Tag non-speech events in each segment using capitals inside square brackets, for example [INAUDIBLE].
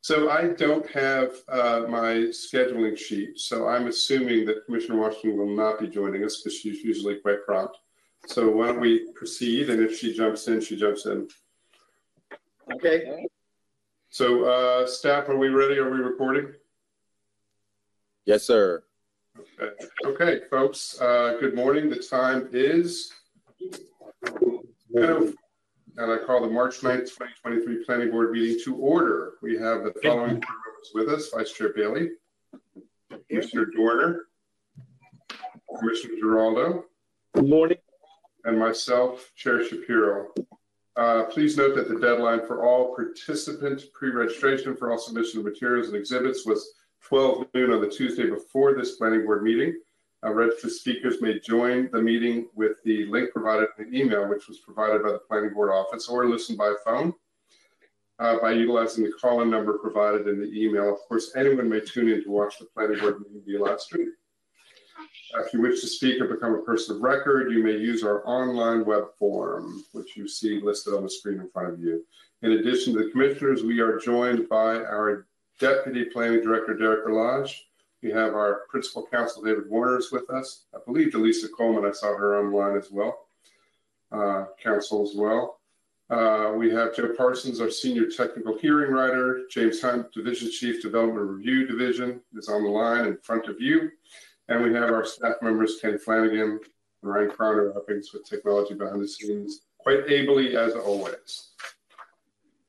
So I don't have uh, my scheduling sheet, so I'm assuming that Commissioner Washington will not be joining us because she's usually quite prompt. So why don't we proceed? And if she jumps in, she jumps in. Okay. So uh, staff, are we ready? Are we recording? Yes, sir. Okay, okay folks, uh, good morning. The time is 10:04 and I call the March 9th, 2023 Planning Board meeting to order. We have the following board members with us, Vice Chair Bailey, Commissioner Doerner, Commissioner Geraldo, Good morning. and myself, Chair Shapiro. Uh, Please note that the deadline for all participant pre-registration for all submission of materials and exhibits was 12 noon on the Tuesday before this planning board meeting. Uh, registered speakers may join the meeting with the link provided in the email, which was provided by the planning board office, or listen by phone uh, by utilizing the call-in number provided in the email. Of course, anyone may tune in to watch the planning board meeting via live stream. If you wish to speak or become a person of record, you may use our online web form, which you see listed on the screen in front of you. In addition to the commissioners, we are joined by our Deputy Planning Director, Derick Berlage. We have our Principal Counsel, David Warner, is with us. I believe Delisa Coleman, I saw her online as well, uh, counsel as well. Uh, we have Joe Parsons, our Senior Technical Hearing Writer. James Hunt, Division Chief, Development Review Division, is on the line in front of you. And we have our staff members, Ken Flanagan, Ryan Crowder, helping with technology behind the scenes, quite ably as always.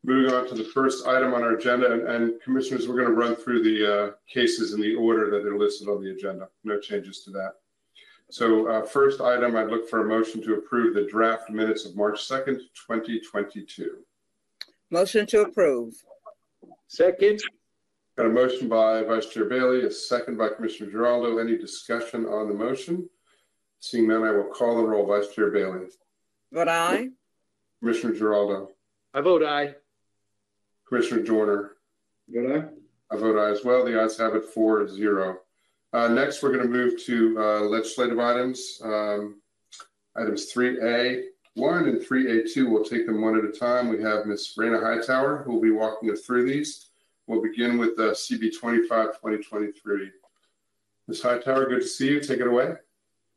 Moving on to the first item on our agenda, and, and commissioners, we're going to run through the uh, cases in the order that they're listed on the agenda. No changes to that. So uh, first item, I'd look for a motion to approve the draft minutes of March 2nd, 2022. Motion to approve. Second. Got a motion by Vice Chair Bailey, a second by Commissioner Geraldo. Any discussion on the motion? Seeing none, I will call the roll. Vice Chair Bailey, Vote aye. Commissioner Geraldo, I vote aye. Commissioner Doerner. Good I vote aye as well. The ayes have it four zero. Uh, next, we're going to move to uh, legislative items. Um, items 3A1 and 3A2. We'll take them one at a time. We have Ms. Raina Hightower who will be walking us through these. We'll begin with uh, CB 25 2023. Ms. Hightower, good to see you. Take it away.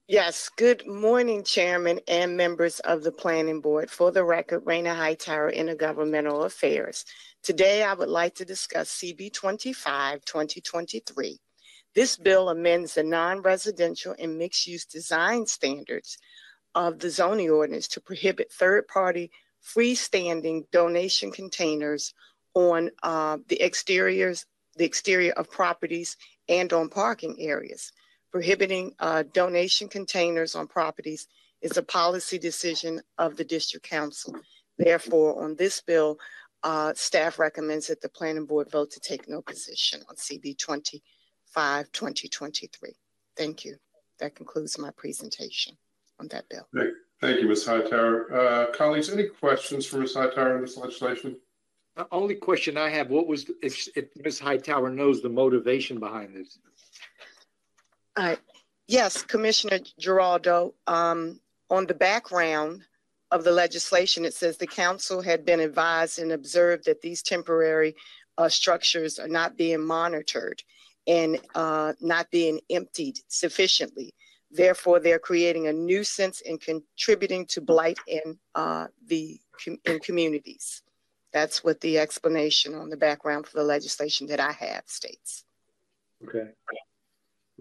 Yes, good morning, Chairman and members of the Planning Board. For the record, Raina Hightower, Intergovernmental Affairs. Today, I would like to discuss CB 25 2023. This bill amends the non-residential and mixed-use design standards of the zoning ordinance to prohibit third-party freestanding donation containers on uh, the exteriors, the exterior of properties and on parking areas. Prohibiting uh, donation containers on properties is a policy decision of the district council. Therefore, on this bill, uh, staff recommends that the planning board vote to take no position on CB 25 2023. Thank you. That concludes my presentation on that bill. Thank you, Ms. Hightower. Uh, colleagues, any questions for Ms. Hightower on this legislation? The only question I have, what was, if, if Ms. Hightower knows the motivation behind this? Uh, yes, Commissioner Geraldo, um, on the background of the legislation, it says the council had been advised and observed that these temporary uh, structures are not being monitored and uh, not being emptied sufficiently. Therefore, they're creating a nuisance and contributing to blight in uh, the com- in communities. That's what the explanation on the background for the legislation that I have states. Okay.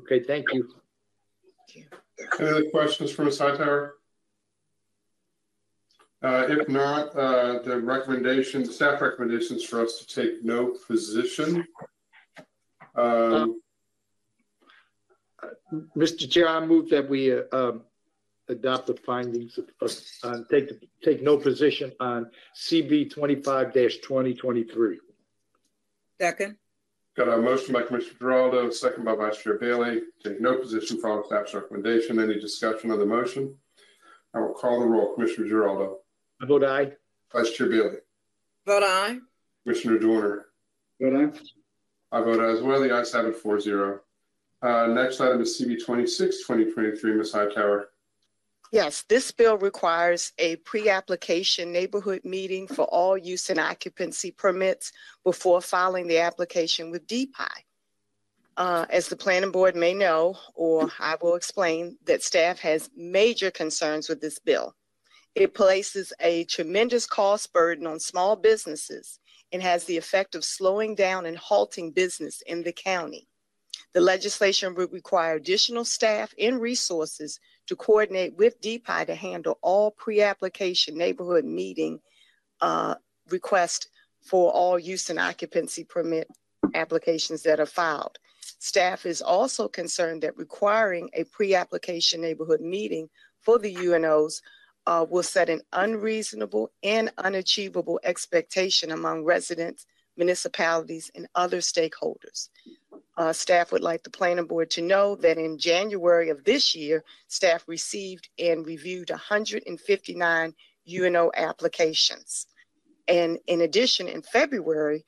Okay, thank you. Any other questions for Ms. Hightower? Uh, if not, uh, the recommendation, the staff recommendations for us to take no position. Um, Mr. Chair, I move that we uh, um, adopt the findings of, of- on, take, take no position on CB twenty-five twenty twenty-three. Second. got a motion by Commissioner Geraldo, second by Vice Chair Bailey. Take no position following staff's recommendation. Any discussion on the motion? I will call the roll. Commissioner Geraldo, I vote aye. Vice Chair Bailey, Vote aye. Commissioner Doerner. Vote aye. I vote aye as well. The ayes have it four zero. Uh, next item is CB 26 2023, Ms. Hightower. Yes, this bill requires a pre-application neighborhood meeting for all use and occupancy permits before filing the application with DPI. Uh, as the planning board may know, or I will explain, that staff has major concerns with this bill. It places a tremendous cost burden on small businesses and has the effect of slowing down and halting business in the county. The legislation would require additional staff and resources to coordinate with DPI to handle all pre-application neighborhood meeting uh, requests for all use and occupancy permit applications that are filed. Staff is also concerned that requiring a pre-application neighborhood meeting for the UNOs uh, will set an unreasonable and unachievable expectation among residents, municipalities, and other stakeholders. Uh, staff would like the planning board to know that in January of this year, staff received and reviewed 159 UNO applications. And in addition, in February,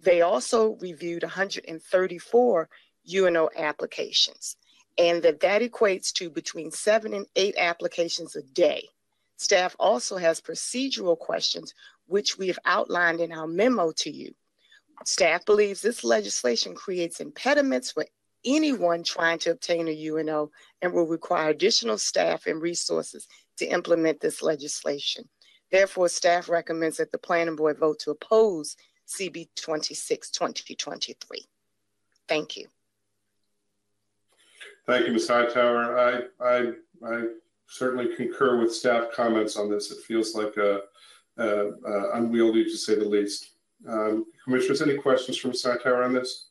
they also reviewed 134 UNO applications, and that that equates to between seven and eight applications a day. Staff also has procedural questions, which we have outlined in our memo to you. Staff believes this legislation creates impediments for anyone trying to obtain a UNO and will require additional staff and resources to implement this legislation. Therefore, staff recommends that the planning board vote to oppose CB 26 2023. Thank you. Thank you, Ms. Hightower. I, I, I certainly concur with staff comments on this. It feels like a, a, a unwieldy to say the least. Um, commissioners, any questions from Ms. On this?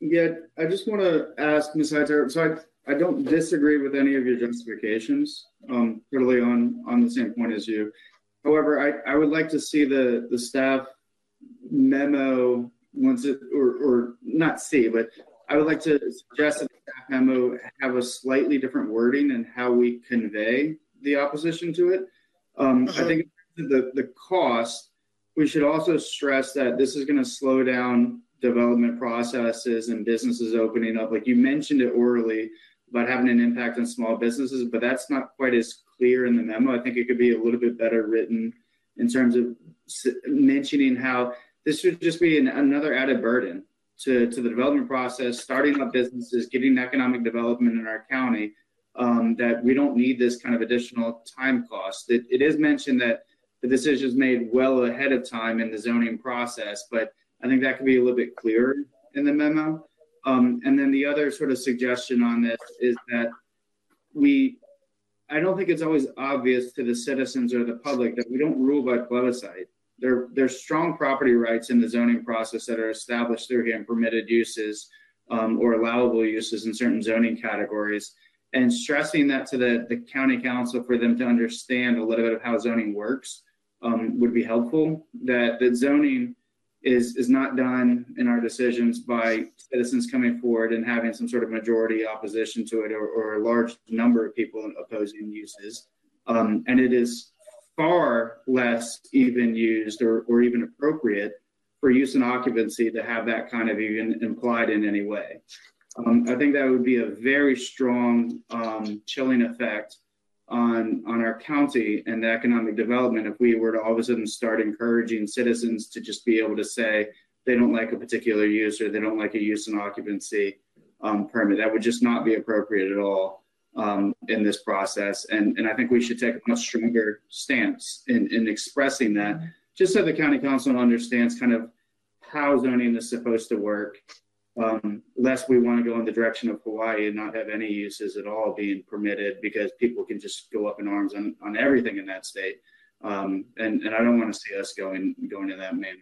Yeah, I just want to ask Ms. Hightower. So I, I don't disagree with any of your justifications. Um, totally on on the same point as you. However, I, I would like to see the the staff memo once it or or not see, but I would like to suggest that the staff memo have a slightly different wording and how we convey the opposition to it. Um, I think the the cost we should also stress that this is going to slow down development processes and businesses opening up. Like you mentioned it orally about having an impact on small businesses, but that's not quite as clear in the memo. I think it could be a little bit better written in terms of mentioning how this would just be an, another added burden to, to the development process, starting up businesses, getting economic development in our county, um, that we don't need this kind of additional time cost. It, it is mentioned that the decision is made well ahead of time in the zoning process, but I think that could be a little bit clearer in the memo. Um, and then the other sort of suggestion on this is that we, I don't think it's always obvious to the citizens or the public that we don't rule by plebiscite. There, there's strong property rights in the zoning process that are established through again permitted uses um, or allowable uses in certain zoning categories and stressing that to the, the county council for them to understand a little bit of how zoning works um, would be helpful. That that zoning is is not done in our decisions by citizens coming forward and having some sort of majority opposition to it or, or a large number of people opposing uses. Um, and it is far less even used or, or even appropriate for use and occupancy to have that kind of even implied in any way. Um, I think that would be a very strong um, chilling effect on on our county and the economic development if we were to all of a sudden start encouraging citizens to just be able to say they don't like a particular use or they don't like a use and occupancy um, permit. That would just not be appropriate at all um, in this process. And, and I think we should take a much stronger stance in, in expressing that, just so the county council understands kind of how zoning is supposed to work um, lest we want to go in the direction of Hawaii and not have any uses at all being permitted because people can just go up in arms on, on everything in that state. Um, and, and I don't want to see us going, going in that manner.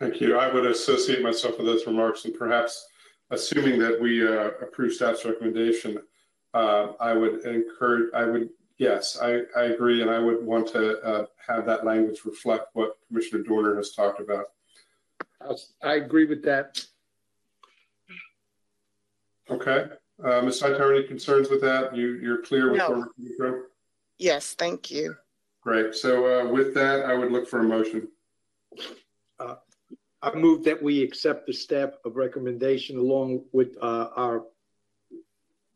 Thank you. I would associate myself with those remarks and perhaps assuming that we uh, approve staff's recommendation, uh, I would encourage, I would, yes, I, I agree. And I would want to uh, have that language reflect what Commissioner Doerner has talked about. I agree with that. Okay. Uh, Ms. Hightower, any concerns with that? You, you're clear with No. where we're from? Yes, thank you. Great. So uh, with that, I would look for a motion. I move that we accept the staff of recommendation along with uh, our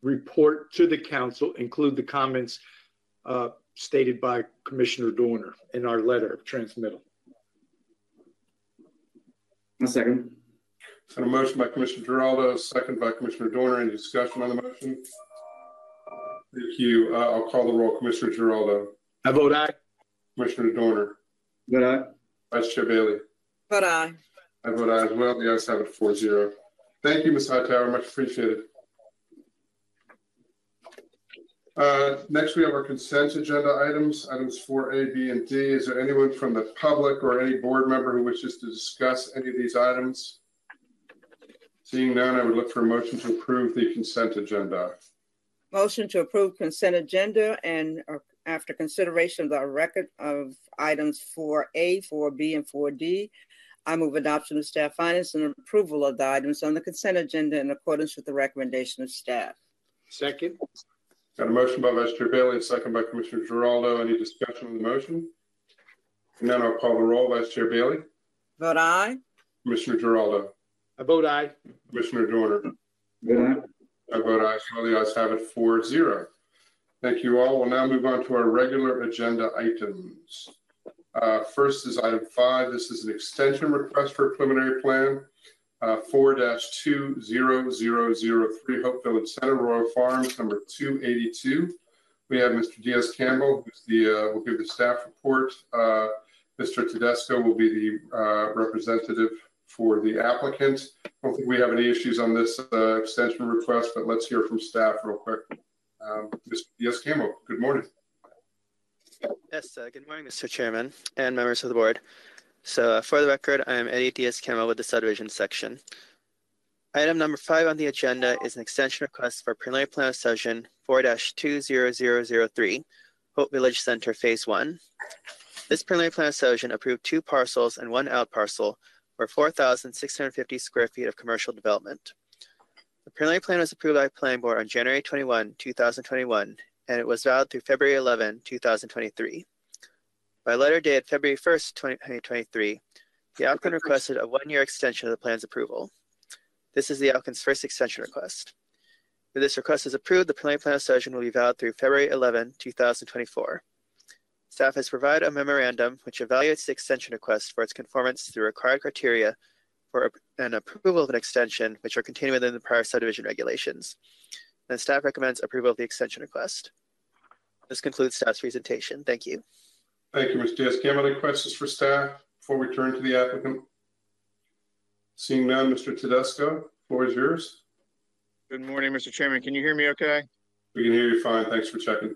report to the council include the comments uh, stated by Commissioner Doerner in our letter of transmittal. A second. Got a motion by Commissioner Geraldo, second by Commissioner Doerner. Any discussion on the motion? Thank you. Uh, I'll call the roll. Commissioner Geraldo, I vote aye. Commissioner Doerner, Vote aye. Vice Chair Bailey. Vote aye. I vote aye as well. The ayes have it four zero. Thank you, Ms. Hightower. Much appreciated. Uh, next, we have our consent agenda items, items four A, B, and D. Is there anyone from the public or any board member who wishes to discuss any of these items? Seeing none, I would look for a motion to approve the consent agenda. Motion to approve consent agenda and uh, after consideration of the record of items four A, four B, and four D, I move adoption of staff findings and approval of the items on the consent agenda in accordance with the recommendation of staff. Second. Got a motion by Vice Chair Bailey, a second by Commissioner Geraldo. Any discussion on the motion? And then I'll call the roll. Vice Chair Bailey, Vote aye. Commissioner Geraldo, I vote aye. Commissioner Doerner. Vote aye. I vote aye, so the ayes have it four zero. Thank you all. We'll now move on to our regular agenda items. Uh, First is item five. This is an extension request for a preliminary plan. Uh, Four two zero zero zero three Hope Village Center, Royal Farms, number two eighty-two. We have Mr. Diaz Campbell, the, uh, will give the staff report. Uh, Mr. Tedesco will be the uh, representative for the applicant. I don't think we have any issues on this uh, extension request, but let's hear from staff real quick. Um, Mr. Diaz Campbell, good morning. Yes, good morning, Mr. Chairman and members of the board. So, uh, for the record, I am Eddie Diaz Campbell with the subdivision section. Item number five on the agenda is an extension request for preliminary plan of subdivision 4 20003, Hope Village Center Phase 1. This preliminary plan of subdivision approved two parcels and one out parcel for 4,650 square feet of commercial development. The preliminary plan was approved by the planning board on January 21, 2021, and it was valid through February 11, 2023. By letter dated February 1st, 2023, the applicant requested a one-year extension of the plan's approval. This is the applicant's first extension request. If this request is approved, the preliminary plan of subdivision will be valid through February 11, 2024. Staff has provided a memorandum which evaluates the extension request for its conformance to the required criteria for an approval of an extension, which are contained within the prior subdivision regulations. And staff recommends approval of the extension request. This concludes staff's presentation. Thank you. Thank you, Mr. Diaz Campbell. Any questions for staff before we turn to the applicant? Seeing none, Mr. Tedesco, floor is yours. Good morning, Mr. Chairman. Can you hear me okay? We can hear you fine. Thanks for checking.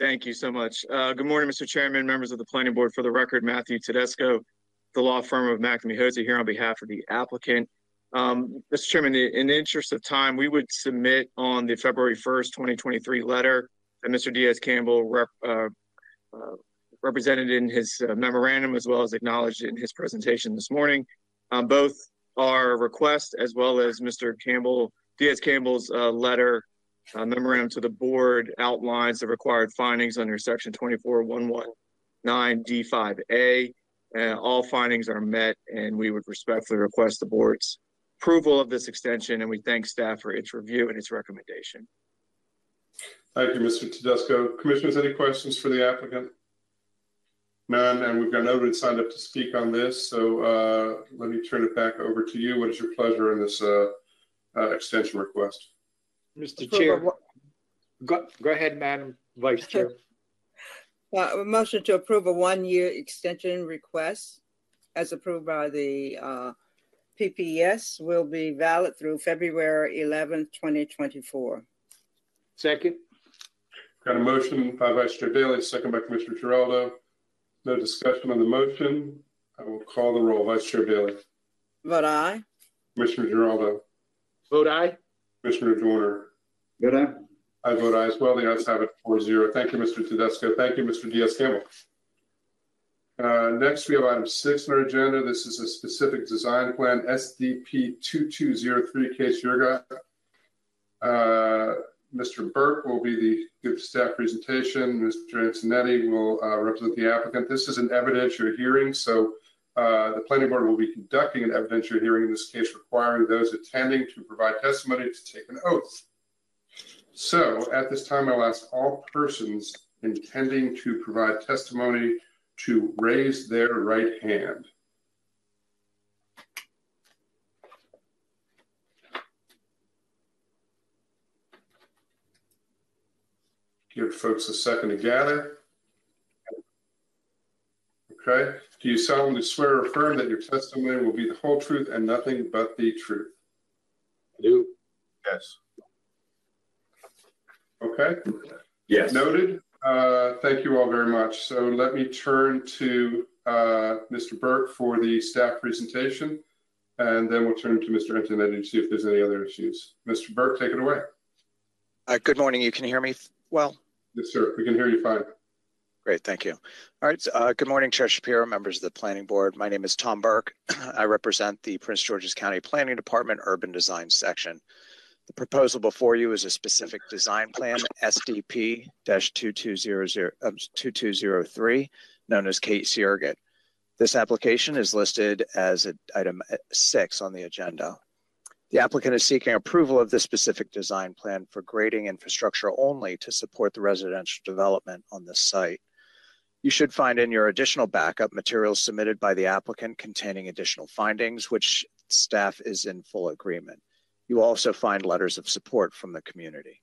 Thank you so much. Uh, good morning, Mr. Chairman, members of the planning board. For the record, Matthew Tedesco, the law firm of McNamee Hosea here on behalf of the applicant. Um, Mr. Chairman, in the interest of time, we would submit on the February 1st, 2023 letter that Mr. Diaz Campbell rep, uh, uh, represented in his uh, memorandum as well as acknowledged in his presentation this morning. Um, both our request as well as Mr. Campbell, Diaz Campbell's uh, letter uh, memorandum to the board outlines the required findings under section 24119D5A. Uh, all findings are met and we would respectfully request the board's approval of this extension and we thank staff for its review and its recommendation. Thank you, Mr. Tedesco. Commissioners, any questions for the applicant? None, and we've got nobody signed up to speak on this, so uh, let me turn it back over to you. What is your pleasure in this uh, uh, extension request? Mr. Approval Chair, what- go, go ahead, Madam Vice Chair. [LAUGHS] Uh, a motion to approve a one-year extension request as approved by the uh, PPS will be valid through February 11th, 2024. Second. Got a motion by Vice Chair Bailey, second by Commissioner Geraldo. No discussion on the motion. I will call the roll. Vice Chair Bailey, Vote aye. Commissioner Geraldo, Vote aye. Commissioner Doerner. Vote aye. I vote aye as well. The ayes have it 4-0. Thank you, Mr. Tedesco. Thank you, Mr. Diaz Campbell. Uh, next, we have item six on our agenda. This is a specific design plan, SDP 2203 Case Yurga. Uh, Mr. Burke will be the give staff presentation. Mr. Antonetti will uh, represent the applicant. This is an evidentiary hearing, so uh, the planning board will be conducting an evidentiary hearing in this case, requiring those attending to provide testimony to take an oath. So at this time, I'll ask all persons intending to provide testimony to raise their right hand. Give folks a second to gather. Okay. Do you solemnly swear or affirm that your testimony will be the whole truth and nothing but the truth? I do. Yes. Okay. Yes. Noted. Uh, thank you all very much. So let me turn to uh, Mr. Burke for the staff presentation, and then we'll turn to Mr. Antonetti to see if there's any other issues. Mr. Burke, take it away. Uh, good morning. You can hear me well? Yes, sir. We can hear you fine. Great, thank you. All right, uh, good morning, Chair Shapiro, members of the Planning Board. My name is Tom Burke. [CLEARS THROAT] I represent the Prince George's County Planning Department Urban Design Section. The proposal before you is a specific design plan, SDP 2203, um, known as Kate Surrogate. This application is listed as item six on the agenda. The applicant is seeking approval of this specific design plan for grading infrastructure only to support the residential development on this site. You should find in your additional backup materials submitted by the applicant containing additional findings, which staff is in full agreement. You also find letters of support from the community.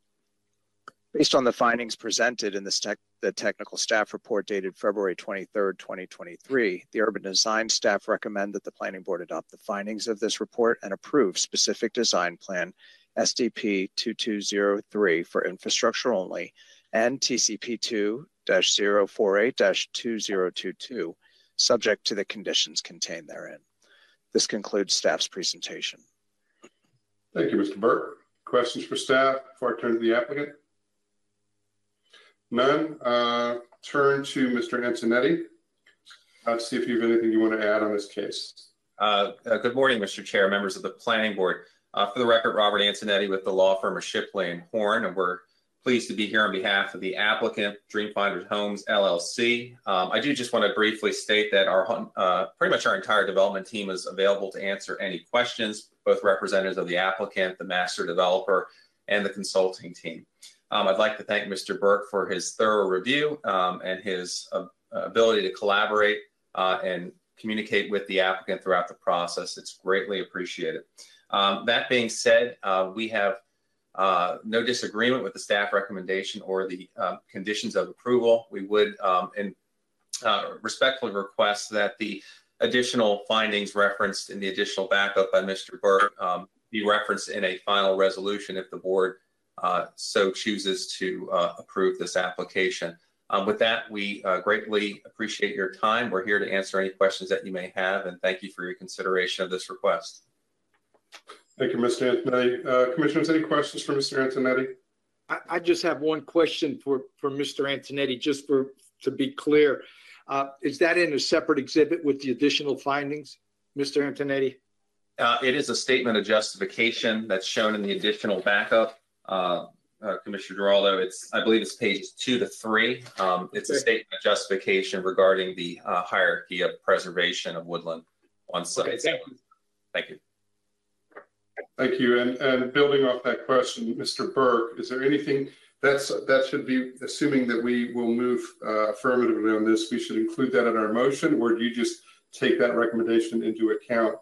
Based on the findings presented in the, the technical staff report dated February 23, 2023, the urban design staff recommend that the planning board adopt the findings of this report and approve specific design plan SDP 2203 for infrastructure only and TCP 2 048 2022, subject to the conditions contained therein. This concludes staff's presentation. Thank you, Mr. Burke. Questions for staff before I turn to the applicant? None. Uh, turn to Mr. Antonetti. Let's see if you have anything you want to add on this case. Uh, uh, good morning, Mr. Chair, members of the Planning Board. Uh, for the record, Robert Antonetti with the law firm of Shipley and Horne, and we're pleased to be here on behalf of the applicant, Dreamfinders Homes LLC. Um, I do just want to briefly state that our uh, pretty much our entire development team is available to answer any questions, both representatives of the applicant, the master developer, and the consulting team. Um, I'd like to thank Mr. Burke for his thorough review um, and his uh, ability to collaborate uh, and communicate with the applicant throughout the process. It's greatly appreciated. Um, that being said, uh, we have uh, no disagreement with the staff recommendation or the uh, conditions of approval. We would um, and, uh, respectfully request that the additional findings referenced in the additional backup by Mr. Burke um, be referenced in a final resolution if the board so chooses to uh, approve this application. Um, with that, we uh, greatly appreciate your time. We're here to answer any questions that you may have, and thank you for your consideration of this request. Thank you, Mr. Antonetti. Uh, commissioners, any questions for Mr. Antonetti? I, I, just have one question for, for Mr. Antonetti, just for to be clear. Uh, is that in a separate exhibit with the additional findings, Mr. Antonetti? Uh, it is a statement of justification that's shown in the additional backup uh, uh, Commissioner Geraldo. It's, I believe it's pages two to three. Um, it's a statement of justification regarding the uh, hierarchy of preservation of woodland on site. Okay, thank you. Thank you. Thank you. And, and building off that question, Mr. Burke, is there anything that's that should be assuming that we will move uh, affirmatively on this? We should include that in our motion, or do you just take that recommendation into account?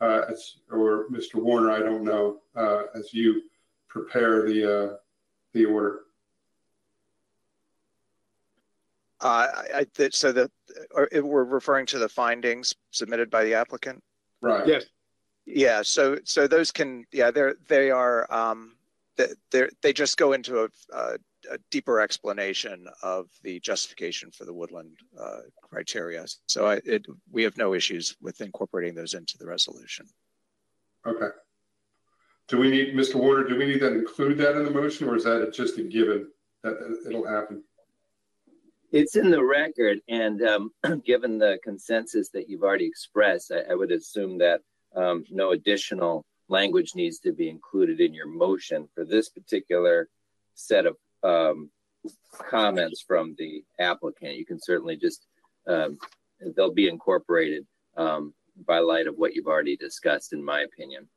Uh, as, or Mr. Warner, I don't know, uh, as you prepare the uh, the order? Uh, I, I, so the we're referring to the findings submitted by the applicant. Right. Yes. Yeah. So so those can yeah they're they are um they they just go into a, a, a, deeper explanation of the justification for the woodland uh, criteria. So I, it, we have no issues with incorporating those into the resolution. Okay. Do we need, Mr. Warner, do we need to include that in the motion or is that just a given that it'll happen? It's in the record, and um, [CLEARS THROAT] given the consensus that you've already expressed, I, I would assume that um, no additional language needs to be included in your motion for this particular set of um, comments from the applicant. You can certainly just, um, they'll be incorporated um, by light of what you've already discussed, in my opinion.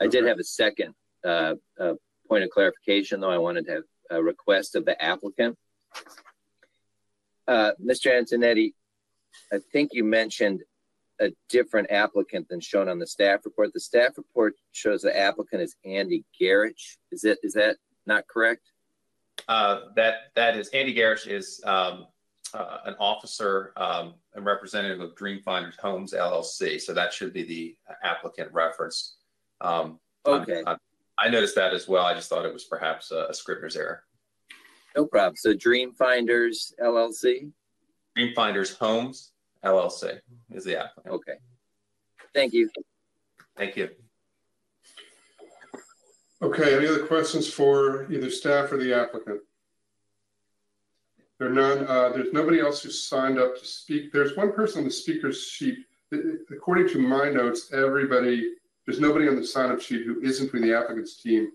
I did have a second uh, uh, point of clarification, though. I wanted to have a request of the applicant. Uh, Mr. Antonetti, I think you mentioned a different applicant than shown on the staff report. The staff report shows the applicant is Andy Garrich. Is it is that not correct? Uh, that that is Andy Garrich is um, uh, an officer um, and representative of Dreamfinders Homes LLC. So that should be the applicant referenced. Um, okay. I, I, noticed that as well. I just thought it was perhaps a, a Scrivener's error. No problem. So Dreamfinders LLC? Dreamfinders Homes LLC is the applicant. Okay. Thank you. Thank you. Okay, any other questions for either staff or the applicant? There are none. Uh, there's nobody else who signed up to speak. There's one person on the speaker's sheet. According to my notes, everybody, there's nobody on the sign-up sheet who isn't from the applicant's team.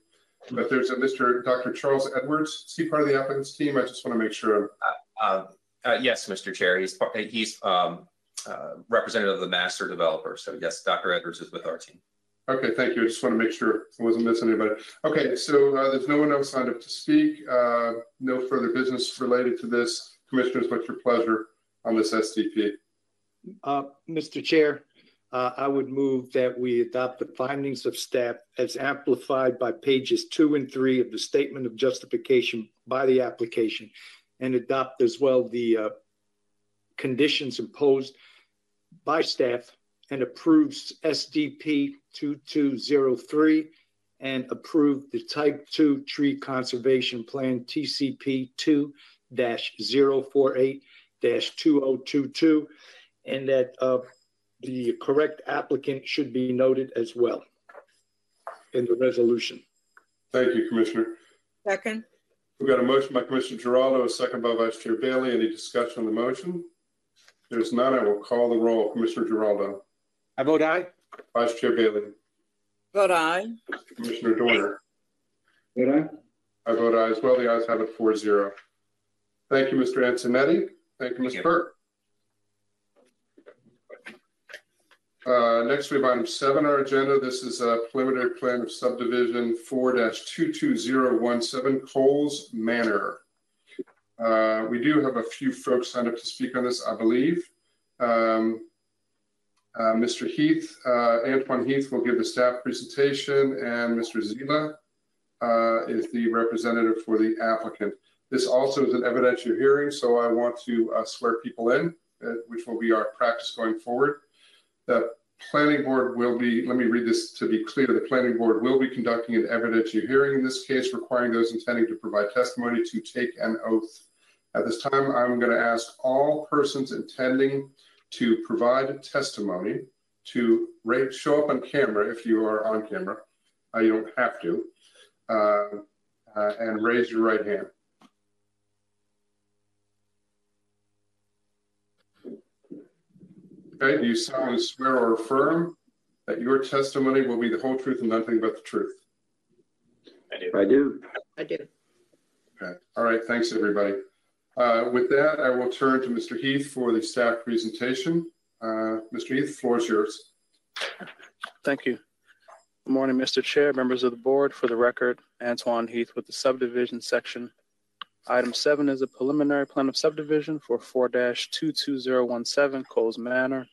But there's a Mr. Dr. Charles Edwards. Is he part of the applicant's team? I just want to make sure. Uh, uh, uh, yes, Mr. Chair. He's he's um, uh, representative of the master developer. So yes, Dr. Edwards is with our team. Okay, thank you. I just want to make sure I wasn't missing anybody. Okay, so uh, there's no one else signed up to speak. Uh, no further business related to this. Commissioners, what's your pleasure on this SDP? Uh, Mr. Chair, uh, I would move that we adopt the findings of staff as amplified by pages two and three of the statement of justification by the application and adopt as well the uh, conditions imposed by staff and approves SDP 2203 and approve the Type 2 Tree Conservation Plan TCP 2 048 2022, and that uh, the correct applicant should be noted as well in the resolution. Thank you, Commissioner. Second. We've got a motion by Commissioner Geraldo, a second by Vice Chair Bailey. Any discussion on the motion? There's none. I will call the roll. Commissioner Geraldo. I vote aye. Vice Chair Bailey. Vote aye. Commissioner Doerner. Vote aye. I vote aye as well. The ayes have it 4-0. Thank you, Mr. Antonetti. Thank you, Ms. Burke. Uh, next, we have item seven on our agenda. This is a preliminary plan of subdivision 4-22017 Coles Manor. Uh, we do have a few folks signed up to speak on this, I believe. Um, uh, Mr. Heath, uh, Antoine Heath will give the staff presentation, and Mr. Zila uh, is the representative for the applicant. This also is an evidentiary hearing, so I want to uh, swear people in, which will be our practice going forward. The planning board will be, let me read this to be clear, the planning board will be conducting an evidentiary hearing in this case, requiring those intending to provide testimony to take an oath. At this time, I'm going to ask all persons intending to provide testimony to rate, show up on camera if you are on camera. Uh, you don't have to. Uh, uh, and raise your right hand. Okay, do you solemnly swear or affirm that your testimony will be the whole truth and nothing but the truth? I do. I do. I do. Okay, all right, thanks everybody. Uh, with that, I will turn to Mr. Heath for the staff presentation. Uh, Mr. Heath, the floor is yours. Thank you. Good morning, Mr. Chair, members of the board. For the record, Antoine Heath with the subdivision section. Item seven is a preliminary plan of subdivision for 4-22017 Coles Manor,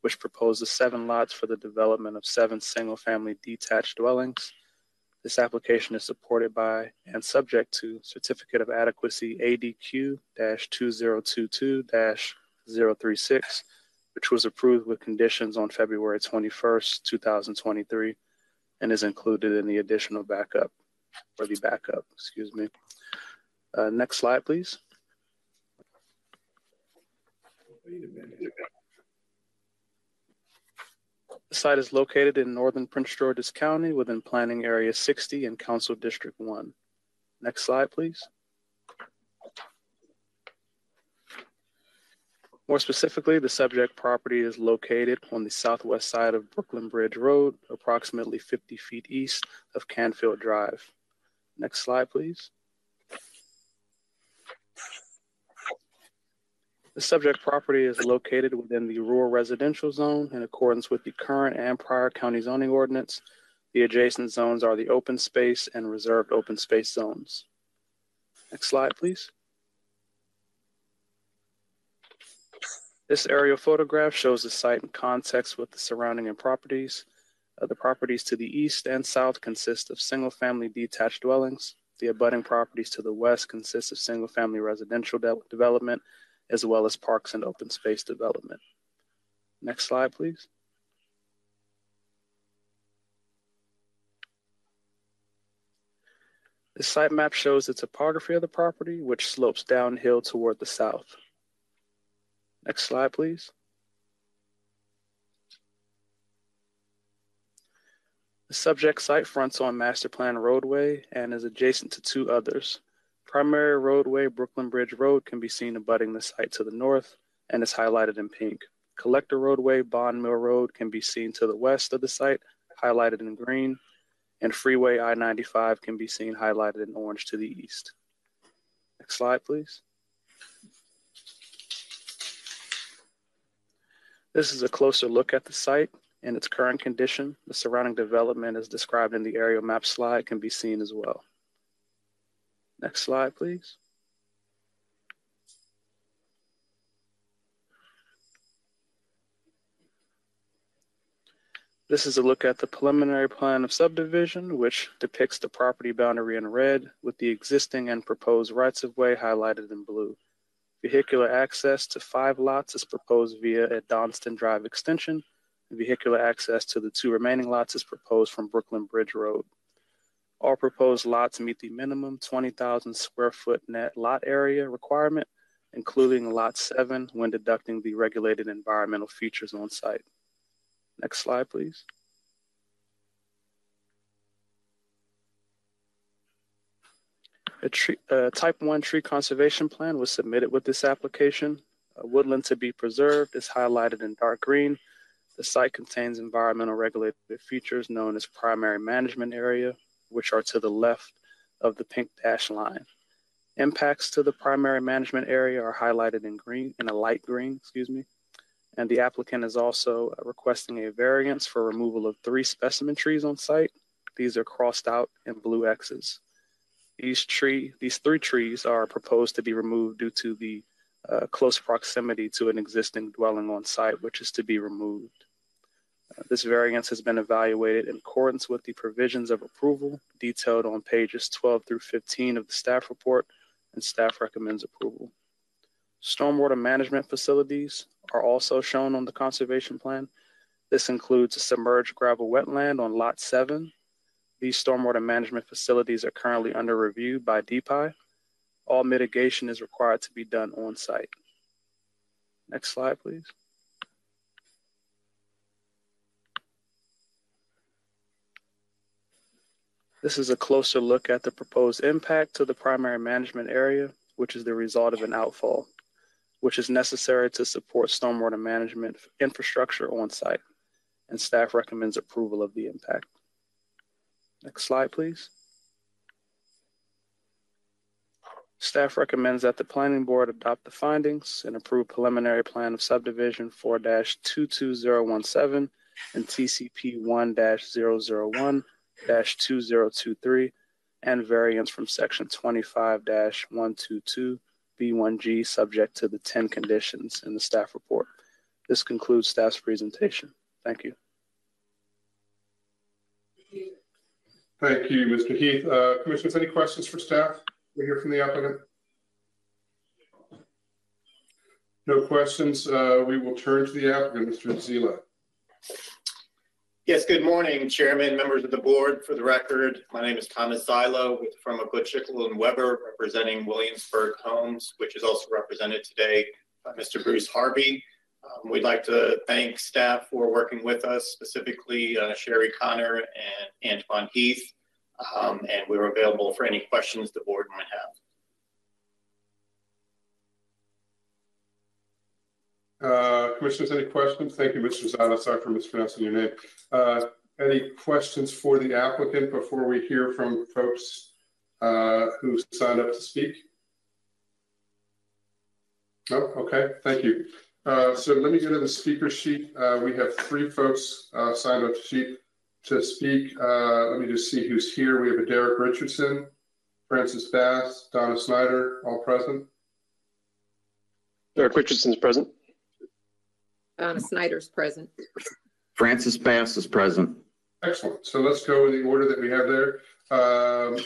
which proposes seven lots for the development of seven single-family detached dwellings. This application is supported by and subject to Certificate of Adequacy ADQ-2022-036, which was approved with conditions on February 21st, 2023, and is included in the additional backup, or the backup, excuse me. Uh, next slide, please. The site is located in northern Prince George's County within Planning Area 60 and Council District 1. Next slide, please. More specifically, the subject property is located on the southwest side of Brooklyn Bridge Road, approximately 50 feet east of Canfield Drive. Next slide, please. The subject property is located within the rural residential zone in accordance with the current and prior county zoning ordinance. The adjacent zones are the open space and reserved open space zones. Next slide, please. This aerial photograph shows the site in context with the surrounding properties. Uh, the properties to the east and south consist of single family detached dwellings. The abutting properties to the west consist of single family residential de development, as well as parks and open space development. Next slide, please. The site map shows the topography of the property, which slopes downhill toward the south. Next slide, please. The subject site fronts on Master Plan roadway and is adjacent to two others. Primary roadway Brooklyn Bridge Road can be seen abutting the site to the north and is highlighted in pink. Collector roadway Bond Mill Road can be seen to the west of the site, highlighted in green, and Freeway I 95 can be seen highlighted in orange to the east. Next slide, please. This is a closer look at the site and its current condition. The surrounding development as described in the aerial map slide can be seen as well. Next slide, please. This is a look at the preliminary plan of subdivision, which depicts the property boundary in red with the existing and proposed rights of way highlighted in blue. Vehicular access to five lots is proposed via a Donston Drive extension. Vehicular access to the two remaining lots is proposed from Brooklyn Bridge Road. All proposed lots meet the minimum 20,000 square foot net lot area requirement, including lot seven when deducting the regulated environmental features on site. Next slide, please. A tree, type 1 tree conservation plan was submitted with this application. A woodland to be preserved is highlighted in dark green. The site contains environmental regulated features known as primary management area, which are to the left of the pink dash line. Impacts to the primary management area are highlighted in green, in a light green, excuse me and the applicant is also uh, requesting a variance for removal of three specimen trees on site. These are crossed out in blue X's. These tree, these three trees are proposed to be removed due to the uh, close proximity to an existing dwelling on site, which is to be removed. This variance has been evaluated in accordance with the provisions of approval detailed on pages 12 through 15 of the staff report, and staff recommends approval. Stormwater management facilities are also shown on the conservation plan. This includes a submerged gravel wetland on lot seven. These stormwater management facilities are currently under review by DPI. All mitigation is required to be done on site. Next slide, please. This is a closer look at the proposed impact to the primary management area, which is the result of an outfall which is necessary to support stormwater management infrastructure on site, and staff recommends approval of the impact. Next slide, please. Staff recommends that the planning board adopt the findings and approve preliminary plan of subdivision 4-22017 and TCP 1-001-2023 and variance from section 25-122 B1G subject to the 10 conditions in the staff report. This concludes staff's presentation. Thank you. Thank you, Mr. Heath. Uh, commissioners, any questions for staff? We hear from the applicant. No questions. Uh, we will turn to the applicant, Mr. Zila. Yes, good morning, Chairman, members of the board. For the record, my name is Thomas Silo with from Gutschick Little and Weber, representing Williamsburg Homes, which is also represented today by Mr. Bruce Harvey. Um, we'd like to thank staff for working with us, specifically uh, Sherry Connor and Antoine Heath, um, and we're available for any questions the board might have. Uh, commissioners, any questions? Thank you, Mr. Zada. Sorry for mispronouncing your name. Uh, any questions for the applicant before we hear from folks uh, who signed up to speak? No? Okay, thank you. Uh, so let me go to the speaker sheet. Uh, we have three folks signed up to speak, let me just see who's here. We have a Derek Richardson, Francis Bass, Donna Snyder, all present. Derek Richardson's present. Donna Snyder's present. Francis Bass is present. Excellent. So let's go in the order that we have there. Um,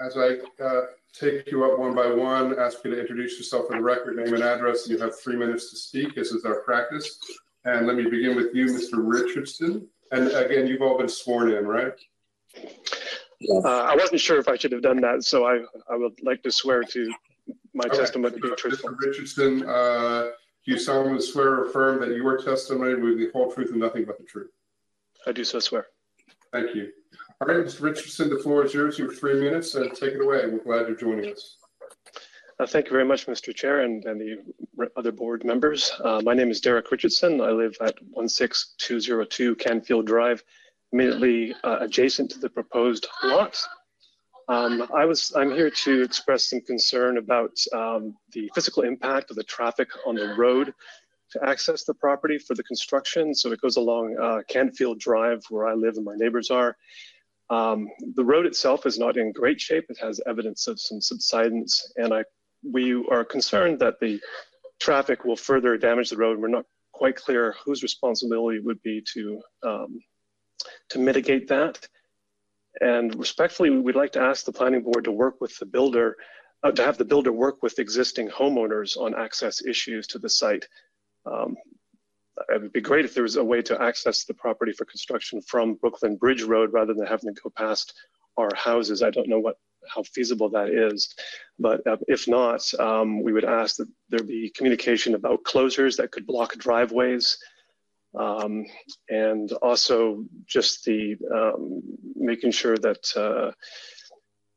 as I uh, take you up one by one, ask you to introduce yourself for the record, name and address. You have three minutes to speak, as is our practice. And let me begin with you, Mr. Richardson. And again, you've all been sworn in, right? Uh, I wasn't sure if I should have done that, so I, I would like to swear to my Okay. testimony being truthful. Mr. Richardson, uh, do you solemnly swear or affirm that your testimony will be the whole truth and nothing but the truth? I do so swear. Thank you. All right, Mr. Richardson, the floor is yours. You have three minutes and take it away. We're glad you're joining us. Uh, thank you very much, Mr. Chair, and, and the other board members. Uh, my name is Derek Richardson. I live at 16202 Canfield Drive, immediately uh, adjacent to the proposed lot. Um, I was, I'm here to express some concern about um, the physical impact of the traffic on the road to access the property for the construction. So it goes along uh, Canfield Drive, where I live and my neighbors are. Um, the road itself is not in great shape. It has evidence of some subsidence, and I we are concerned that the traffic will further damage the road. We're not quite clear whose responsibility it would be to um, to mitigate that. And respectfully, we'd like to ask the planning board to work with the builder, uh, to have the builder work with existing homeowners on access issues to the site. Um, it would be great if there was a way to access the property for construction from Brooklyn Bridge Road rather than having to go past our houses. I don't know what how feasible that is, but uh, if not, um, we would ask that there be communication about closures that could block driveways, um, and also just the um, making sure that uh,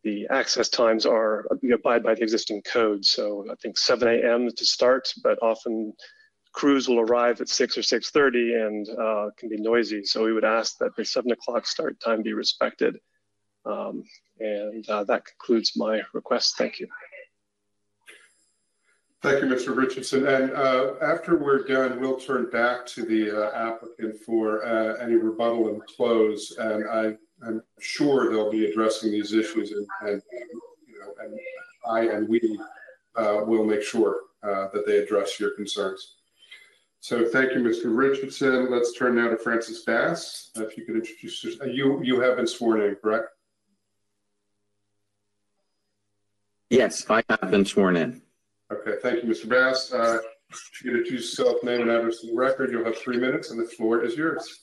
the access times are we abide by the existing code. So I think 7 a.m. to start, but often crews will arrive at 6 or 6.30 and uh, can be noisy. So we would ask that the 7 o'clock start time be respected. Um, and uh, that concludes my request. Thank you. Thank you, Mr. Richardson. And uh, after we're done, we'll turn back to the uh, applicant for uh, any rebuttal and close. And I, I'm sure they'll be addressing these issues, and, and you know, and I and we uh, will make sure uh, that they address your concerns. So thank you, Mr. Richardson. Let's turn now to Francis Bass. If you could introduce yourself. You you have been sworn in, correct? Yes, I have been sworn in. Okay, thank you, Mr. Bass. Uh, if you could introduce yourself, name and address to the record, you'll have three minutes, and the floor is yours.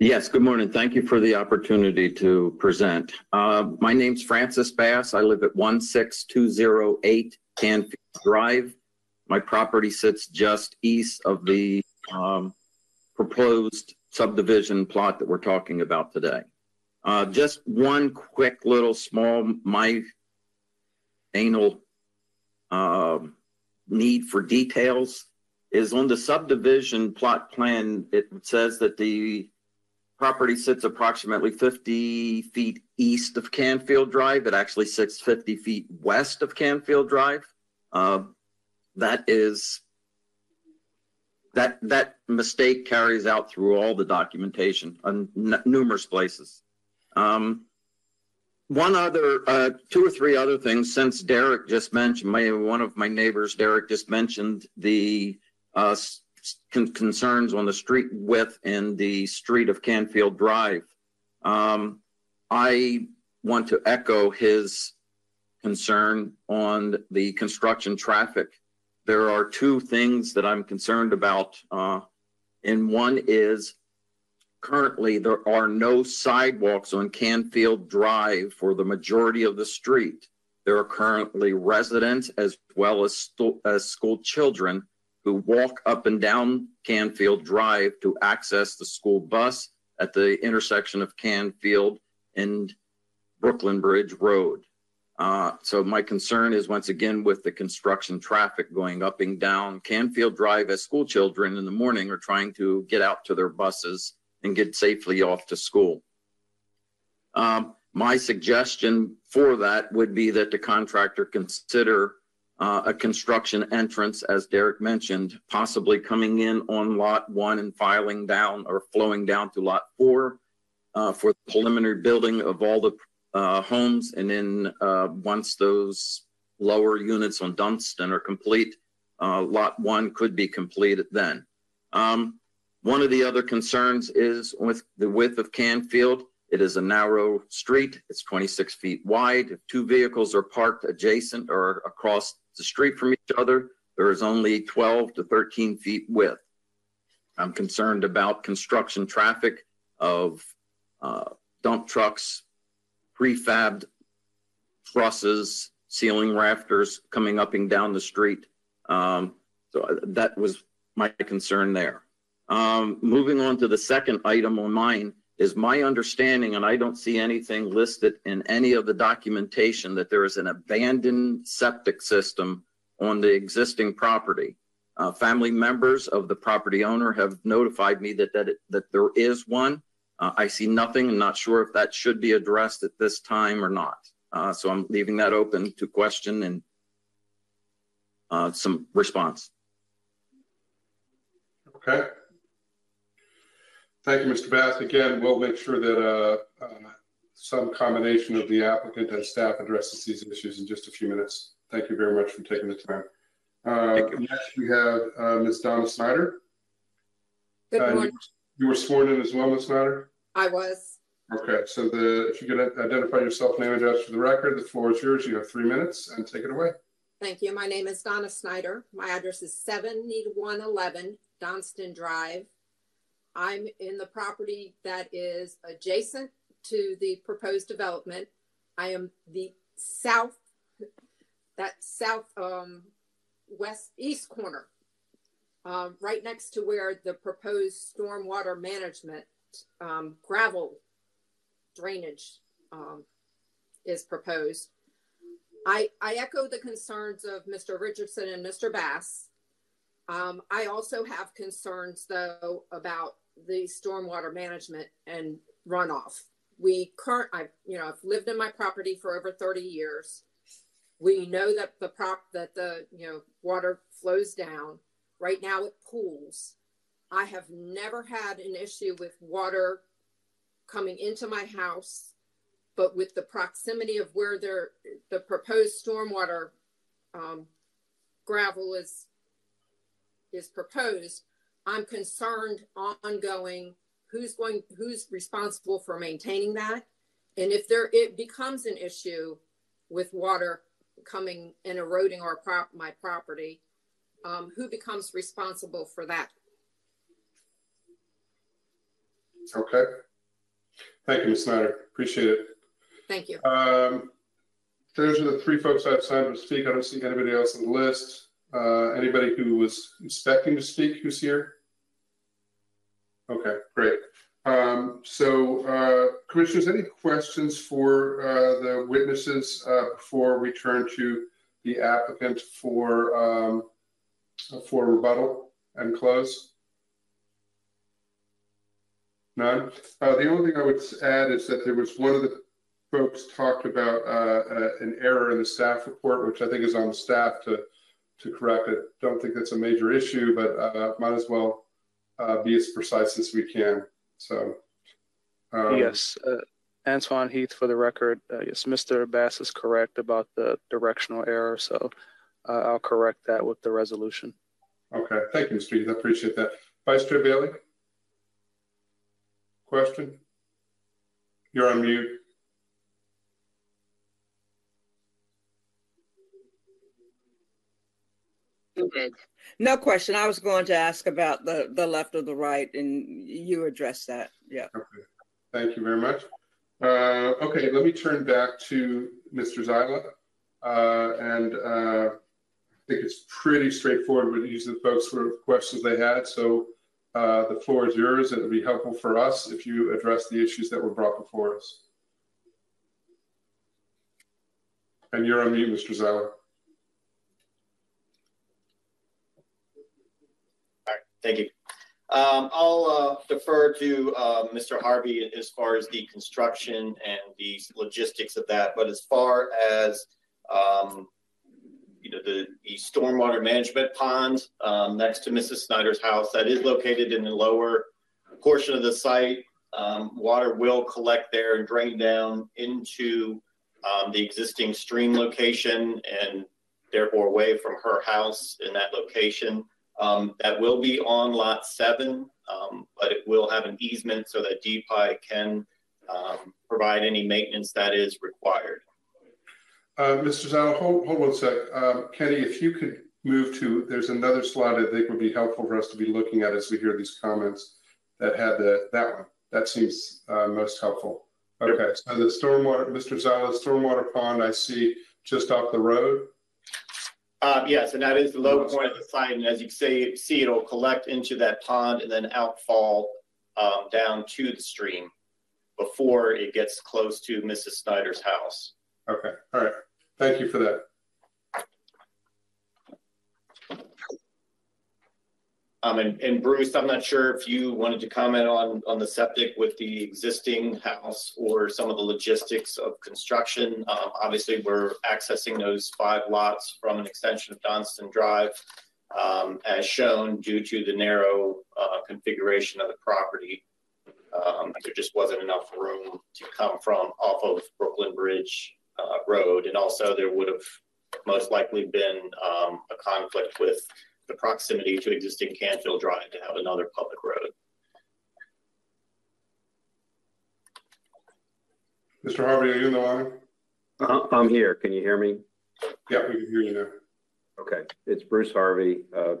Yes, good morning. Thank you for the opportunity to present. Uh, my name's Francis Bass. I live at 16208 Canfield Drive. My property sits just east of the um, proposed subdivision plot that we're talking about today. Uh, just one quick little small, my anal um, need for details is on the subdivision plot plan, it says that the property sits approximately 50 feet east of Canfield Drive. It actually sits 50 feet west of Canfield Drive. Uh, that is that that mistake carries out through all the documentation on n- numerous places. Um, one other, uh, two or three other things. Since Derek just mentioned, my one of my neighbors, Derek, just mentioned the uh, con- concerns on the street width in the street of Canfield Drive. Um, I want to echo his concern on the construction traffic. There are two things that I'm concerned about. Uh, and one is currently there are no sidewalks on Canfield Drive for the majority of the street. There are currently residents as well as, as school children who walk up and down Canfield Drive to access the school bus at the intersection of Canfield and Brooklyn Bridge Road. Uh, so my concern is once again with the construction traffic going up and down Canfield Drive as school children in the morning are trying to get out to their buses and get safely off to school. Um, my suggestion for that would be that the contractor consider uh, a construction entrance, as Derek mentioned, possibly coming in on lot one and filing down or flowing down to lot four. uh, for the preliminary building of all the uh, homes. And then uh, once those lower units on Dunstan are complete, uh, lot one could be completed then. Um, one of the other concerns is with the width of Canfield. It is a narrow street. It's 26 feet wide. If two vehicles are parked adjacent or across the street from each other, there is only 12 to 13 feet width. I'm concerned about construction traffic of uh, dump trucks, prefabbed trusses, ceiling rafters coming up and down the street. Um, so uh, that was my concern there. Um, moving on to the second item on mine is my understanding, and I don't see anything listed in any of the documentation that there is an abandoned septic system on the existing property. Uh, family members of the property owner have notified me that that, it, that there is one. Uh, I see nothing. I'm not sure if that should be addressed at this time or not. Uh, so I'm leaving that open to question and uh, some response. Okay. Thank you, Mr. Bass. Again, we'll make sure that uh, uh, some combination of the applicant and staff addresses these issues in just a few minutes. Thank you very much for taking the time. Uh, next, we have uh, Ms. Donna Snyder. Good Uh, morning. You were sworn in as well, Ms. Snyder? I was. Okay, so the, if you could identify yourself, name and address for the record, the floor is yours. You have three minutes and take it away. Thank you. My name is Donna Snyder. My address is 7111 Donston Drive. I'm in the property that is adjacent to the proposed development. I am the south, that south um, west east corner, um, right next to where the proposed stormwater management um, gravel drainage um, is proposed. I, I echo the concerns of Mr. Richardson and Mr. Bass. Um, I also have concerns though about the stormwater management and runoff. We current, I, you know, I've lived in my property for over 30 years. We know that the prop, that the, you know, water flows down. Right now it pools. I have never had an issue with water coming into my house but with the proximity of where there, the proposed stormwater um, gravel is is proposed, I'm concerned ongoing who's going who's responsible for maintaining that, and if there it becomes an issue with water coming and eroding our prop my property, um, who becomes responsible for that? Okay. Thank you, Ms. Snyder. Appreciate it. Thank you. Um, those are the three folks I've signed to speak. I don't see anybody else on the list. Uh, anybody who was expecting to speak who's here? Okay, great. Um, so, uh, commissioners, any questions for uh, the witnesses uh, before we turn to the applicant for um, for rebuttal and close? None. Uh, the only thing I would add is that there was one of the folks talked about uh, uh, an error in the staff report, which I think is on the staff to to correct it. Don't think that's a major issue, but might as well uh, be as precise as we can. So, um, yes, uh, Antoine Heath for the record. Uh, yes, Mr. Bass is correct about the directional error, so I'll correct that with the resolution. Okay, thank you, Mr. Heath. I appreciate that. Vice Chair Bailey, question? You're on mute. No question. I was going to ask about the, the left or the right, and you addressed that. Yeah. Okay. Thank you very much. Uh, okay, let me turn back to Mr. Zyla. Uh, and uh, I think it's pretty straightforward with these the folks for questions they had. So uh, the floor is yours. It would be helpful for us if you address the issues that were brought before us. And you're on mute, Mr. Zyla. Thank you. Um, I'll uh, defer to uh, Mr. Harvey as far as the construction and the logistics of that. But as far as um, you know, the, the stormwater management pond um, next to Mrs. Snyder's house that is located in the lower portion of the site. Um, water will collect there and drain down into um, the existing stream location and therefore away from her house in that location. Um, that will be on lot seven, um, but it will have an easement so that DPI can um, provide any maintenance that is required. Uh, Mr. Zano, hold, hold one sec. Um, Kenny, if you could move to, there's another slide I think would be helpful for us to be looking at as we hear these comments that had the, that one. That seems uh, most helpful. Okay, so the stormwater, Mr. Zala, stormwater pond I see just off the road. Uh, yes, and that is the low point of the site. And as you say, see, it'll collect into that pond and then outfall um, down to the stream before it gets close to Mrs. Snyder's house. Okay, all right. Thank you for that. Um, and, and Bruce, I'm not sure if you wanted to comment on, on the septic with the existing house or some of the logistics of construction. Um, obviously, we're accessing those five lots from an extension of Donston Drive, um, as shown due to the narrow uh, configuration of the property. Um, there just wasn't enough room to come from off of Brooklyn Bridge uh, Road. And also, there would have most likely been um, a conflict with the proximity to existing Canfield Drive to have another public road. Mr. Harvey, are you in the line? Uh, I'm here. Can you hear me? Yeah, we can hear you now. Okay. It's Bruce Harvey, uh,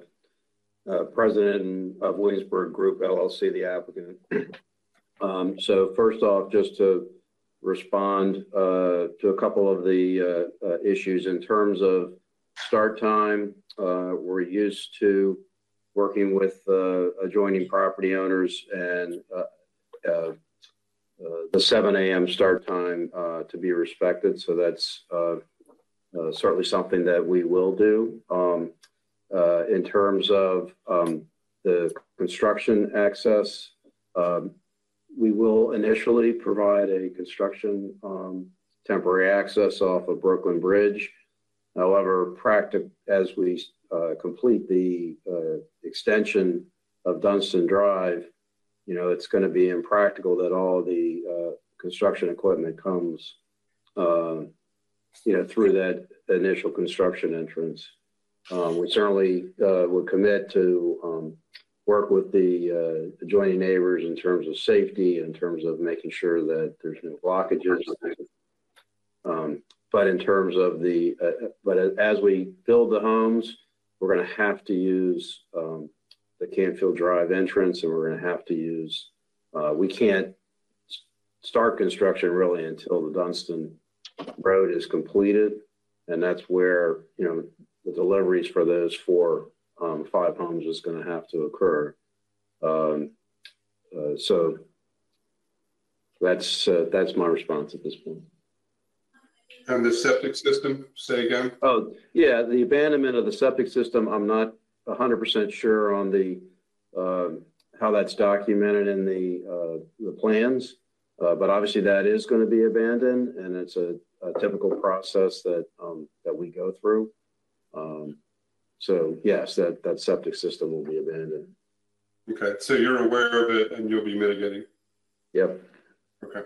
uh, president of Williamsburg Group LLC, the applicant. um, so first off, just to respond uh, to a couple of the uh, uh, issues in terms of start time, uh, we're used to working with uh, adjoining property owners and uh, uh, uh the 7 a.m. start time to be respected. So that's certainly something that we will do. Um, in terms of um, the construction access, um, we will initially provide a construction um, temporary access off of Brooklyn Bridge. However, as we uh, complete the uh, extension of Dunston Drive, you know, it's going to be impractical that all the uh, construction equipment comes, you know, through that initial construction entrance. Um, we certainly would commit to um, work with the adjoining neighbors in terms of safety, in terms of making sure that there's no blockages. But in terms of the, uh, but as we build the homes, we're going to have to use um, the Canfield Drive entrance, and we're going to have to use. Uh, we can't start construction really until the Dunston Road is completed, and that's where you know the deliveries for those four um, five homes is going to have to occur. Um, uh, so that's uh, that's my response at this point. And the septic system, say again? Oh, yeah, the abandonment of the septic system, I'm not 100% sure on the, uh, how that's documented in the, uh, the plans. Uh, but obviously that is going to be abandoned and it's a, a typical process that, um, that we go through. Um, so yes, that, that septic system will be abandoned. Okay, so you're aware of it and you'll be mitigating? Yep. Okay.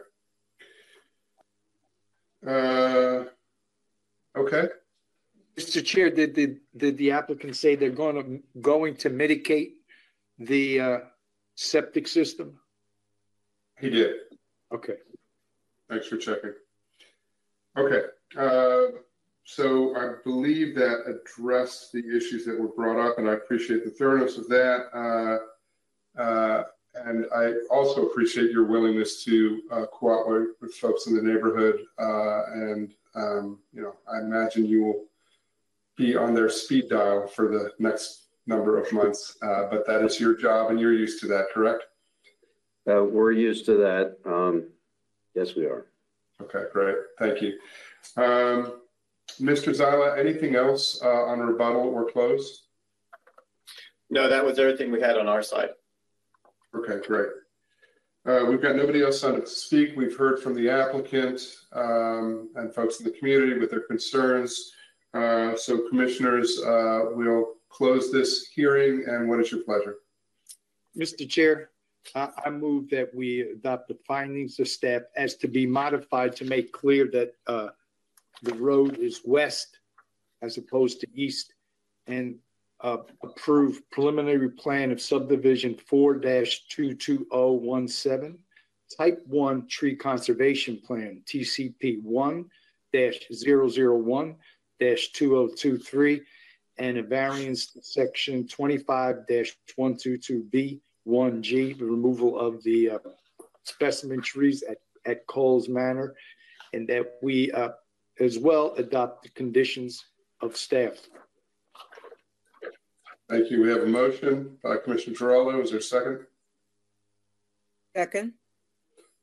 Uh, okay. Mr. Chair, did, did, did the applicant say they're going to, going to mitigate the uh, septic system? He did. Okay. Thanks for checking. Okay. Uh, so I believe that addressed the issues that were brought up, and I appreciate the thoroughness of that. Uh, uh, and I also appreciate your willingness to uh, cooperate with folks in the neighborhood. Uh, and, um, you know, I imagine you will be on their speed dial for the next number of months. Uh, but that is your job and you're used to that, correct? Uh, we're used to that. Um, yes, we are. Okay, great. Thank you. Um, Mr. Zyla, anything else uh, on rebuttal or close? No, that was everything we had on our side. Okay, great. Uh, we've got nobody else on to speak. We've heard from the applicant um, and folks in the community with their concerns. Uh, so commissioners, uh, we'll close this hearing and what is your pleasure? Mr. Chair, I, I move that we adopt the findings of staff as to be modified to make clear that uh, the road is west as opposed to east and uh, approve preliminary plan of subdivision four two two oh one seven, type one tree conservation plan, TCP one dash zero zero one dash two oh two three, and a variance to section 25-122B1G, the removal of the uh, specimen trees at, at Coles Manor, and that we uh, as well adopt the conditions of staff. Thank you. We have a motion by Commissioner Geraldo. Is there a second? Second.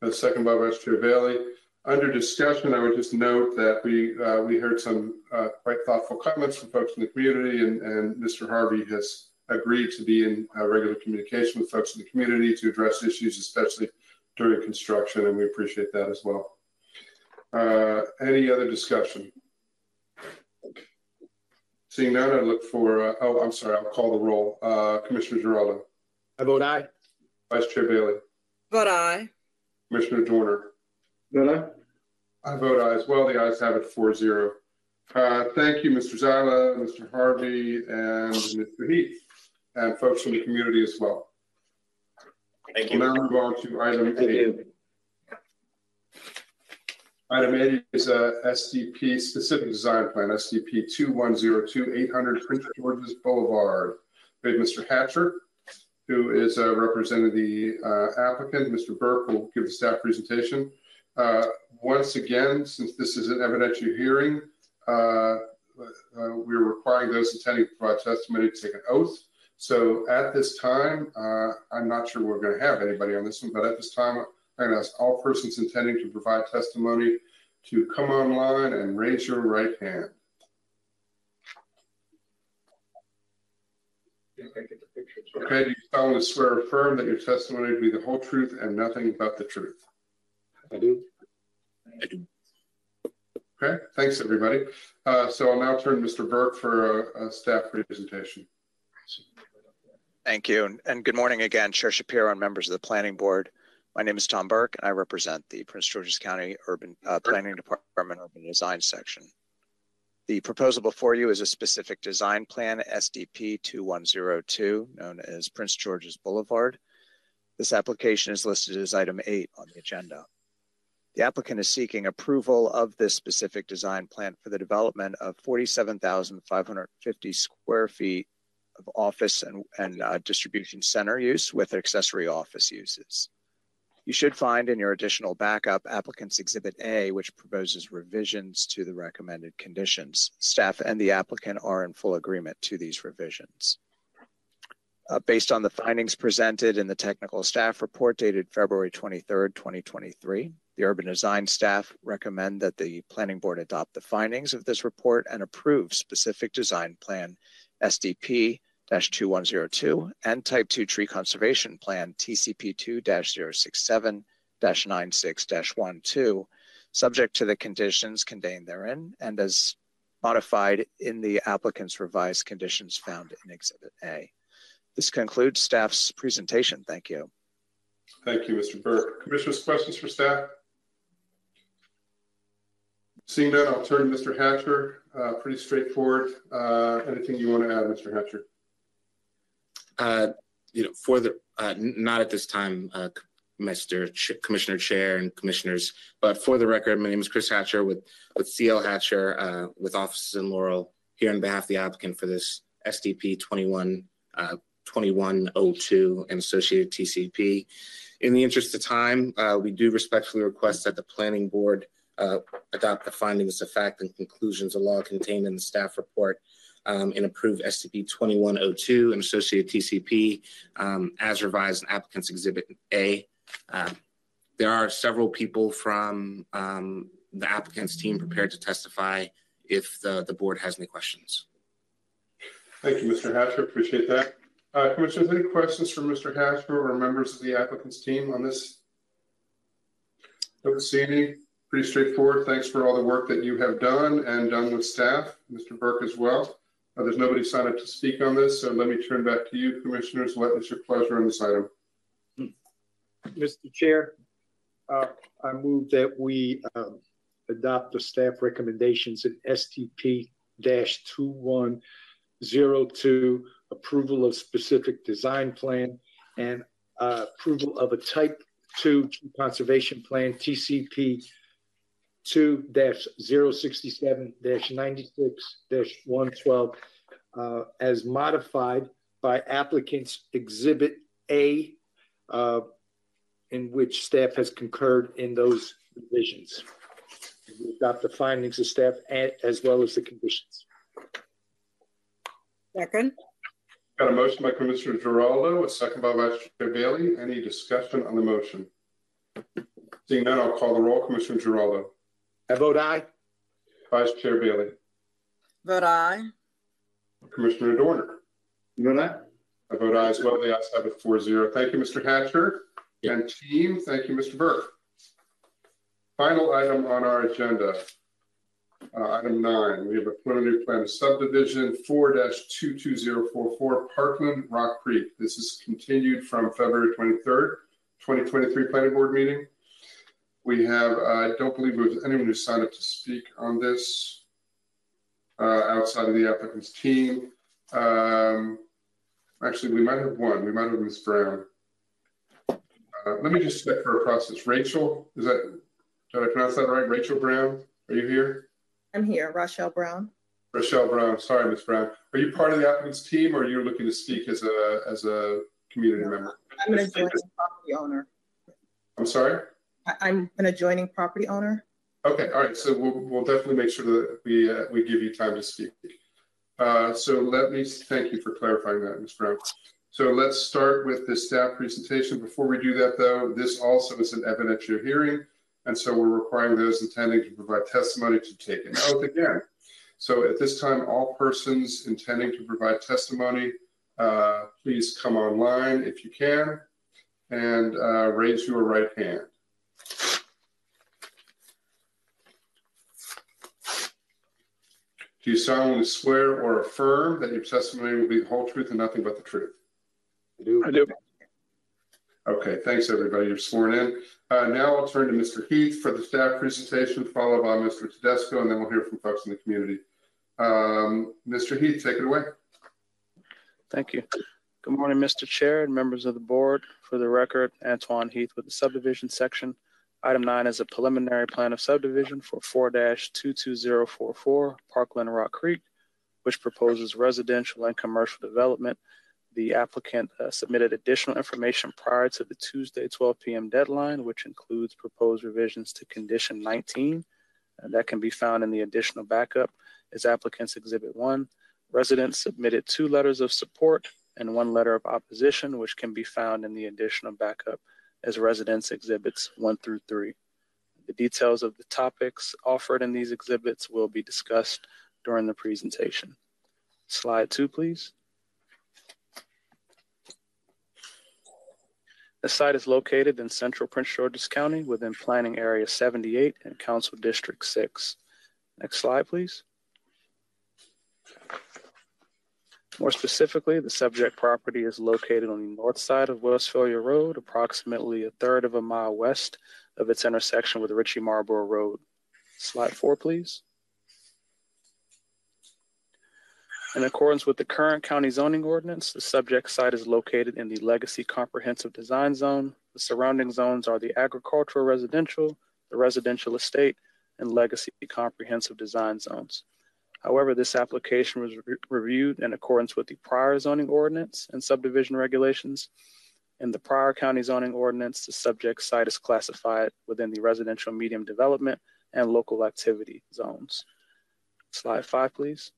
A second by Vice Chair Bailey. Under discussion, I would just note that we uh, we heard some uh, quite thoughtful comments from folks in the community, and, and Mr. Harvey has agreed to be in uh, regular communication with folks in the community to address issues, especially during construction, and we appreciate that as well. Uh, any other discussion? Seeing none, I look for, uh, oh, I'm sorry, I'll call the roll. Uh, Commissioner Geraldo. I vote aye. Vice Chair Bailey. Vote aye. Commissioner Doerner. Vote aye. I vote aye as well. The ayes have it 4-0. Uh, thank you, Mr. Zyla, Mr. Harvey, and Mr. Heath, and folks from the community as well. Thank you. We'll now move on to item eight. Item eight is a SDP specific design plan, SDP 2102 800 Prince George's Boulevard. We have Mr. Hatcher, who is uh, representing the uh, applicant. Mr. Burke will give the staff presentation. Uh, once again, since this is an evidentiary hearing, uh, uh, we're requiring those attending to provide testimony to take an oath. So at this time, uh, I'm not sure we're going to have anybody on this one, but at this time, I'm going to ask all persons intending to provide testimony to come online and raise your right hand. Okay, do you solemnly swear or affirm that your testimony will be the whole truth and nothing but the truth? I do. I do. Okay, thanks everybody. Uh, so I'll now turn to Mr. Burke for a, a staff presentation. Thank you. And good morning again, Chair Shapiro and members of the Planning Board. My name is Tom Burke, and I represent the Prince George's County Urban uh, Planning Department Urban Design Section. The proposal before you is a specific design plan, SDP 2102, known as Prince George's Boulevard. This application is listed as item eight on the agenda. The applicant is seeking approval of this specific design plan for the development of 47,550 square feet of office and, and uh, distribution center use with accessory office uses. You should find in your additional backup applicant's exhibit A, which proposes revisions to the recommended conditions. Staff and the applicant are in full agreement to these revisions. Uh, based on the findings presented in the technical staff report dated February 23rd, 2023, the urban design staff recommend that the planning board adopt the findings of this report and approve specific design plan SDP 2102 and Type 2 Tree Conservation Plan TCP 2 067 96 12, subject to the conditions contained therein and as modified in the applicant's revised conditions found in Exhibit A. This concludes staff's presentation. Thank you. Thank you, Mr. Burke. Commissioners, questions for staff? Seeing none, I'll turn to Mr. Hatcher. Uh, pretty straightforward. Uh, anything you want to add, Mr. Hatcher? Uh, you know, for the uh, not at this time, uh, Mr. Ch Commissioner Chair and Commissioners, but for the record, my name is Chris Hatcher with with CL Hatcher uh, with offices in Laurel here on behalf of the applicant for this SDP 21 uh, 2102 and associated TCP. In the interest of time, uh, we do respectfully request that the Planning Board adopt the findings of fact and conclusions of law contained in the staff report um, and approve SDP 2102 and associated TCP um, as revised in applicant's exhibit A. Uh, there are several people from um, the applicant's team prepared to testify if the, the board has any questions. Thank you, Mr. Hatcher. Appreciate that. Uh, Commissioners, any questions from Mr. Hatcher or members of the applicant's team on this? Don't see any. Pretty straightforward. Thanks for all the work that you have done and done with staff, Mr. Burke as well. Uh, there's nobody signed up to speak on this, so let me turn back to you, commissioners. What is your pleasure on this item? Mr. Chair, uh, I move that we um, adopt the staff recommendations in SDP two one zero two, approval of specific design plan and uh, approval of a type two conservation plan, TCP two 67 ninety-six one twelve, uh, as modified by applicant's exhibit A, uh, in which staff has concurred in those revisions. We adopt the findings of staff as well as the conditions. Second. Got a motion by Commissioner Geraldo, a second by Vice Chair Bailey. Any discussion on the motion? Seeing none, I'll call the roll. Commissioner Geraldo. I vote aye. Vice Chair Bailey. Vote aye. Commissioner Doerner. You vote aye. I vote aye as well. The ayes have it 4-0. Thank you, Mr. Hatcher. And team, thank you, Mr. Burke. Final item on our agenda, uh, item nine, we have a preliminary plan of subdivision 4-22044 Parkland Rock Creek. This is continued from February 23rd, 2023 planning board meeting. We have, uh, I don't believe there was anyone who signed up to speak on this uh, outside of the applicant's team. Um, actually, we might have one. We might have Ms. Brown. Uh, let me just check her process. Rachel, is that, did I pronounce that right? Rachel Brown, are you here? I'm here, Rochelle Brown. Rochelle Brown, sorry, Ms. Brown. Are you part of the applicant's team or are you looking to speak as a, as a community member? I'm an adjoining property owner. I'm sorry? I'm an adjoining property owner. Okay, all right. So we'll, we'll definitely make sure that we uh, we give you time to speak. Uh, so let me thank you for clarifying that, Ms. Brown. So let's start with the staff presentation. Before we do that, though, this also is an evidentiary hearing, and so we're requiring those intending to provide testimony to take an oath again. So at this time, all persons intending to provide testimony, uh, please come online if you can, and uh, raise your right hand. Do you solemnly swear or affirm that your testimony will be the whole truth and nothing but the truth? I do. I do. Okay, thanks everybody. You're sworn in. Uh, now I'll turn to Mr. Heath for the staff presentation, followed by Mr. Tedesco, and then we'll hear from folks in the community. Um, Mr. Heath, take it away. Thank you. Good morning, Mr. Chair and members of the board. For the record, Antoine Heath with the subdivision section. Item nine is a preliminary plan of subdivision for 4-22044 Parkland Rock Creek, which proposes residential and commercial development. The applicant uh, submitted additional information prior to the Tuesday 12 p.m. deadline, which includes proposed revisions to condition 19. And that can be found in the additional backup as applicant's exhibit one. Residents submitted two letters of support and one letter of opposition, which can be found in the additional backup as residents exhibits one through three. The details of the topics offered in these exhibits will be discussed during the presentation. Slide two, please. The site is located in central Prince George's County within Planning Area 78 and Council District 6. Next slide, please. More specifically, the subject property is located on the north side of Westphalia Road, approximately a third of a mile west of its intersection with Ritchie Marlboro Road. Slide four, please. In accordance with the current county zoning ordinance, the subject site is located in the Legacy Comprehensive Design Zone. The surrounding zones are the agricultural residential, the residential estate, and Legacy Comprehensive Design Zones. However, this application was re reviewed in accordance with the prior zoning ordinance and subdivision regulations. In the prior county zoning ordinance, the subject site is classified within the residential medium development and local activity zones. Slide five, please.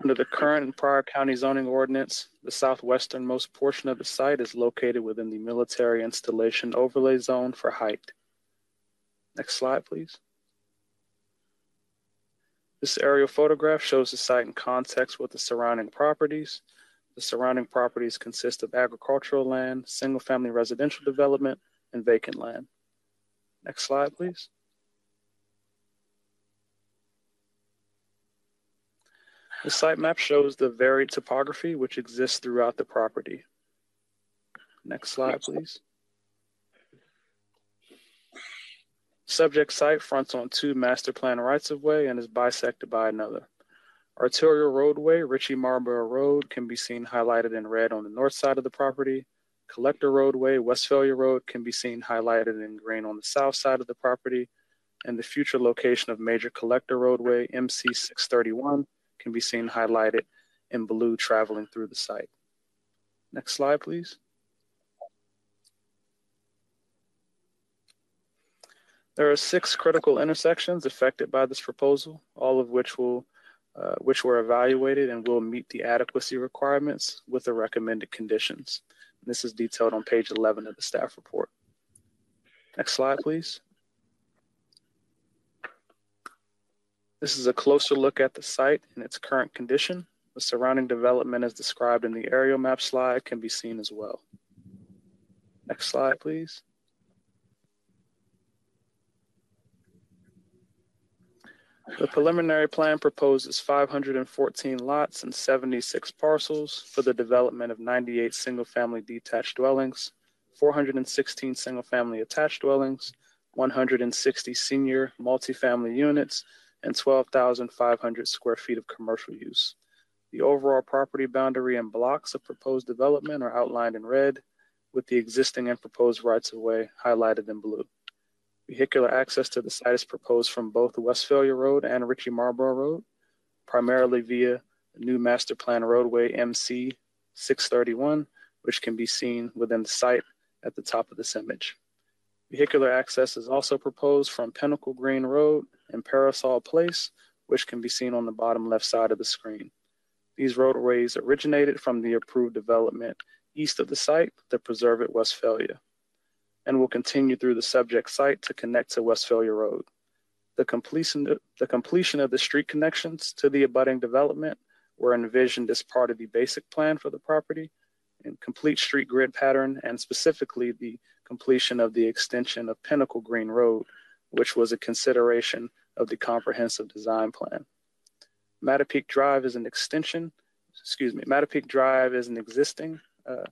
Under the current and prior county zoning ordinance, the southwesternmost portion of the site is located within the military installation overlay zone for height. Next slide, please. This aerial photograph shows the site in context with the surrounding properties. The surrounding properties consist of agricultural land, single family residential development, and vacant land. Next slide, please. The site map shows the varied topography which exists throughout the property. Next slide, please. Subject site fronts on two master plan rights of way and is bisected by another. Arterial roadway, Ritchie Marlboro Road, can be seen highlighted in red on the north side of the property. Collector roadway, Westphalia Road, can be seen highlighted in green on the south side of the property. And the future location of major collector roadway, MC 631, can be seen highlighted in blue traveling through the site. Next slide, please. There are six critical intersections affected by this proposal, all of which will uh, which were evaluated and will meet the adequacy requirements with the recommended conditions. This is detailed on page 11 of the staff report. Next slide, please. This is a closer look at the site and its current condition. The surrounding development as described in the aerial map slide can be seen as well. Next slide, please. The preliminary plan proposes 514 lots and 76 parcels for the development of 98 single-family detached dwellings, 416 single-family attached dwellings, 160 senior multifamily units, and 12,500 square feet of commercial use. The overall property boundary and blocks of proposed development are outlined in red, with the existing and proposed rights of way highlighted in blue. Vehicular access to the site is proposed from both Westphalia Road and Ritchie Marlboro Road, primarily via the new master plan roadway MC 631, which can be seen within the site at the top of this image. Vehicular access is also proposed from Pinnacle Green Road and Parasol Place, which can be seen on the bottom left side of the screen. These roadways originated from the approved development east of the site, the Preserve at Westphalia and will continue through the subject site to connect to Westphalia Road. The completion, the completion of the street connections to the abutting development were envisioned as part of the basic plan for the property and complete street grid pattern and specifically the completion of the extension of Pinnacle Green Road, which was a consideration of the comprehensive design plan. Mattapique Drive is an extension, excuse me, Mattapique Drive is an existing uh,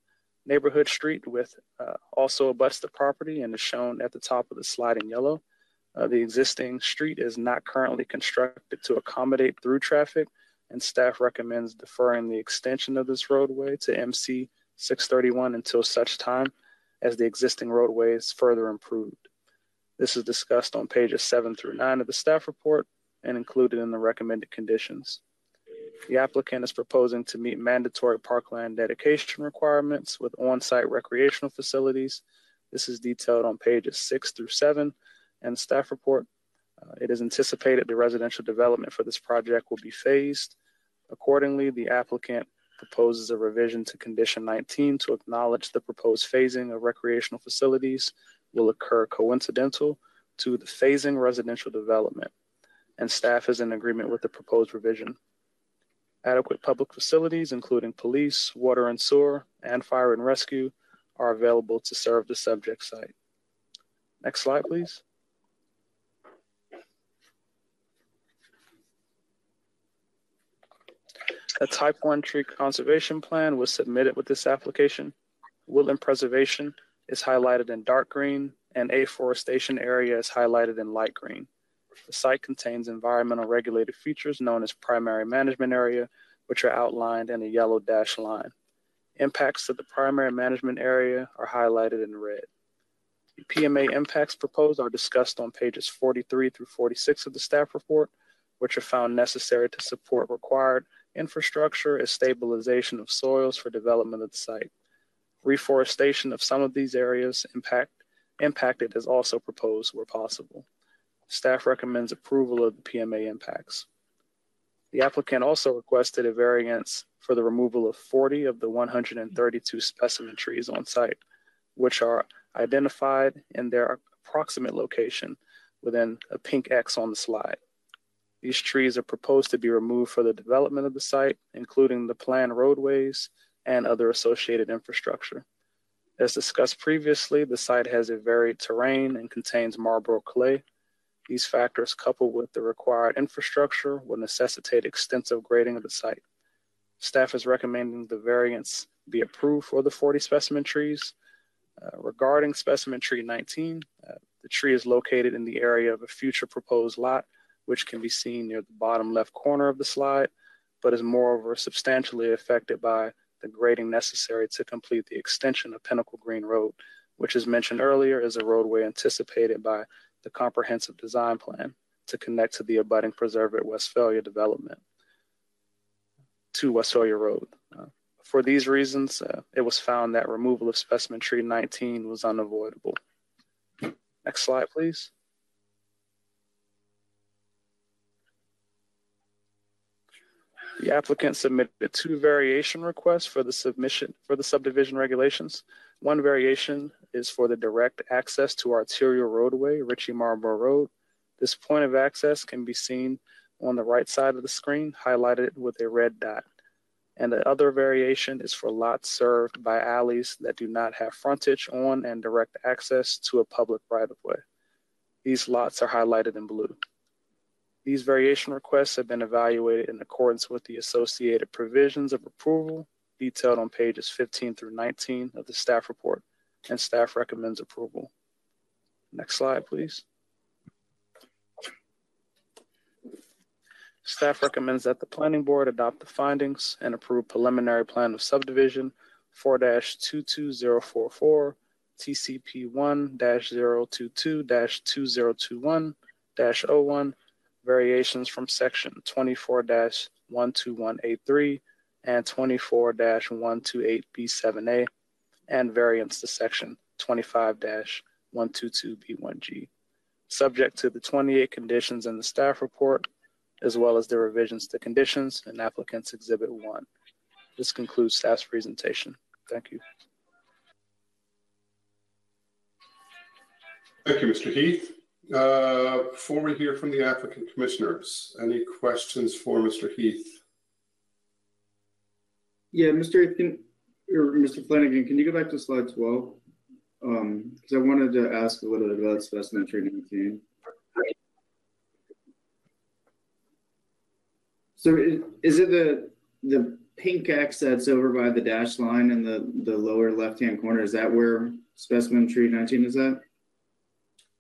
neighborhood street with uh, also abuts the property and is shown at the top of the slide in yellow. Uh, the existing street is not currently constructed to accommodate through traffic, and staff recommends deferring the extension of this roadway to MC 631 until such time as the existing roadway is further improved. This is discussed on pages seven through nine of the staff report and included in the recommended conditions. The applicant is proposing to meet mandatory parkland dedication requirements with on-site recreational facilities. This is detailed on pages six through seven and staff report. Uh, it is anticipated the residential development for this project will be phased. Accordingly, the applicant proposes a revision to condition 19 to acknowledge the proposed phasing of recreational facilities will occur coincidental to the phasing residential development, and staff is in agreement with the proposed revision. Adequate public facilities, including police, water and sewer, and fire and rescue, are available to serve the subject site. Next slide, please. A type 1 tree conservation plan was submitted with this application. Woodland preservation is highlighted in dark green and afforestation area is highlighted in light green. The site contains environmental regulated features known as primary management area, which are outlined in a yellow dashed line. Impacts to the primary management area are highlighted in red. The PMA impacts proposed are discussed on pages 43 through 46 of the staff report, which are found necessary to support required infrastructure as stabilization of soils for development of the site. Reforestation of some of these areas impact, impacted is also proposed where possible. Staff recommends approval of the PMA impacts. The applicant also requested a variance for the removal of 40 of the 132 specimen trees on site, which are identified in their approximate location within a pink X on the slide. These trees are proposed to be removed for the development of the site, including the planned roadways and other associated infrastructure. As discussed previously, the site has a varied terrain and contains marlboro clay, These factors, coupled with the required infrastructure, will necessitate extensive grading of the site. Staff is recommending the variance be approved for the 40 specimen trees. Uh, regarding specimen tree 19, uh, the tree is located in the area of a future proposed lot, which can be seen near the bottom left corner of the slide, but is moreover substantially affected by the grading necessary to complete the extension of Pinnacle Green Road, which as mentioned earlier is a roadway anticipated by the comprehensive design plan to connect to the abutting Preserve at Westphalia development to Westphalia Road. Uh, for these reasons, uh, it was found that removal of specimen tree 19 was unavoidable. Next slide, please. The applicant submitted two variation requests for the submission for the subdivision regulations. One variation is for the direct access to arterial roadway, Ritchie Marlboro Road. This point of access can be seen on the right side of the screen, highlighted with a red dot. And the other variation is for lots served by alleys that do not have frontage on and direct access to a public right of way. These lots are highlighted in blue. These variation requests have been evaluated in accordance with the associated provisions of approval detailed on pages 15 through 19 of the staff report, and staff recommends approval. Next slide, please. Staff recommends that the planning board adopt the findings and approve preliminary plan of subdivision 4-22044 TCP 1-022-2021-01 variations from section 24-12183 and 24-128B7A and variants to section 25-122B1G. Subject to the 28 conditions in the staff report, as well as the revisions to conditions in applicant's exhibit one. This concludes staff's presentation. Thank you. Thank you, Mr. Heath. Uh, before we hear from the applicant commissioners, any questions for Mr. Heath? Yeah, Mr. Heath, can, or Mr. Flanagan, can you go back to slide 12? Um, because I wanted to ask a little bit about specimen tree 19. So is it the the pink X that's over by the dash line in the the lower left hand corner? Is that where specimen tree 19 is at?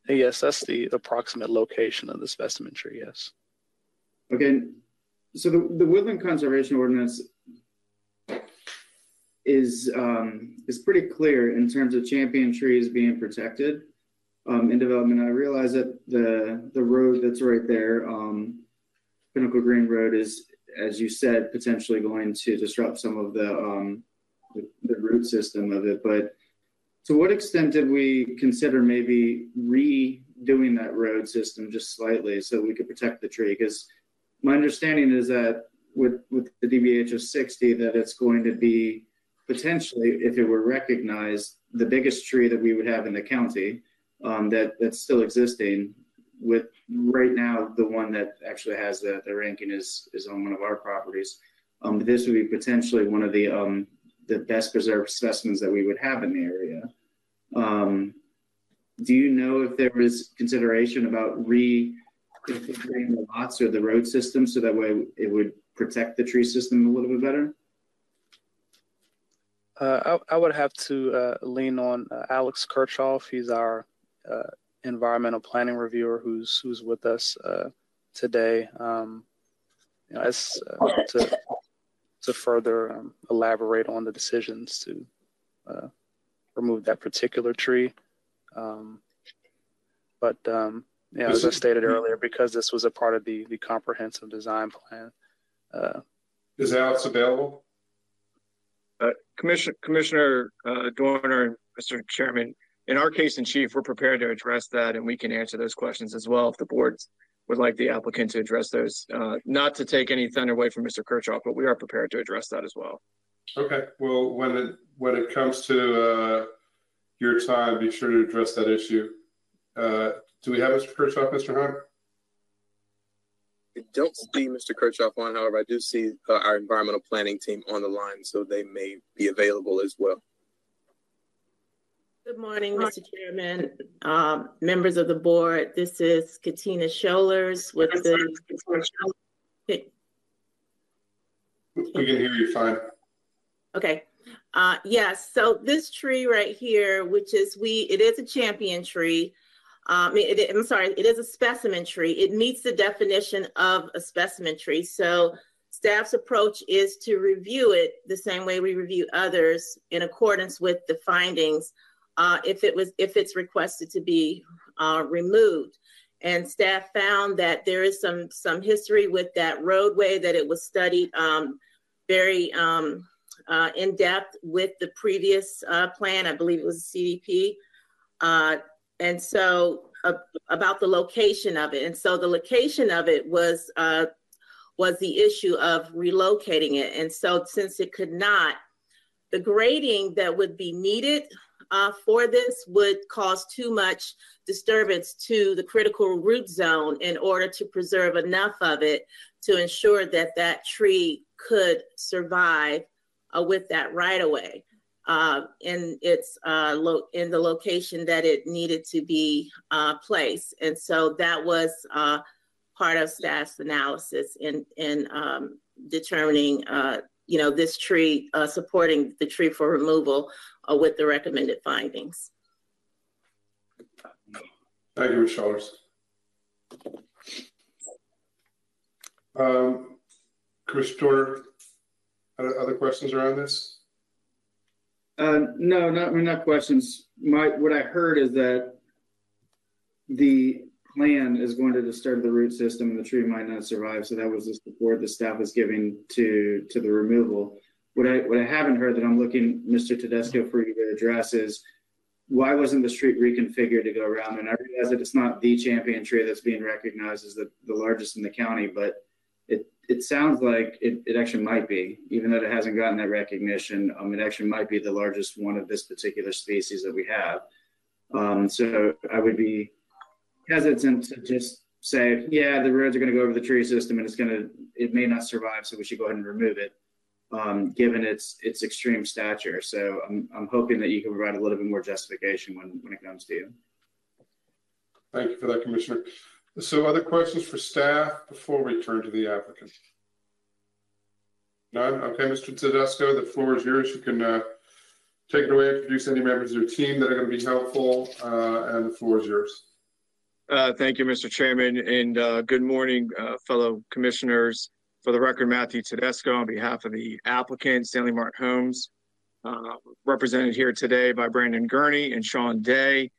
Yes, that's the approximate location of the specimen tree. Yes. Okay. So the, the woodland conservation ordinance is um, is pretty clear in terms of champion trees being protected um, in development. I realize that the the road that's right there, um, Pinnacle Green Road, is as you said potentially going to disrupt some of the, um, the the root system of it, but to what extent did we consider maybe redoing that road system just slightly so we could protect the tree? Because my understanding is that with with the DBH of 60, that it's going to be potentially, if it were recognized, the biggest tree that we would have in the county um, that that's still existing. With right now, the one that actually has the, the ranking is is on one of our properties. Um, this would be potentially one of the um, the best preserved specimens that we would have in the area. Um, do you know if there was consideration about re the lots or the road system so that way it would protect the tree system a little bit better? Uh, I, I, would have to uh, lean on uh, Alex Kirchhoff. He's our environmental planning reviewer who's who's with us today. Um, you know, as to to further um, elaborate on the decisions to uh, remove that particular tree. Um, but um, yeah, as I stated earlier, because this was a part of the the comprehensive design plan. Uh, Is Alex available? Uh, Commissioner Commissioner uh, Doerner and Mr. Chairman, in our case in chief, we're prepared to address that, and we can answer those questions as well if the boards would like the applicant to address those. Uh, not to take any thunder away from Mr. Kirchhoff, but we are prepared to address that as well. Okay. Well, when it when it comes to uh, your time, be sure to address that issue. Uh, do we have Mr. Kirchhoff, Mr. Hunt? I don't see Mr. Kirchhoff on. However, I do see uh, our environmental planning team on the line, so they may be available as well. Good morning, Mr. Chairman, um, members of the board. This is Katina Scholars with the. We can hear you fine. Okay. Uh, yes. So this tree right here, which is we, it is a champion tree. Um, it, I'm sorry, it is a specimen tree. It meets the definition of a specimen tree. So staff's approach is to review it the same way we review others in accordance with the findings uh, if it was if it's requested to be uh, removed. And staff found that there is some some history with that roadway that it was studied um, very um, uh, in depth with the previous uh, plan. I believe it was CDP. And so uh, about the location of it. And so the location of it was uh, was the issue of relocating it. And so since it could not, the grading that would be needed uh, for this would cause too much disturbance to the critical root zone in order to preserve enough of it to ensure that that tree could survive uh, with that right of way uh, in its uh, lo- in the location that it needed to be uh, placed. And so that was uh, part of staff's analysis in in um, determining you know, this tree, uh, supporting the tree for removal uh, with the recommended findings. Thank you, Ms. Shoulders. Um, Commissioner other questions around this? Uh, no, not, not questions. My, what I heard is that the plan is going to disturb the root system and the tree might not survive. So that was the support the staff was giving to to the removal. What I what I haven't heard that I'm looking, Mr. Tedesco, for you to address is why wasn't the street reconfigured to go around? And I realize that it's not the champion tree that's being recognized as the, the largest in the county, but it sounds like it, it actually might be, even though it hasn't gotten that recognition. Um, it actually might be the largest one of this particular species that we have. Um, so I would be hesitant to just say, yeah, the roads are going to go over the tree system and it's going to, it may not survive, so we should go ahead and remove it, um, given its its extreme stature. So I'm, I'm hoping that you can provide a little bit more justification when, when it comes to you. Thank you for that, Commissioner. So other questions for staff before we turn to the applicant? None? Okay, Mr. Tedesco, the floor is yours. You can uh, take it away, introduce any members of your team that are going to be helpful, uh, and the floor is yours. Uh, thank you, Mr. Chairman, and uh, good morning, uh, fellow commissioners. For the record, Matthew Tedesco on behalf of the applicant, Stanley Martin Homes, uh, represented here today by Brandon Gurney and Sean Day,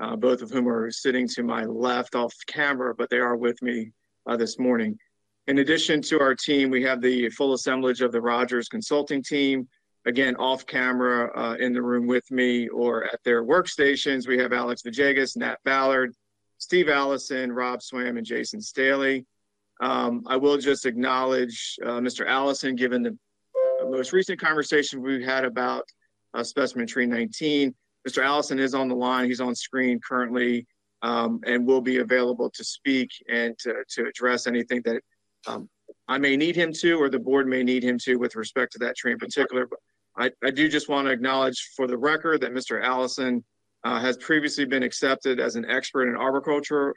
uh, both of whom are sitting to my left off camera, but they are with me uh, this morning. In addition to our team, we have the full assemblage of the Rogers consulting team, again, off camera in the room with me or at their workstations. We have Alex Villegas, Nat Ballard, Steve Allison, Rob Swam, and Jason Staley. Um, I will just acknowledge uh, Mr. Allison, given the most recent conversation we've had about uh, specimen tree 19. Mr. Allison is on the line. He's on screen currently um, and will be available to speak and to, to address anything that um, I may need him to or the board may need him to with respect to that tree in particular. But I, I do just want to acknowledge for the record that Mr. Allison uh, has previously been accepted as an expert in arboriculture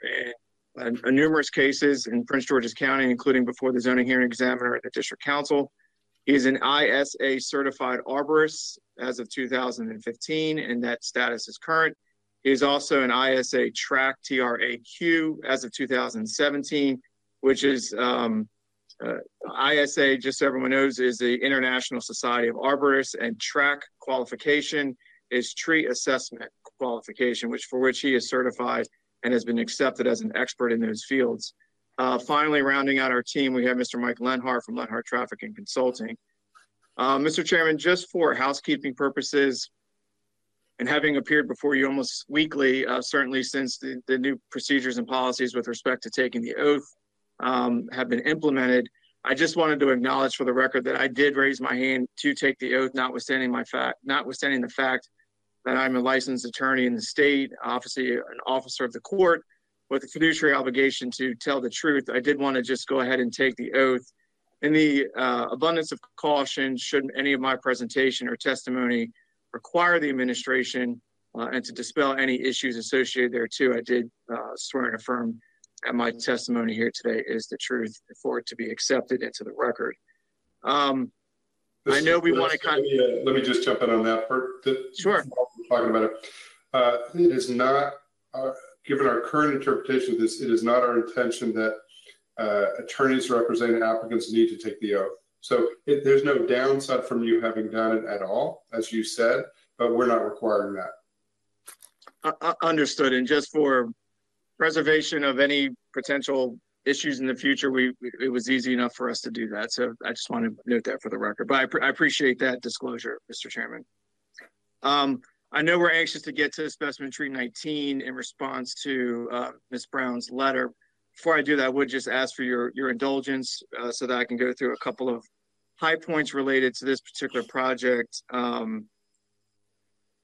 in, in numerous cases in Prince George's County, including before the zoning hearing examiner at the district council. He is an ISA certified arborist as of 2015, and that status is current. He is also an ISA track TRAQ as of 2017, which is um, uh, ISA, just so everyone knows, is the International Society of Arborists, and track qualification is tree assessment qualification, which for which he is certified and has been accepted as an expert in those fields. Uh, finally, rounding out our team, we have Mr. Mike Lenhart from Lenhart Traffic and Consulting. Uh, Mr. Chairman, just for housekeeping purposes, and having appeared before you almost weekly, uh, certainly since the, the, new procedures and policies with respect to taking the oath um, have been implemented, I just wanted to acknowledge for the record that I did raise my hand to take the oath, notwithstanding my fact, notwithstanding the fact that I'm a licensed attorney in the state, obviously an officer of the court with a fiduciary obligation to tell the truth. I did want to just go ahead and take the oath. In the uh, abundance of caution, should any of my presentation or testimony require the administration uh, and to dispel any issues associated there too. I did uh, swear and affirm that my testimony here today is the truth for it to be accepted into the record. Um, I know we want to kind of. Let me, uh, let me just jump in on that part. The, sure. Talking about it. Uh, it is not, uh, given our current interpretation of this, it is not our intention that uh, attorneys representing applicants need to take the oath. So it, there's no downside from you having done it at all, as you said, but we're not requiring that. Uh, uh, understood. And just for preservation of any potential issues in the future, we it was easy enough for us to do that. So I just want to note that for the record. But I, I appreciate that disclosure, Mr. Chairman. Um, I know we're anxious to get to specimen tree 19 in response to uh, Ms. Brown's letter. Before I do that, I would just ask for your, your indulgence uh, so that I can go through a couple of high points related to this particular project. Um,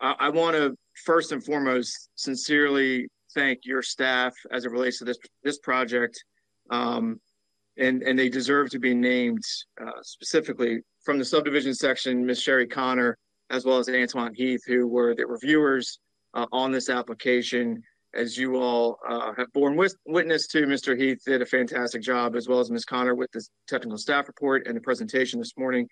I, I want to first and foremost sincerely thank your staff as it relates to this this project, um, and and they deserve to be named uh, specifically from the subdivision section. Ms. Sherry Connor, as well as Antoine Heath, who were the reviewers uh, on this application. As you all uh, have borne with, witness to, Mr. Heath did a fantastic job, as well as Ms. Connor with the technical staff report and the presentation this morning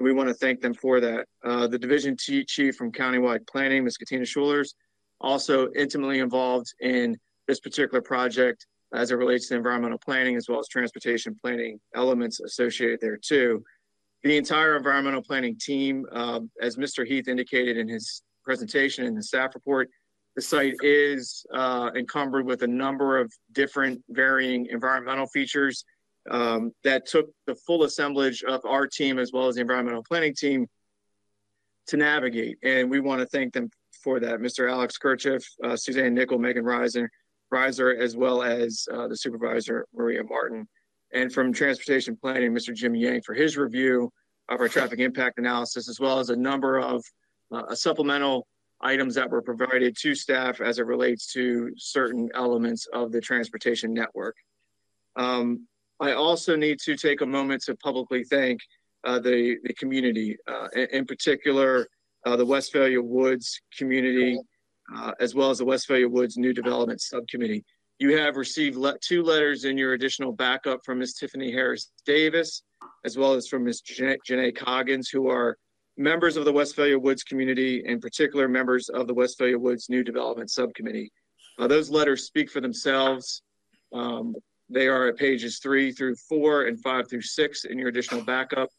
and we want to thank them for that. Uh, the division chief from countywide planning, Ms. Katina Schulers, also intimately involved in this particular project as it relates to environmental planning as well as transportation planning elements associated there too. The entire environmental planning team, uh, as Mr. Heath indicated in his presentation in the staff report, the site is uh, encumbered with a number of different varying environmental features um, that took the full assemblage of our team as well as the environmental planning team to navigate. And we want to thank them for that. Mr. Alex Kirchhoff, uh, Suzanne Nickel, Megan Reiser, Reiser as well as uh, the supervisor, Maria Martin. And from transportation planning, Mr. Jim Yang for his review of our traffic impact analysis, as well as a number of uh, supplemental items that were provided to staff as it relates to certain elements of the transportation network. Um, I also need to take a moment to publicly thank uh, the, the community, uh, in, in, particular, uh, the Westphalia Woods community, uh, as well as the Westphalia Woods New Development Subcommittee. You have received le two letters in your additional backup from Ms. Tiffany Harris Davis, as well as from Ms. Janae Coggins, who are members of the Westphalia Woods community, in particular members of the Westphalia Woods New Development Subcommittee. Uh, those letters speak for themselves. Um, they are at pages three through four and five through six in your additional backup.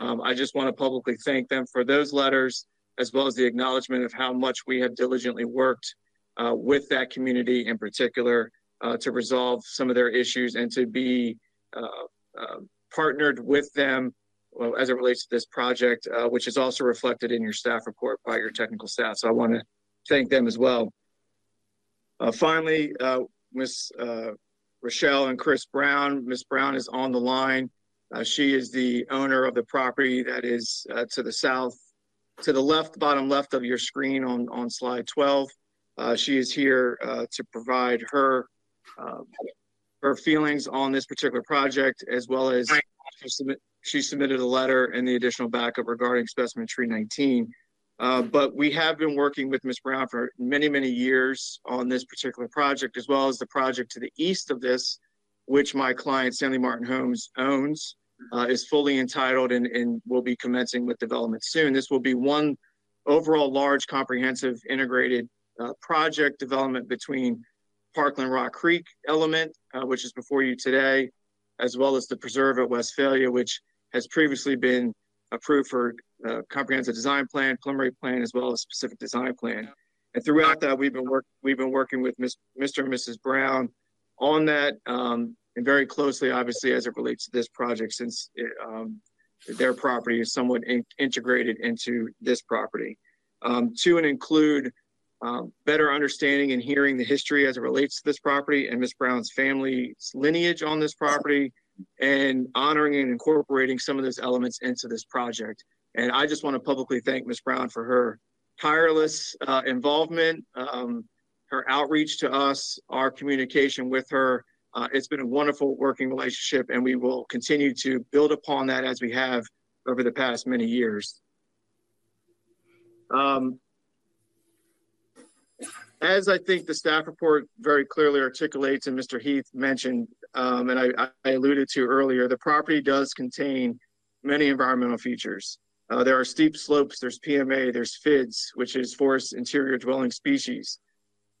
Um, I just want to publicly thank them for those letters, as well as the acknowledgement of how much we have diligently worked uh, with that community in particular uh, to resolve some of their issues and to be uh, uh partnered with them well, as it relates to this project, uh, which is also reflected in your staff report by your technical staff. So I want to thank them as well. Finally, Ms. Rochelle and Chris Brown. Ms. Brown is on the line. Uh, she is the owner of the property that is uh, to the south, to the left, bottom left of your screen on, on slide 12. Uh, she is here to provide her um, her feelings on this particular project, as well as she, submit, she submitted a letter and the additional backup regarding specimen tree 19. Uh, but we have been working with Ms. Brown for many, many years on this particular project, as well as the project to the east of this, which my client, Stanley Martin Homes, owns, uh, is fully entitled and, and will be commencing with development soon. This will be one overall large, comprehensive, integrated uh, project development between Parkland Rock Creek element, uh, which is before you today, as well as the preserve at Westphalia, which has previously been approved for uh, comprehensive design plan, preliminary plan, as well as specific design plan. And throughout that, we've been work we've been working with Ms., Mr. and Mrs. Brown on that, um, and very closely, obviously, as it relates to this project, since it, um, their property is somewhat in integrated into this property. Um, to and include um, better understanding and hearing the history as it relates to this property and Miss Brown's family's lineage on this property, and honoring and incorporating some of those elements into this project. And I just want to publicly thank Miss Brown for her tireless uh, involvement, um, her outreach to us, our communication with her. Uh, it's been a wonderful working relationship, and we will continue to build upon that as we have over the past many years. Um, as I think the staff report very clearly articulates and Mr. Heath mentioned, um, and I, I, alluded to earlier, the property does contain many environmental features. Uh, there are steep slopes, there's PMA, there's FIDS, which is forest interior dwelling species,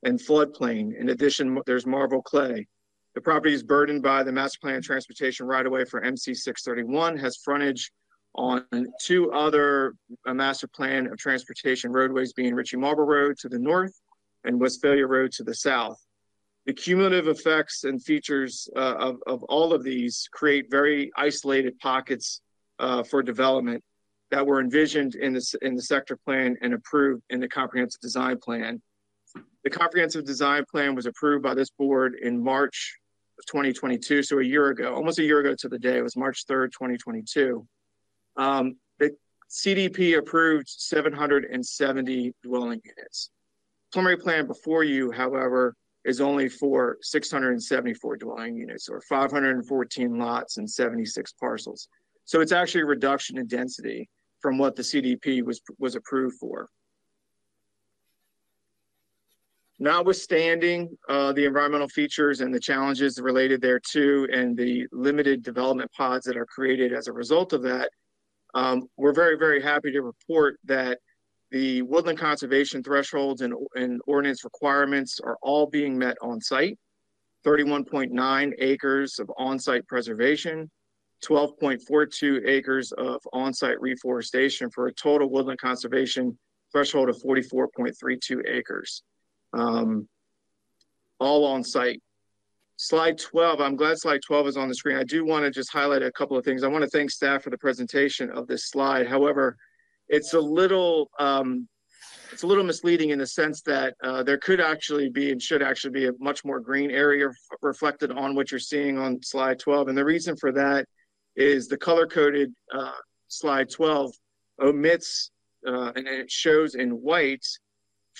and floodplain. In addition, there's Marlboro clay. The property is burdened by the master plan transportation right away for MC 631, has frontage on two other uh, master plan of transportation roadways being Ritchie Marlboro Road to the north and Westphalia Road to the south. The cumulative effects and features uh, of, of all of these create very isolated pockets uh, for development that were envisioned in the, in the sector plan and approved in the comprehensive design plan. The comprehensive design plan was approved by this board in March of 2022, so a year ago, almost a year ago to the day, it was March 3rd, 2022. Um, the CDP approved 770 dwelling units preliminary plan before you, however, is only for 674 dwelling units or 514 lots and 76 parcels. So it's actually a reduction in density from what the CDP was, was approved for. Notwithstanding uh, the environmental features and the challenges related thereto and the limited development pods that are created as a result of that, um, we're very, very happy to report that the woodland conservation thresholds and, and ordinance requirements are all being met on site. 31.9 acres of on-site preservation, 12.42 acres of on-site reforestation for a total woodland conservation threshold of 44.32 acres. Um, all on site. Slide 12, I'm glad slide 12 is on the screen. I do want to just highlight a couple of things. I want to thank staff for the presentation of this slide. However, it's a little um, it's a little misleading in the sense that uh, there could actually be and should actually be a much more green area reflected on what you're seeing on slide 12. And the reason for that is the color coded uh, slide 12 omits uh, and it shows in white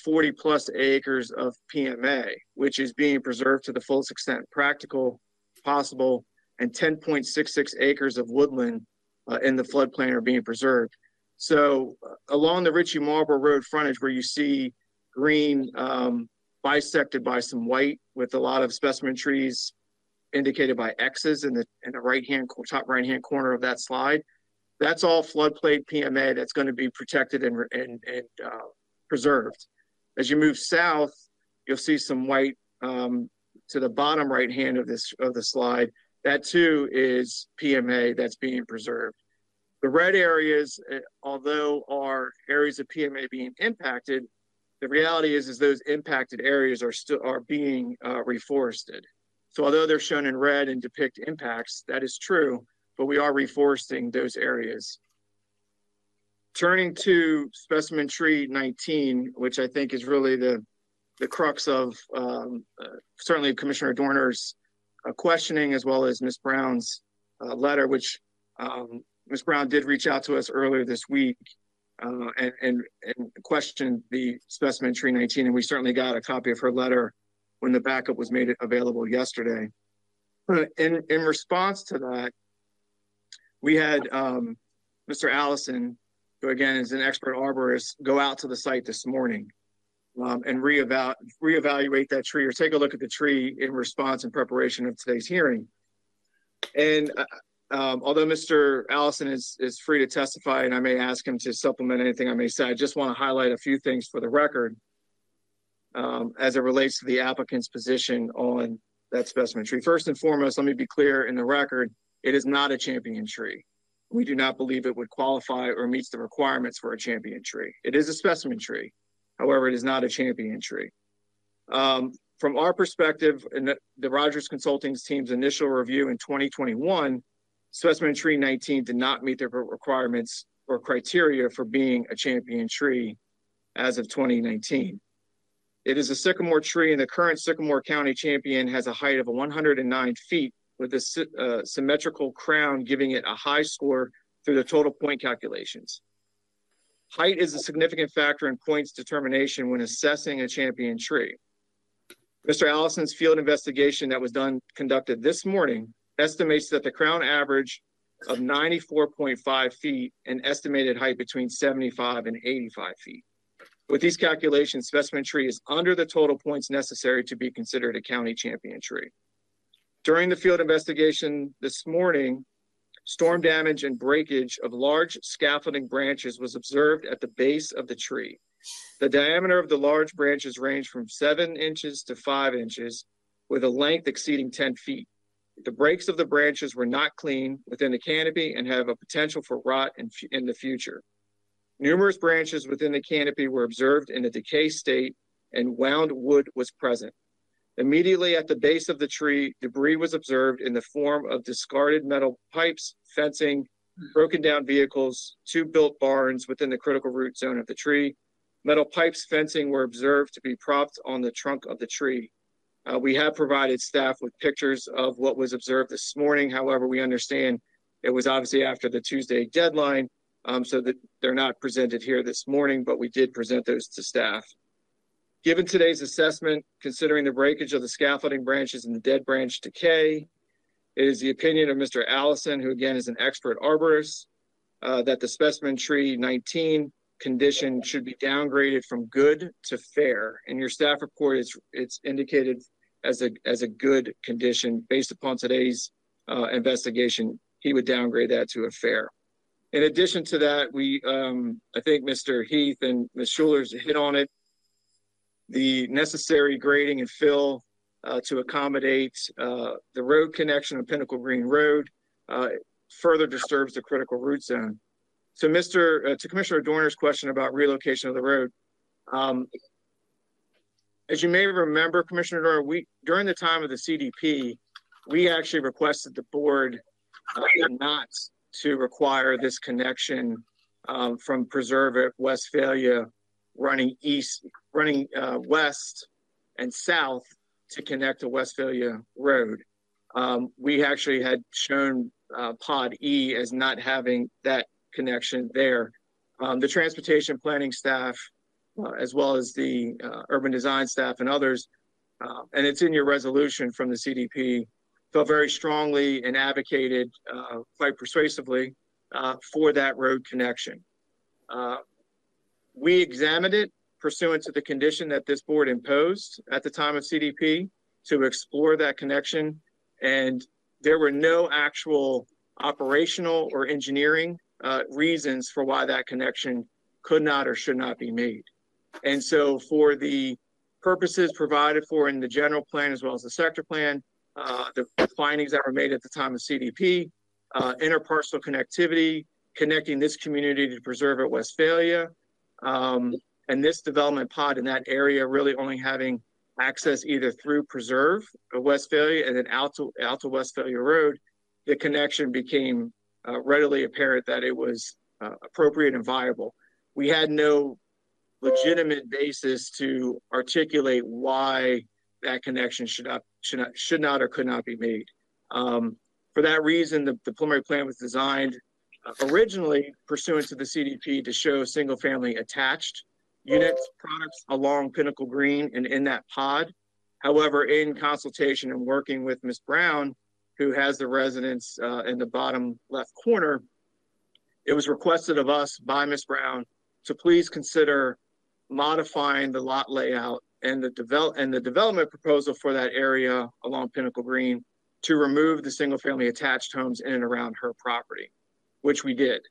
40 plus acres of PMA, which is being preserved to the fullest extent practical possible, and 10.66 acres of woodland uh, in the floodplain are being preserved. So uh, along the Ritchie Marlboro Road frontage where you see green um, bisected by some white with a lot of specimen trees indicated by X's in the in the right hand top right hand corner of that slide. That's all floodplain PMA that's going to be protected and, and, and uh, preserved. As you move south, you'll see some white um, to the bottom right hand of this of the slide. That too is PMA that's being preserved. The red areas, uh, although are areas of PMA being impacted, the reality is, is those impacted areas are still are being uh, reforested. So although they're shown in red and depict impacts, that is true, but we are reforesting those areas. Turning to specimen tree 19, which I think is really the, the crux of um, uh, certainly Commissioner Doerner's uh, questioning as well as Ms. Brown's uh, letter, which um, Ms. Brown did reach out to us earlier this week uh, and, and, and questioned the specimen tree 19, and we certainly got a copy of her letter when the backup was made available yesterday. In, in response to that, we had um, Mr. Allison, who again is an expert arborist, go out to the site this morning um, and reeval reevaluate that tree or take a look at the tree in response and preparation of today's hearing. And uh, um, although Mr. Allison is, is free to testify and I may ask him to supplement anything I may say, I just want to highlight a few things for the record um, as it relates to the applicant's position on that specimen tree. First and foremost, let me be clear in the record, it is not a champion tree. We do not believe it would qualify or meets the requirements for a champion tree. It is a specimen tree. However, it is not a champion tree. Um, from our perspective, in the, the Rogers Consulting's team's initial review in 2021, specimen tree 19 did not meet the requirements or criteria for being a champion tree as of 2019. It is a sycamore tree, and the current Sycamore County champion has a height of 109 feet with a uh, symmetrical crown, giving it a high score through the total point calculations. Height is a significant factor in points determination when assessing a champion tree. Mr. Allison's field investigation that was done conducted this morning estimates that the crown average of 94.5 feet and estimated height between 75 and 85 feet. With these calculations, specimen tree is under the total points necessary to be considered a county champion tree. During the field investigation this morning, storm damage and breakage of large scaffolding branches was observed at the base of the tree. The diameter of the large branches ranged from seven inches to five inches, with a length exceeding 10 feet. The breaks of the branches were not clean within the canopy and have a potential for rot in, in the future. Numerous branches within the canopy were observed in a decay state and wound wood was present. Immediately at the base of the tree, debris was observed in the form of discarded metal pipes, fencing, broken down vehicles, two built barns within the critical root zone of the tree. Metal pipes fencing were observed to be propped on the trunk of the tree. Uh, we have provided staff with pictures of what was observed this morning. However, we understand it was obviously after the Tuesday deadline, um, so that they're not presented here this morning, but we did present those to staff. Given today's assessment, considering the breakage of the scaffolding branches and the dead branch decay, it is the opinion of Mr. Allison, who again is an expert arborist, uh, that the specimen tree 19 condition should be downgraded from good to fair. In your staff report, it's it's indicated as a as a good condition based upon today's uh, investigation. He would downgrade that to a fair. In addition to that, we, um, I think Mr. Heath and Ms. Schuler's hit on it. The necessary grading and fill uh, to accommodate uh, the road connection of Pinnacle Green Road uh, further disturbs the critical root zone. So, Mr. Uh, to Commissioner Doerner's question about relocation of the road, um, as you may remember, Commissioner Doerner, we during the time of the CDP, we actually requested the board uh, not to require this connection um, from Preserve at Westphalia running east, running uh, west and south to connect to Westphalia Road. Um, we actually had shown uh, Pod E as not having that connection there. Um, the transportation planning staff, uh, as well as the uh, urban design staff and others, uh, and it's in your resolution from the CDP, felt very strongly and advocated uh, quite persuasively uh, for that road connection. Uh, we examined it pursuant to the condition that this board imposed at the time of CDP to explore that connection. And there were no actual operational or engineering reasons for why that connection could not or should not be made. And so for the purposes provided for in the general plan as well as the sector plan, uh, the findings that were made at the time of CDP, uh, interparcel connectivity, connecting this community to preserve at Westphalia, um, and this development pod in that area really only having access either through preserve of Westphalia and then out to, out to Westphalia Road, the connection became uh, readily apparent that it was uh, appropriate and viable. We had no legitimate basis to articulate why that connection should not should not should not or could not be made. Um, for that reason, the, the preliminary plan was designed uh, originally pursuant to the CDP to show single family attached units products along Pinnacle Green and in that pod. However, in consultation and working with Ms. Brown, who has the residence uh, in the bottom left corner, it was requested of us by Ms. Brown to please consider modifying the lot layout and the develop and the development proposal for that area along Pinnacle Green to remove the single family attached homes in and around her property, which we did.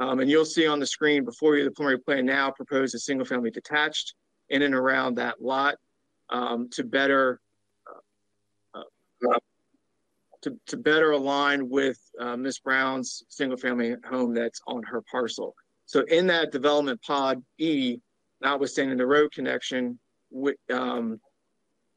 Um, and you'll see on the screen before you the preliminary plan now proposes a single family detached in and around that lot um, to better uh, uh, to, to better align with uh, Ms. Brown's single family home that's on her parcel. So in that development pod E, notwithstanding the road connection, we, um,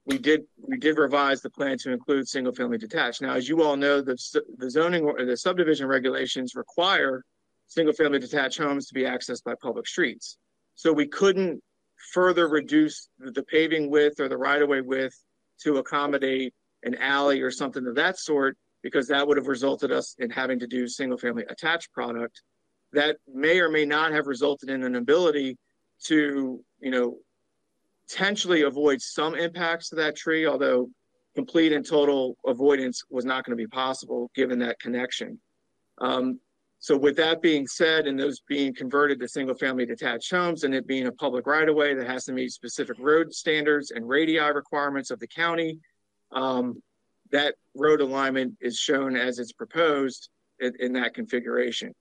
we did we did revise the plan to include single family detached. Now, as you all know, the, the zoning or the subdivision regulations require single family detached homes to be accessed by public streets. So we couldn't further reduce the paving width or the right of way width to accommodate an alley or something of that sort because that would have resulted us in having to do single family attached product that may or may not have resulted in an ability to you know potentially avoid some impacts to that tree, although complete and total avoidance was not going to be possible given that connection. Um, so with that being said, and those being converted to single-family detached homes and it being a public right-of-way that has to meet specific road standards and radii requirements of the county, um, that road alignment is shown as it's proposed in, in that configuration.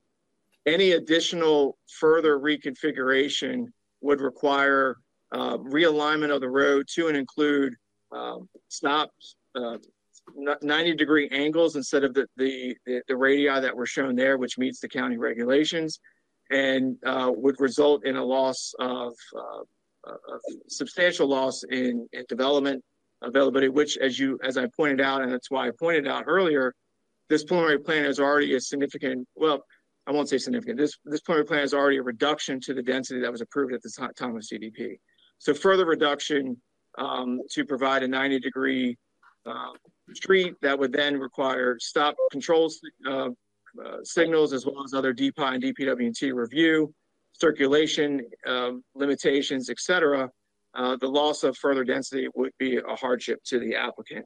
Any additional further reconfiguration would require uh, realignment of the road to and include um, stops, uh, 90 degree angles instead of the, the, the, radii that were shown there, which meets the county regulations and uh, would result in a loss of, uh, a substantial loss in, in development availability, which as you, as I pointed out, and that's why I pointed out earlier, this preliminary plan is already a significant, well, I won't say significant, this, this preliminary plan is already a reduction to the density that was approved at the time of CDP. So further reduction um, to provide a 90 degree uh, street that would then require stop controls uh, uh, signals as well as other DPI and DPWT review, circulation um, limitations, etc. Uh, the loss of further density would be a hardship to the applicant.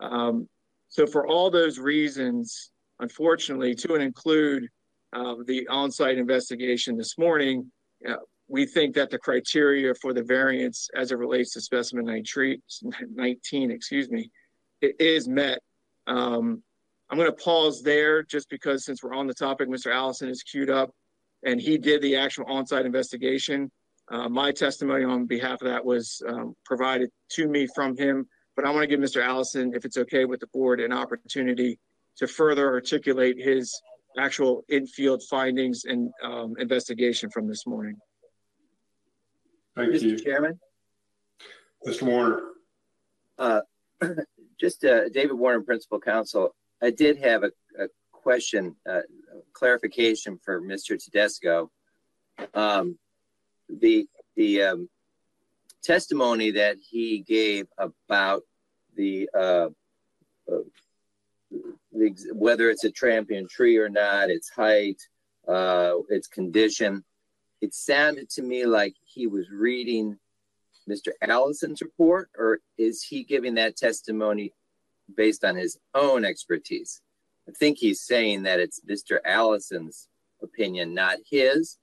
Um, so for all those reasons, unfortunately, to and include uh, the on-site investigation this morning, uh, we think that the criteria for the variance as it relates to specimen 19, excuse me, it is met. Um, I'm going to pause there just because since we're on the topic, Mr. Allison is queued up and he did the actual on-site investigation. Uh, my testimony on behalf of that was um, provided to me from him, but I want to give Mr. Allison, if it's okay with the board, an opportunity to further articulate his actual in-field findings and um, investigation from this morning. Thank Mr. you. Chairman. Mr. Warner. Uh, [CLEARS THROAT] just uh, David Warner, Principal Counsel. I did have a, a question, uh, clarification for Mr. Tedesco. Um, the the um, testimony that he gave about the, uh, uh, the whether it's a champion tree or not, its height, uh, its condition, it sounded to me like he was reading Mr. Allison's report, or is he giving that testimony based on his own expertise? I think he's saying that it's Mr. Allison's opinion, not his.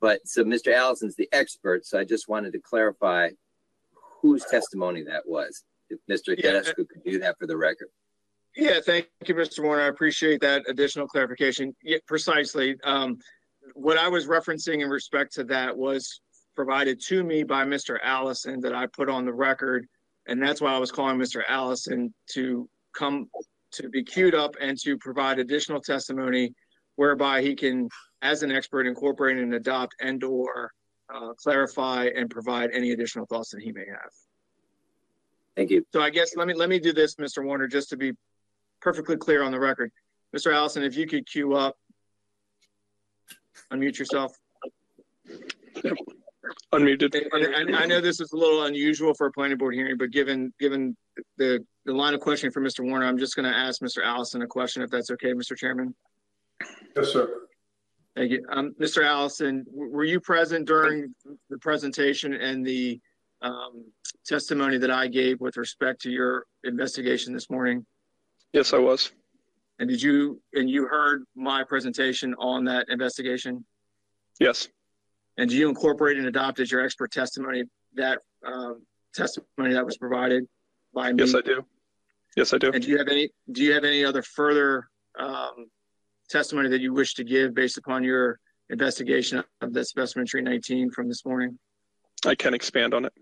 But so Mr. Allison's the expert, so I just wanted to clarify whose testimony that was. If Mr. Yeah. Tedesco could do that for the record. Yeah, thank you, Mr. Warner. I appreciate that additional clarification. Yeah, precisely. Um, what I was referencing in respect to that was provided to me by Mr. Allison that I put on the record. And that's why I was calling Mr. Allison to come to be queued up and to provide additional testimony whereby he can, as an expert, incorporate and adopt and or uh, clarify and provide any additional thoughts that he may have. Thank you. So I guess let me let me do this, Mr. Warner, just to be perfectly clear on the record. Mr. Allison, if you could queue up, unmute yourself. Unmuted. And, I know this is a little unusual for a planning board hearing, but given given the, the line of questioning for Mr. Warner, I'm just going to ask Mr. Allison a question, if that's okay, Mr. Chairman. Yes, sir. Thank you. Um, Mr. Allison, were you present during the presentation and the um, testimony that I gave with respect to your investigation this morning? Yes, I was. And did you and you heard my presentation on that investigation? Yes. And do you incorporate and adopt as your expert testimony that um, testimony that was provided by me? Yes, I do. Yes, I do. And do you have any? Do you have any other further um, testimony that you wish to give based upon your investigation of the specimen tree 19 from this morning? I can expand on it.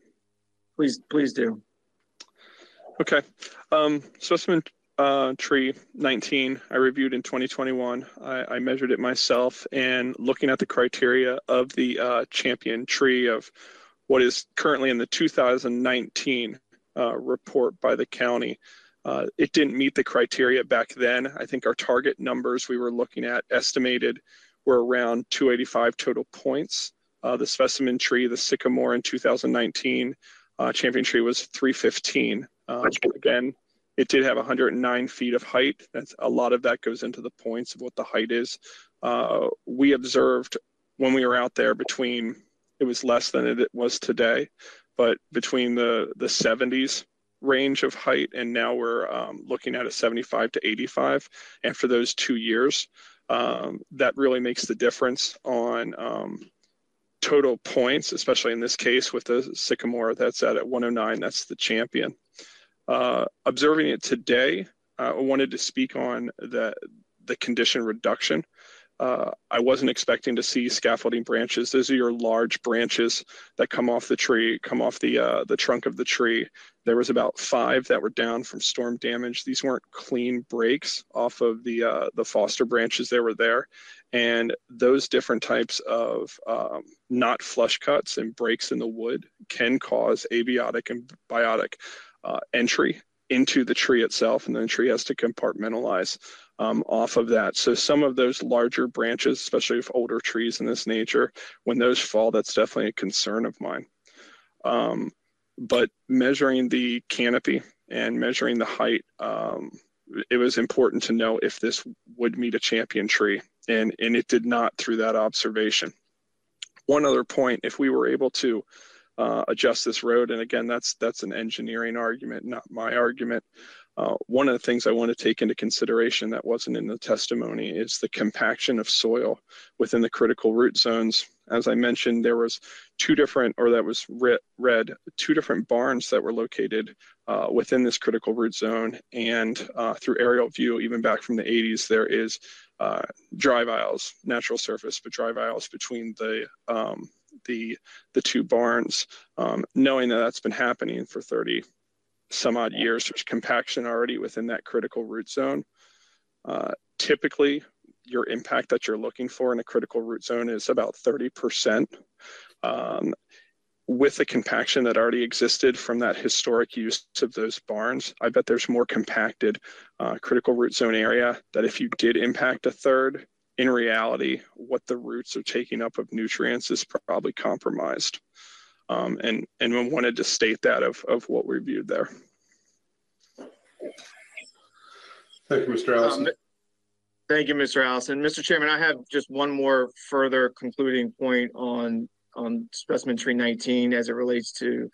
Please, please do. Okay. Um, specimen uh, tree 19 I reviewed in 2021. I, I, measured it myself and looking at the criteria of the uh, champion tree of what is currently in the 2019 uh, report by the county. Uh, it didn't meet the criteria back then. I think our target numbers we were looking at estimated were around 285 total points. Uh, the specimen tree, the sycamore in 2019, uh, champion tree was 315. again, it did have 109 feet of height. That's a lot of that goes into the points of what the height is. Uh, we observed when we were out there between it was less than it was today, but between the the 70s range of height and now we're um, looking at a 75 to 85. And for those two years, um, that really makes the difference on um, total points, especially in this case with the Sycamore that's at, at 109, that's the champion. Uh, observing it today, uh, I wanted to speak on the, the condition reduction. Uh, I wasn't expecting to see scaffolding branches. Those are your large branches that come off the tree, come off the uh, the trunk of the tree. There was about five that were down from storm damage. These weren't clean breaks off of the uh, the Foster branches that were there, and those different types of um, not flush cuts and breaks in the wood can cause abiotic and biotic uh, entry into the tree itself, and then the tree has to compartmentalize um, off of that. So some of those larger branches, especially with older trees in this nature, when those fall, that's definitely a concern of mine. Um, but measuring the canopy and measuring the height, um, it was important to know if this would meet a champion tree, and and it did not through that observation. One other point, if we were able to uh, adjust this road. And again, that's that's an engineering argument, not my argument. Uh, one of the things I want to take into consideration that wasn't in the testimony is the compaction of soil within the critical root zones. As I mentioned, there was two different, or that was read, two different barns that were located uh, within this critical root zone. And uh, through aerial view, even back from the 80s, there is uh, drive aisles, natural surface, but drive aisles between the um, the the two barns, um, knowing that that's been happening for 30 some odd years. There's compaction already within that critical root zone. Uh, typically, your impact that you're looking for in a critical root zone is about 30%. Um, with the compaction that already existed from that historic use of those barns, I bet there's more compacted uh, critical root zone area that if you did impact a third, in reality, what the roots are taking up of nutrients is probably compromised. Um, and and we wanted to state that of, of what we viewed there. Thank you, Mr. Allison. Um, thank you, Mr. Allison. Mr. Chairman, I have just one more further concluding point on on specimen tree 19 as it relates to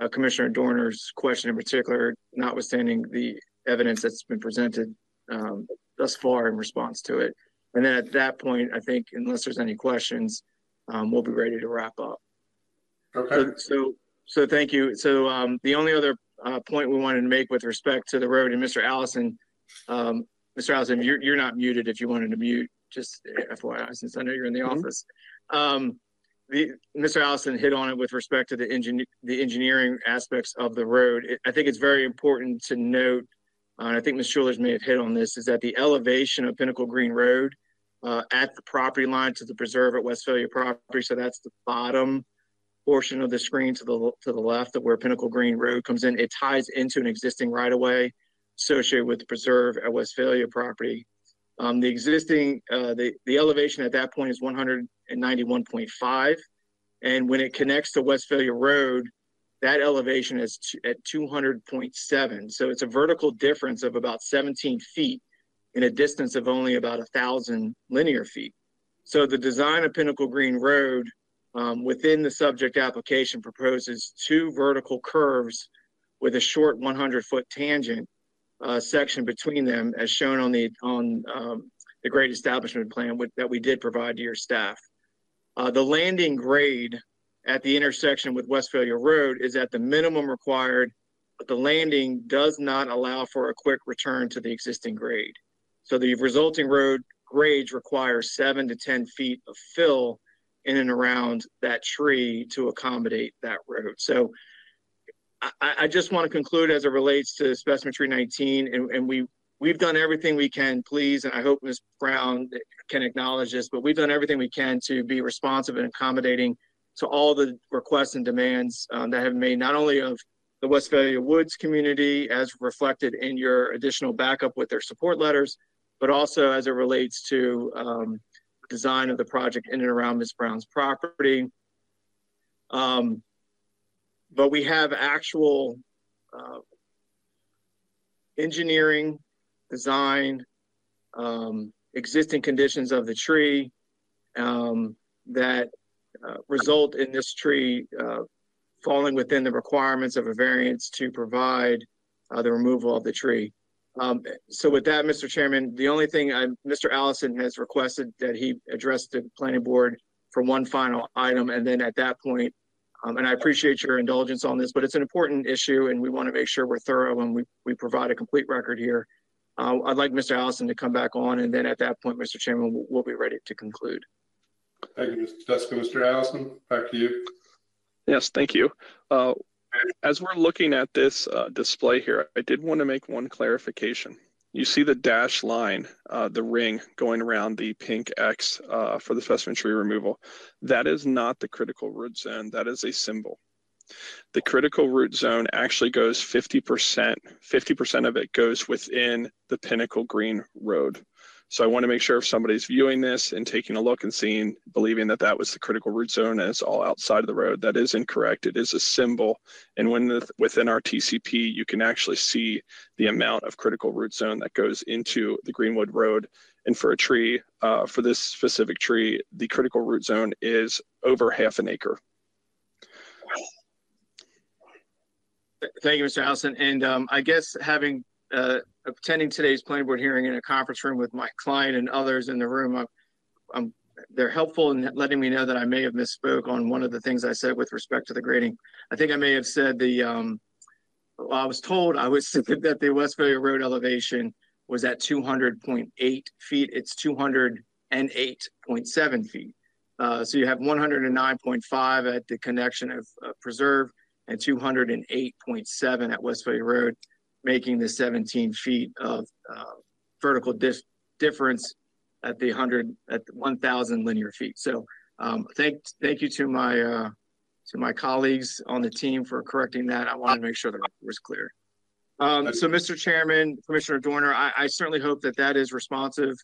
uh, Commissioner Doerner's question in particular, notwithstanding the evidence that's been presented um, thus far in response to it. And then at that point, I think, unless there's any questions, um, we'll be ready to wrap up. Okay. So, so, so thank you. So um, the only other uh, point we wanted to make with respect to the road, and Mr. Allison, um, Mr. Allison, you're, you're not muted if you wanted to mute, just FYI, since I know you're in the mm -hmm. office. Um, the, Mr. Allison hit on it with respect to the, engin the engineering aspects of the road. It, I think it's very important to note, uh, and I think Ms. Shoulars may have hit on this, is that the elevation of Pinnacle Green Road uh, at the property line to the preserve at Westphalia property. So that's the bottom portion of the screen to the to the left of where Pinnacle Green Road comes in. It ties into an existing right of way associated with the preserve at Westphalia property. Um, the existing uh, the the elevation at that point is 191.5, and when it connects to Westphalia Road, that elevation is at 200.7. So it's a vertical difference of about 17 feet in a distance of only about a thousand linear feet. So the design of Pinnacle Green Road um, within the subject application proposes two vertical curves with a short 100 foot tangent uh, section between them as shown on the on um, the grade establishment plan with, that we did provide to your staff. Uh, the landing grade at the intersection with Westphalia Road is at the minimum required, but the landing does not allow for a quick return to the existing grade. So the resulting road grades require seven to 10 feet of fill in and around that tree to accommodate that road. So I, I just want to conclude as it relates to specimen tree 19, and, and we we've done everything we can, please, and I hope Ms. Brown can acknowledge this, but we've done everything we can to be responsive and accommodating to all the requests and demands um, that have been made not only of the Westphalia Woods community as reflected in your additional backup with their support letters, but also as it relates to um, design of the project in and around Ms. Brown's property. Um, but we have actual uh, engineering, design, um, existing conditions of the tree um, that uh, result in this tree uh, falling within the requirements of a variance to provide uh, the removal of the tree. Um, so with that, Mr. Chairman, the only thing I, Mr. Allison has requested that he address the planning board for one final item. And then at that point, um, and I appreciate your indulgence on this, but it's an important issue and we want to make sure we're thorough and we, we provide a complete record here. Uh, I'd like Mr. Allison to come back on and then at that point, Mr. Chairman, we'll, we'll be ready to conclude. Thank you, Mr. Tedesco. Mr. Allison, back to you. Yes, thank you. Uh, as we're looking at this uh, display here, I did want to make one clarification. You see the dash line, uh, the ring going around the pink X uh, for the specimen tree removal. That is not the critical root zone. That is a symbol. The critical root zone actually goes 50%. 50% of it goes within the Pinnacle Green Road. So I want to make sure if somebody's viewing this and taking a look and seeing, believing that that was the critical root zone and it's all outside of the road, that is incorrect. It is a symbol. And when the, within our TCP, you can actually see the amount of critical root zone that goes into the Greenwood Road. And for a tree, uh, for this specific tree, the critical root zone is over half an acre. Thank you, Mr. Allison. And um, I guess having uh, attending today's planning board hearing in a conference room with my client and others in the room, I'm, I'm, they're helpful in letting me know that I may have misspoke on one of the things I said with respect to the grading. I think I may have said the, um, I was told I was [LAUGHS] that the Westphalia Road elevation was at 200.8 feet. It's 208.7 feet. Uh, so you have 109.5 at the connection of uh, Preserve and 208.7 at Westphalia Road making the 17 feet of uh, vertical dif- difference at the 100 at 1,000 linear feet. So um, thank thank you to my uh, to my colleagues on the team for correcting that. I wanted to make sure the record was clear. Um, so, Mr. Chairman, Commissioner Doerner, I, I, certainly hope that that is responsive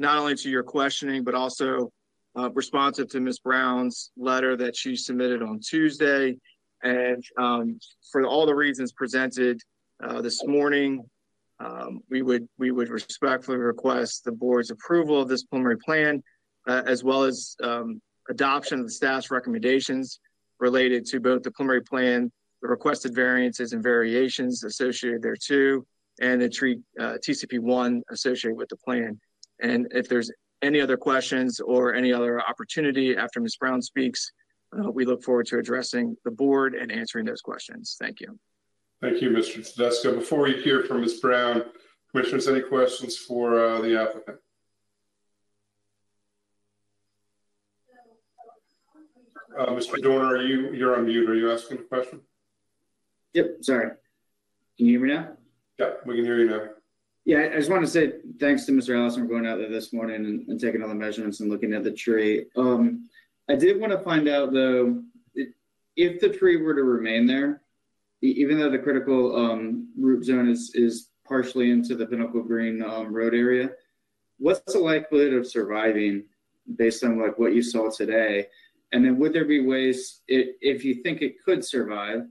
not only to your questioning but also uh, responsive to Ms. Brown's letter that she submitted on Tuesday. And um, for all the reasons presented, uh, this morning. Um, we would we would respectfully request the board's approval of this preliminary plan, uh, as well as um, adoption of the staff's recommendations related to both the preliminary plan, the requested variances and variations associated thereto, and the tree uh, TCP one associated with the plan. And if there's any other questions or any other opportunity after Ms. Brown speaks, uh, we look forward to addressing the board and answering those questions. Thank you. Thank you, Mr. Tedesco. Before we hear from Ms. Brown, Commissioners, any questions for uh, the applicant? Uh, Mr. Doerner, are you, you're on mute. Are you asking a question? Yep, sorry. Can you hear me now? Yeah, we can hear you now. Yeah, I just want to say thanks to Mr. Allison for going out there this morning and, and taking all the measurements and looking at the tree. Um, I did want to find out though, if the tree were to remain there, even though the critical um, root zone is is partially into the Pinnacle Green um, Road area, what's the likelihood of surviving based on like what you saw today? And then would there be ways, it, if you think it could survive,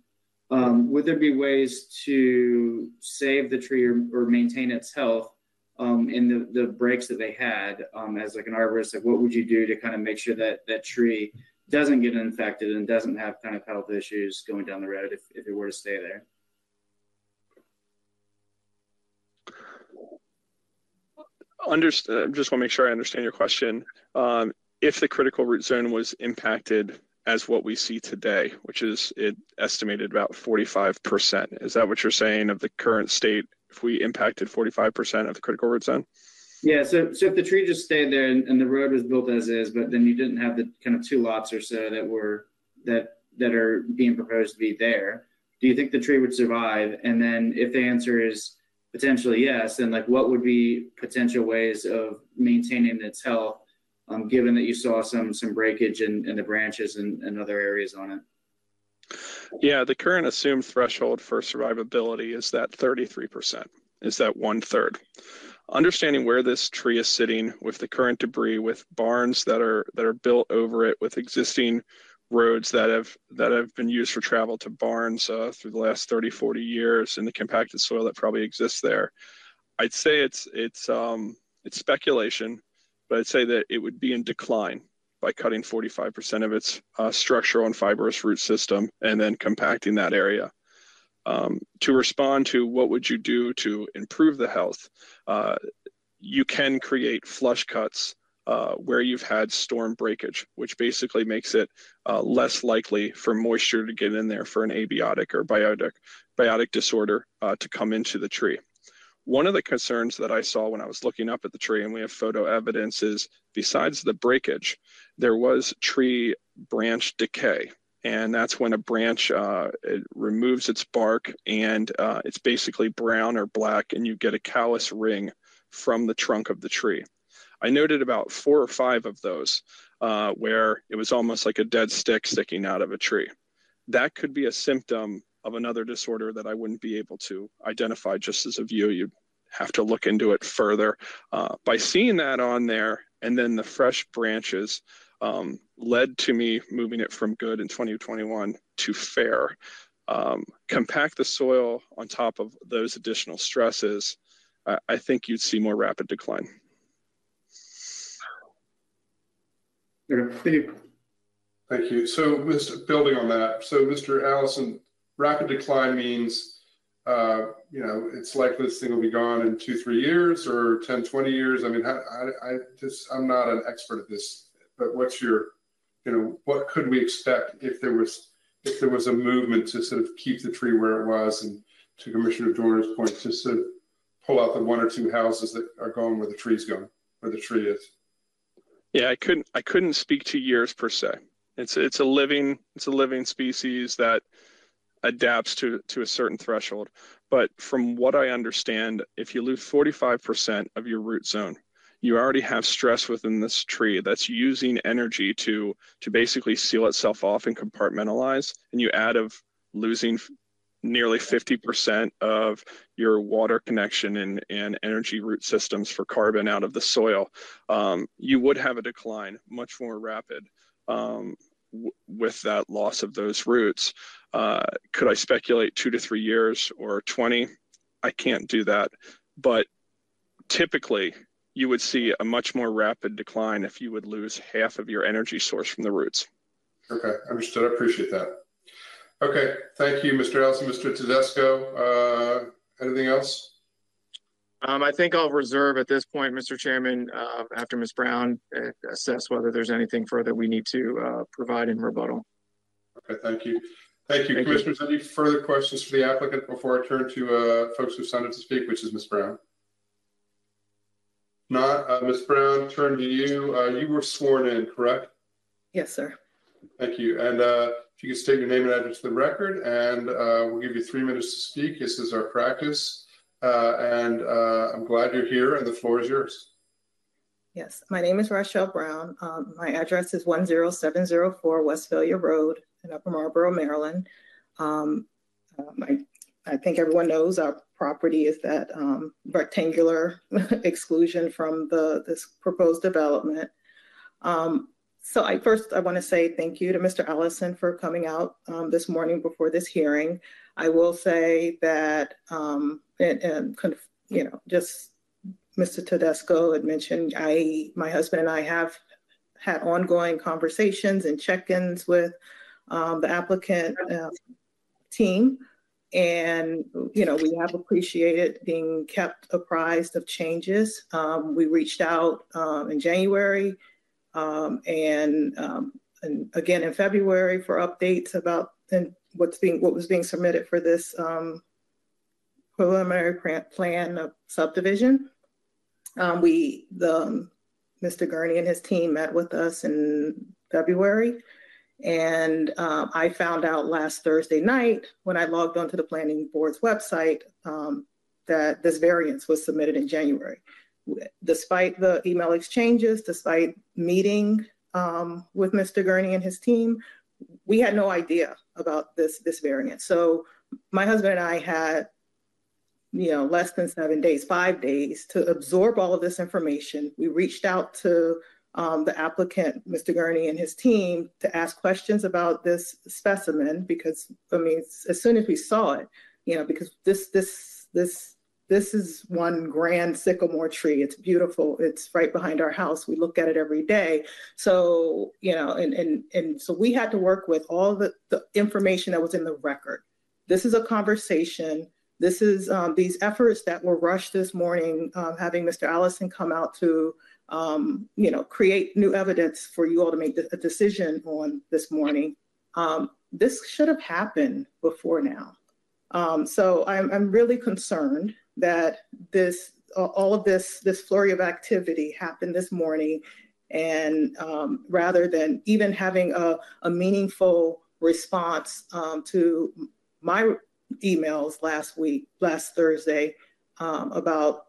um, would there be ways to save the tree or, or maintain its health um, in the, the breaks that they had um, as like an arborist? Like what would you do to kind of make sure that that tree doesn't get infected and doesn't have kind of health issues going down the road if, if it were to stay there. Understand, just want to make sure I understand your question. Um, if the critical root zone was impacted as what we see today, which is it estimated about 45%, is that what you're saying of the current state if we impacted 45% of the critical root zone? Yeah, so so if the tree just stayed there and, and, the road was built as is, but then you didn't have the kind of two lots or so that were that that are being proposed to be there, do you think the tree would survive? And then if the answer is potentially yes, then like what would be potential ways of maintaining its health, um, given that you saw some some breakage in, in the branches and, and other areas on it? Yeah, the current assumed threshold for survivability is that 33%, is that one third understanding where this tree is sitting with the current debris, with barns that are that are built over it, with existing roads that have that have been used for travel to barns uh, through the last 30 40 years and the compacted soil that probably exists there. I'd say it's it's um it's speculation but i'd say that it would be in decline by cutting 45% of its uh, structural and fibrous root system and then compacting that area Um, to respond to what would you do to improve the health, uh, you can create flush cuts uh, where you've had storm breakage, which basically makes it uh, less likely for moisture to get in there for an abiotic or biotic, biotic disorder uh, to come into the tree. One of the concerns that I saw when I was looking up at the tree, and we have photo evidence, is besides the breakage, there was tree branch decay. And that's when a branch uh, it removes its bark and uh, it's basically brown or black, and you get a callus ring from the trunk of the tree. I noted about four or five of those uh, where it was almost like a dead stick sticking out of a tree. That could be a symptom of another disorder that I wouldn't be able to identify just as a view. You'd have to look into it further. Uh, by seeing that on there and then the fresh branches um, led to me moving it from good in 2021 to fair. Um, compact the soil on top of those additional stresses, I, I think you'd see more rapid decline. Thank you. Thank you. So, Mr. building on that, so Mr. Allison, rapid decline means, uh, you know, it's likely this thing will be gone in two, three years or 10, 20 years. I mean, I, I, I just, I'm not an expert at this, but what's your, you know, what could we expect if there was, if there was a movement to sort of keep the tree where it was and to Commissioner Doerner's point, to sort of pull out the one or two houses that are going where the tree's going, where the tree is? Yeah, I couldn't I couldn't speak to years per se. It's it's a living it's a living species that adapts to to a certain threshold. But from what I understand, if you lose 45% of your root zone, you already have stress within this tree that's using energy to to basically seal itself off and compartmentalize. And you add of losing nearly 50% of your water connection and, and energy root systems for carbon out of the soil, um, you would have a decline much more rapid um, w- with that loss of those roots. Uh, could I speculate two to three years or 20? I can't do that. But typically, you would see a much more rapid decline if you would lose half of your energy source from the roots. Okay, understood. I appreciate that. Okay, thank you, Mr. Allison. Mr. Tedesco, uh, anything else? Um, I think I'll reserve at this point, Mr. Chairman, uh, after Ms. Brown uh, assess whether there's anything further we need to uh, provide in rebuttal. Okay, thank you. Thank you. Thank Commissioners, you. any further questions for the applicant before I turn to uh, folks who signed up to speak, which is Ms. Brown? Not. Uh, Ms. Brown, turn to you. Uh, you were sworn in, correct? Yes, sir. Thank you. And uh, if you could state your name and address to the record, and uh, we'll give you three minutes to speak. This is our practice. Uh, and uh, I'm glad you're here, and the floor is yours. Yes, my name is Rochelle Brown. Um, my address is 10704 Westphalia Road in Upper Marlboro, Maryland. Um, um, I, I, think everyone knows our property is that um, rectangular [LAUGHS] exclusion from the this proposed development. Um, so I first I want to say thank you to Mr. Allison for coming out um, this morning before this hearing. I will say that um, and, and you know just Mr. Tedesco had mentioned I my husband and I have had ongoing conversations and check-ins with um, the applicant uh, team and you know we have appreciated being kept apprised of changes um, we reached out um, in january um, and, um, and again in February for updates about and what's being what was being submitted for this um, preliminary plan of subdivision. Um, we the Mr. Gurney and his team met with us in February, and um, I found out last Thursday night when I logged onto the planning board's website that this variance was submitted in January despite the email exchanges, despite meeting um, with Mr. Gurney and his team, we had no idea about this this variant. So my husband and I had, you know, less than seven days, five days to absorb all of this information. We reached out to um, the applicant, Mr. Gurney and his team, to ask questions about this specimen because I mean, as soon as we saw it, you know, because this this this this is one grand sycamore tree. It's beautiful. It's right behind our house. We look at it every day. So, you know, and and and so we had to work with all the, the information that was in the record. this is a conversation. This is um, these efforts that were rushed this morning, um, having Mr. Allison come out to, um, you know, create new evidence for you all to make a decision on this morning. Um, this should have happened before now. Um, so I'm, I'm really concerned that this all of this this flurry of activity happened this morning and um, rather than even having a, a meaningful response um, to my emails last week, last Thursday, um, about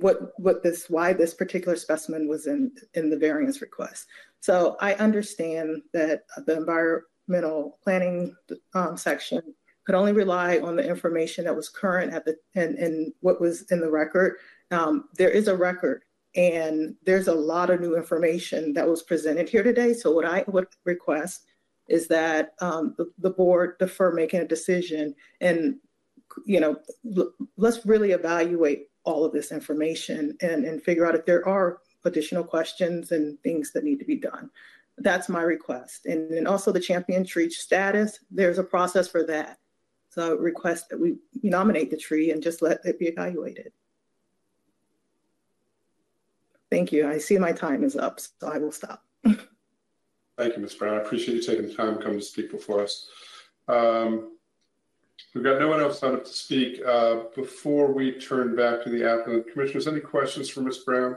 what what this why this particular specimen was in in the variance request. So I understand that the environmental planning um, section could only rely on the information that was current at the and, and what was in the record. Um, there is a record and there's a lot of new information that was presented here today. So what I would request is that um, the, the, board defer making a decision and, you know, let's really evaluate all of this information and, and figure out if there are additional questions and things that need to be done. That's my request. And then also the champion tree status, there's a process for that. So request that we nominate the tree and just let it be evaluated. Thank you. I see my time is up, so I will stop. Thank you, Ms. Brown. I appreciate you taking the time to come to speak before us. Um, we've got no one else signed up to speak. Uh, before we turn back to the applicant, commissioners, any questions for Ms. Brown?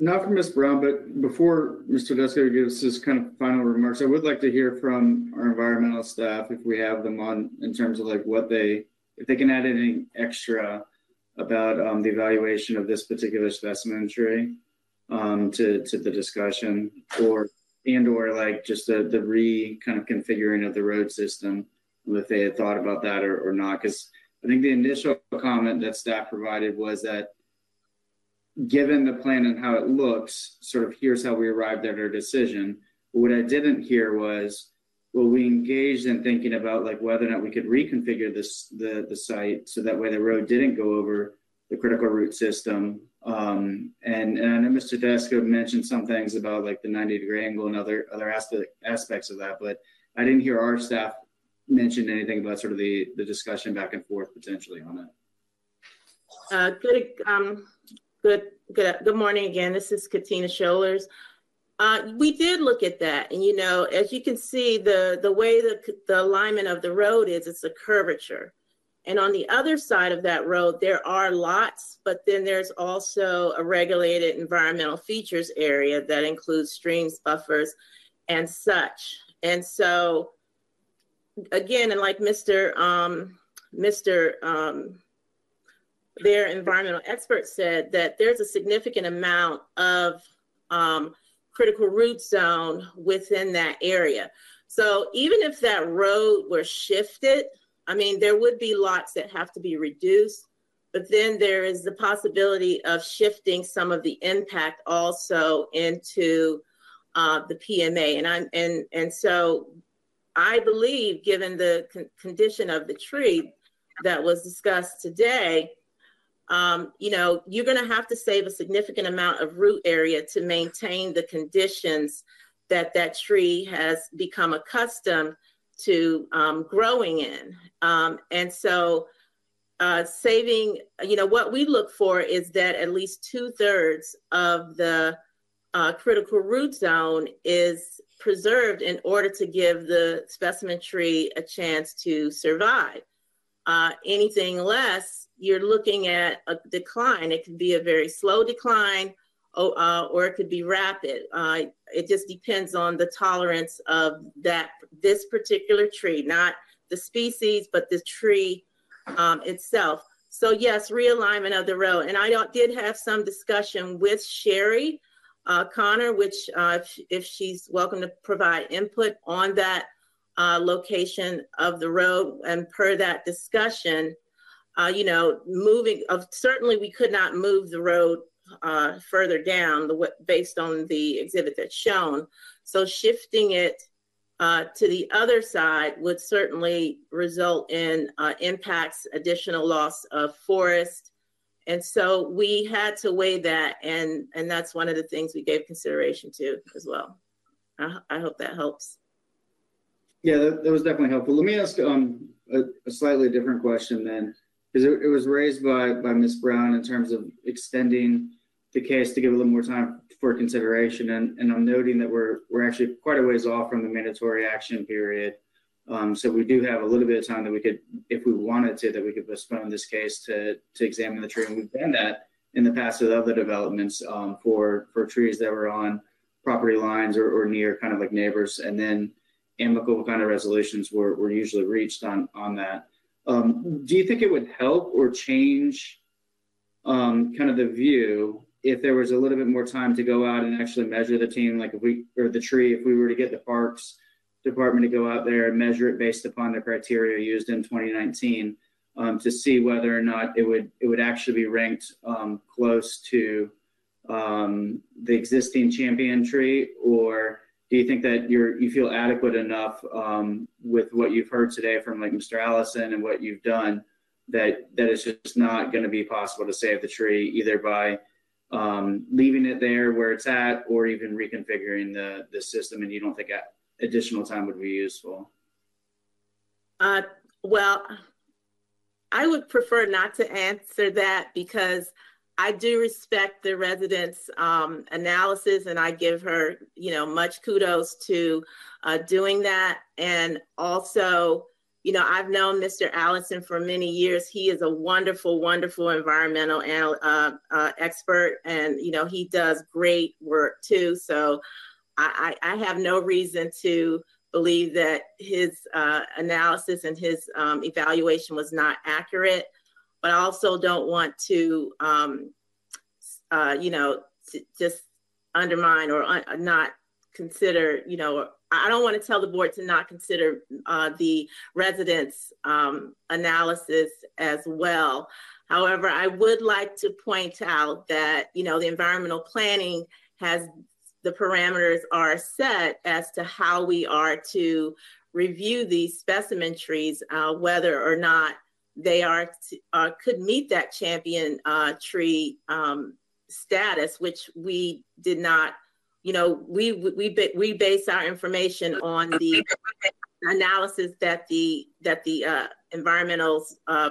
Not for Ms. Brown, but before Mr. Tedesco gives his kind of final remarks, I would like to hear from our environmental staff if we have them on in terms of like what they, if they can add anything extra about um, the evaluation of this particular specimen tree um, to, to the discussion or and or like just the, the re kind of configuring of the road system if they had thought about that or, or not. Because i think the initial comment that staff provided was that given the plan and how it looks sort of here's how we arrived at our decision. But what i didn't hear was well we engaged in thinking about like whether or not we could reconfigure this the the site so that way the road didn't go over the critical route system um, and, and I know Mr. Tedesco mentioned some things about like the 90 degree angle and other other aspect, aspects of that, but I didn't hear our staff mention anything about sort of the, the discussion back and forth potentially on it. Uh, good, um, good, good, good morning again. This is Katina Shoulars. Uh, we did look at that, and you know, as you can see, the the way the the alignment of the road is, it's a curvature. And on the other side of that road, there are lots, but then there's also a regulated environmental features area that includes streams, buffers, and such. And so, again, and like Mr. Um, Mr. Um, their environmental expert said that there's a significant amount of um, critical root zone within that area. So even if that road were shifted, I mean, there would be lots that have to be reduced, but then there is the possibility of shifting some of the impact also into uh, the PMA. And I'm and and so I believe, given the con- condition of the tree that was discussed today, um, you know, you're going to have to save a significant amount of root area to maintain the conditions that that tree has become accustomed to um, growing in. Um, and so uh, saving, you know, what we look for is that at least two thirds of the uh, critical root zone is preserved in order to give the specimen tree a chance to survive. Uh, anything less, you're looking at a decline. It can be a very slow decline oh, uh, or it could be rapid. Uh, it just depends on the tolerance of that this particular tree, not the species, but the tree um, itself. So yes, realignment of the road. And I did have some discussion with Sherry uh, Connor, which uh, if, if, she's welcome to provide input on that uh, location of the road. And per that discussion, uh, you know, moving of certainly we could not move the road uh, further down the, based on the exhibit that's shown. So shifting it uh, to the other side would certainly result in uh, impacts, additional loss of forest. And so we had to weigh that, and, and that's one of the things we gave consideration to as well. I, I hope that helps. Yeah, that, that was definitely helpful. Let me ask um, a, a slightly different question then, because it, it was raised by by Ms. Brown in terms of extending the case to give a little more time for consideration, and, and I'm noting that we're we're actually quite a ways off from the mandatory action period. Um, so we do have a little bit of time that we could, if we wanted to, that we could postpone this case to to examine the tree, and we've done that in the past with other developments um, for for trees that were on property lines or, or near kind of like neighbors, and then amicable kind of resolutions were, were usually reached on on that. Um, do you think it would help or change um, kind of the view if there was a little bit more time to go out and actually measure the team, like if we or the tree, if we were to get the parks department to go out there and measure it based upon the criteria used in 2019 um, to see whether or not it would it would actually be ranked um, close to um, the existing champion tree, or do you think that you're you feel adequate enough um, with what you've heard today from like Mr. Allison and what you've done that that it's just not going to be possible to save the tree either by um, leaving it there where it's at or even reconfiguring the the system, and you don't think additional time would be useful? Uh, well, I would prefer not to answer that because I do respect the residents' um, analysis, and I give her, you know, much kudos to uh, doing that. And also, you know, I've known Mr. Allison for many years. He is a wonderful, wonderful environmental uh, uh, expert, and you know, he does great work too. So, I, I have no reason to believe that his uh, analysis and his um, evaluation was not accurate but I also don't want to, um, uh, you know, just undermine or un- not consider, you know, I don't want to tell the board to not consider uh, the residents' um, analysis as well. However, I would like to point out that, you know, the environmental planning has the parameters are set as to how we are to review these specimen trees, uh, whether or not they are uh, could meet that champion uh, tree um, status, which we did not. You know, we we we base our information on the analysis that the that the uh, environmental uh,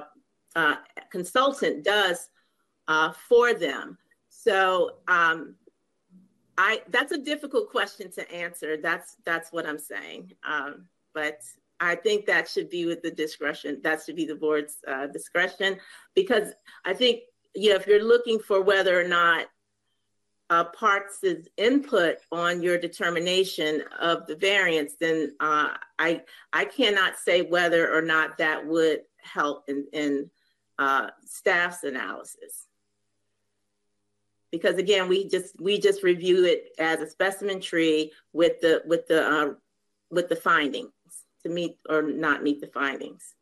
uh, consultant does uh, for them. So um, I that's a difficult question to answer. That's that's what I'm saying. Um, but I think that should be with the discretion. That should be the board's uh, discretion because I think you know if you're looking for whether or not uh, Parks' input on your determination of the variance, then uh, I I cannot say whether or not that would help in, in uh, staff's analysis. Because again, we just we just review it as a specimen tree with the with the uh, with the findings to meet or not meet the findings.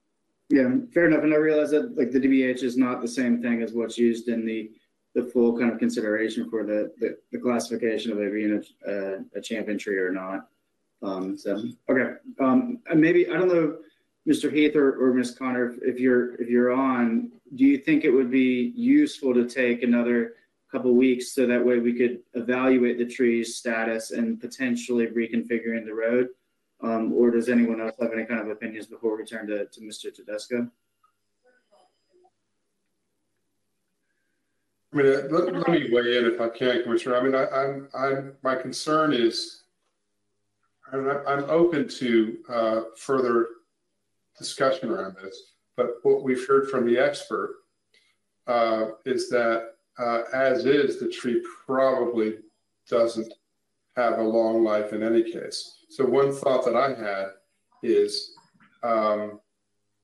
Yeah, fair enough. And I realize that like the DBH is not the same thing as what's used in the the full kind of consideration for the the, the classification of it being a, a, a champion tree or not. Um, so okay, um, maybe I don't know, Mr. Heath or, or Ms. Connor, if you're if you're on, do you think it would be useful to take another couple weeks so that way we could evaluate the tree's status and potentially reconfiguring the road? Um, or does anyone else have any kind of opinions before we turn to, to Mr. Tedesco? I mean, uh, let, let, me weigh in if I can, Commissioner. I mean, I, am I'm, I'm, my concern is, I'm, I'm open to uh, further discussion around this, but what we've heard from the expert uh, is that uh, as is, the tree probably doesn't have a long life in any case. So one thought that I had is, um,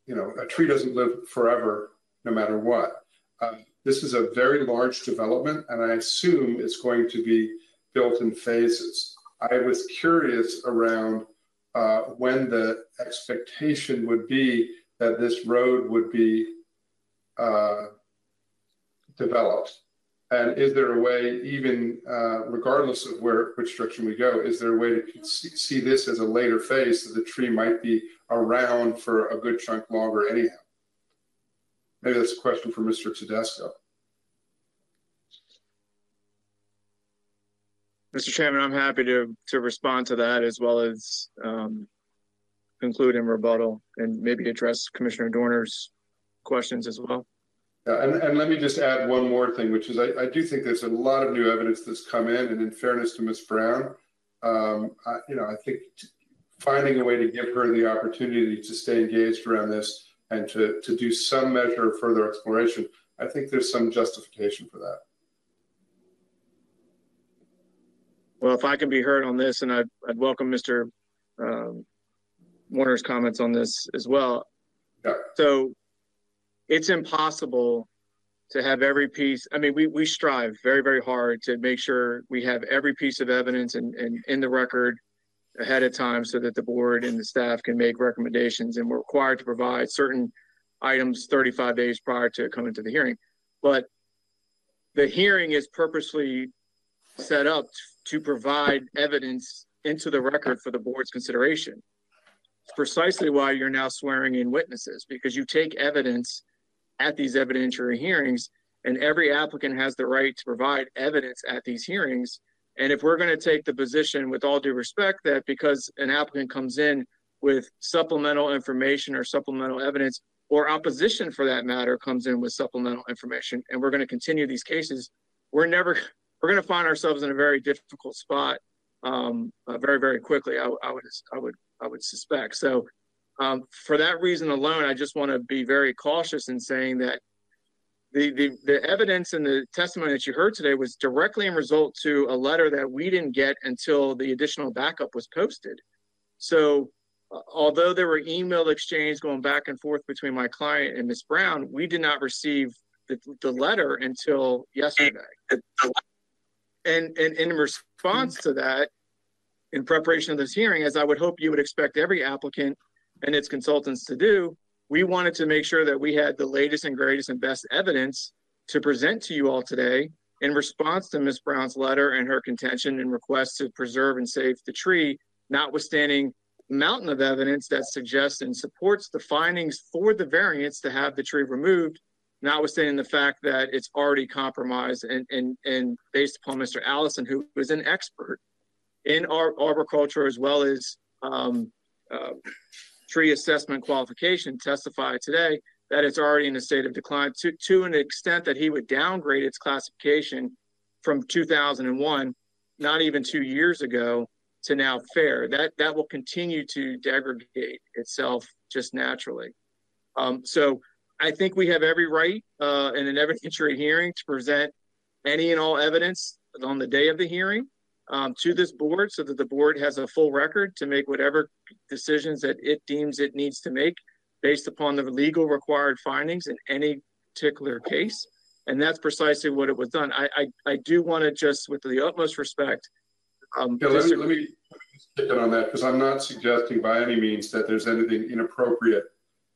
you know, a tree doesn't live forever, no matter what. Uh, this is a very large development, and I assume it's going to be built in phases. I was curious around uh, when the expectation would be that this road would be uh, developed and is there a way, even uh, regardless of where which direction we go, is there a way to see, this as a later phase so the tree might be around for a good chunk longer anyhow? Maybe that's a question for Mr. Tedesco. Mr. Chairman, I'm happy to to respond to that as well as um, conclude in rebuttal and maybe address Commissioner Doerner's questions as well. Yeah, and, and let me just add one more thing, which is I, I do think there's a lot of new evidence that's come in, and in fairness to Ms. Brown, um, I, you know, I think finding a way to give her the opportunity to stay engaged around this and to, to do some measure of further exploration, I think there's some justification for that. Well, if I can be heard on this, and I'd, I'd welcome Mr. Um, Warner's comments on this as well. Yeah. So it's impossible to have every piece. I mean, we, we strive very, very hard to make sure we have every piece of evidence and, and in the record ahead of time so that the board and the staff can make recommendations and we're required to provide certain items 35 days prior to coming to the hearing. But the hearing is purposely set up to provide evidence into the record for the board's consideration. It's precisely why you're now swearing in witnesses because you take evidence at these evidentiary hearings and every applicant has the right to provide evidence at these hearings. And if we're going to take the position with all due respect that because an applicant comes in with supplemental information or supplemental evidence or opposition for that matter comes in with supplemental information and we're going to continue these cases, we're never we're going to find ourselves in a very difficult spot um, uh, very, very quickly. I, I, would, I would, I would suspect. So, um, for that reason alone, I just want to be very cautious in saying that the, the the evidence and the testimony that you heard today was directly in result to a letter that we didn't get until the additional backup was posted. So, uh, although there were email exchanges going back and forth between my client and Ms. Brown, we did not receive the, the letter until yesterday and, and in response to that, in preparation of this hearing, as I would hope you would expect every applicant and its consultants to do, we wanted to make sure that we had the latest and greatest and best evidence to present to you all today in response to Ms. Brown's letter and her contention and request to preserve and save the tree, notwithstanding mountain of evidence that suggests and supports the findings for the variance to have the tree removed notwithstanding the fact that it's already compromised and, and, and based upon Mr. Allison, who is an expert in ar- arboriculture as well as um, uh, tree assessment qualification, testified today that it's already in a state of decline to, to an extent that he would downgrade its classification from 2001, not even two years ago, to now fair. That, that will continue to degrade itself just naturally. Um, so I think we have every right uh, in an evidentiary hearing to present any and all evidence on the day of the hearing um, to this board so that the board has a full record to make whatever decisions that it deems it needs to make based upon the legal required findings in any particular case. And that's precisely what it was done. I, I, I do want to just, with the utmost respect, um, yeah, let me, let me stick it on that because I'm not suggesting by any means that there's anything inappropriate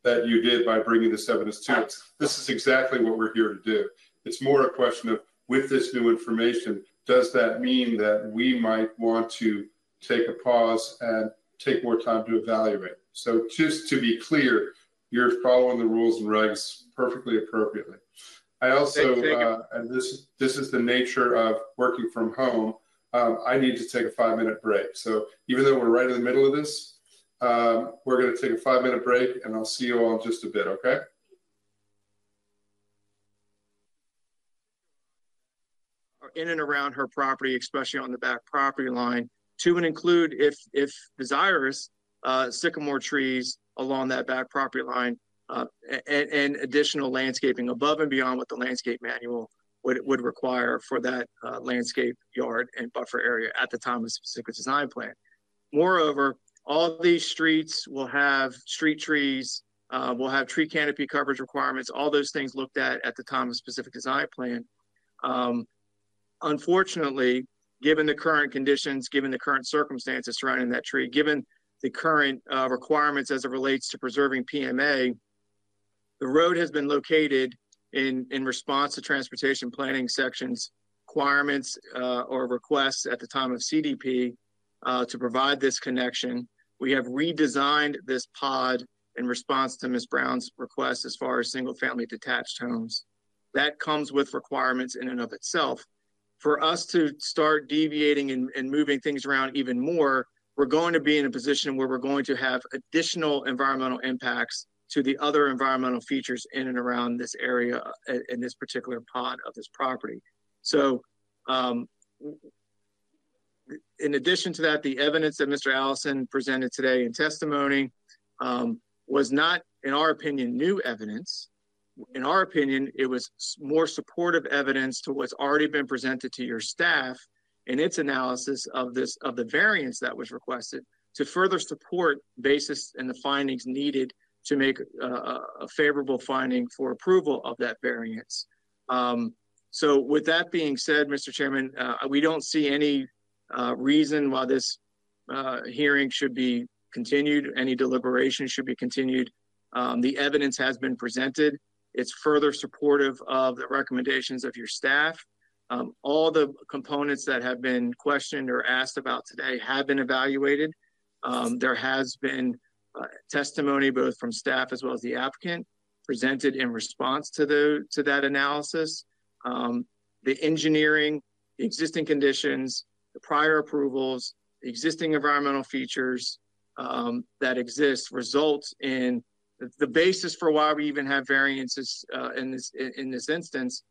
that you did by bringing this evidence to us. This is exactly what we're here to do. It's more a question of, with this new information, does that mean that we might want to take a pause and take more time to evaluate? So just to be clear, you're following the rules and regs perfectly appropriately. I also, uh, and this this is the nature of working from home. Um, I need to take a five minute break. So even though we're right in the middle of this, um, we're going to take a five minute break and I'll see you all in just a bit, okay? In and around her property, especially on the back property line, to and include, if if desirous, uh, sycamore trees along that back property line, uh, and, and, additional landscaping above and beyond what the landscape manual would would require for that uh, landscape yard and buffer area at the time of specific design plan. Moreover, all these streets will have street trees, uh, will have tree canopy coverage requirements, all those things looked at at the time of specific design plan. Um, unfortunately, given the current conditions, given the current circumstances surrounding that tree, given the current uh, requirements as it relates to preserving PMA, the road has been located in, in response to transportation planning sections requirements uh, or requests at the time of CDP uh, to provide this connection we have redesigned this pod in response to Ms. Brown's request as far as single family detached homes. That comes with requirements in and of itself. For us to start deviating and, and moving things around even more we're going to be in a position where we're going to have additional environmental impacts to the other environmental features in and around this area uh, in this particular pod of this property. So um, in addition to that, the evidence that Mr. Allison presented today in testimony um, was not, in our opinion, new evidence. In our opinion, it was more supportive evidence to what's already been presented to your staff in its analysis of this of the variance that was requested to further support basis and the findings needed to make a, a favorable finding for approval of that variance. Um, so with that being said, Mr. Chairman, uh, we don't see any uh, reason why this uh, hearing should be continued, any deliberation should be continued. Um, the evidence has been presented. It's further supportive of the recommendations of your staff. Um, all the components that have been questioned or asked about today have been evaluated. Um, there has been uh, testimony both from staff as well as the applicant presented in response to the to that analysis. Um, the engineering, the existing conditions, the prior approvals, the existing environmental features um, that exist result in the, basis for why we even have variances uh, in this in this instance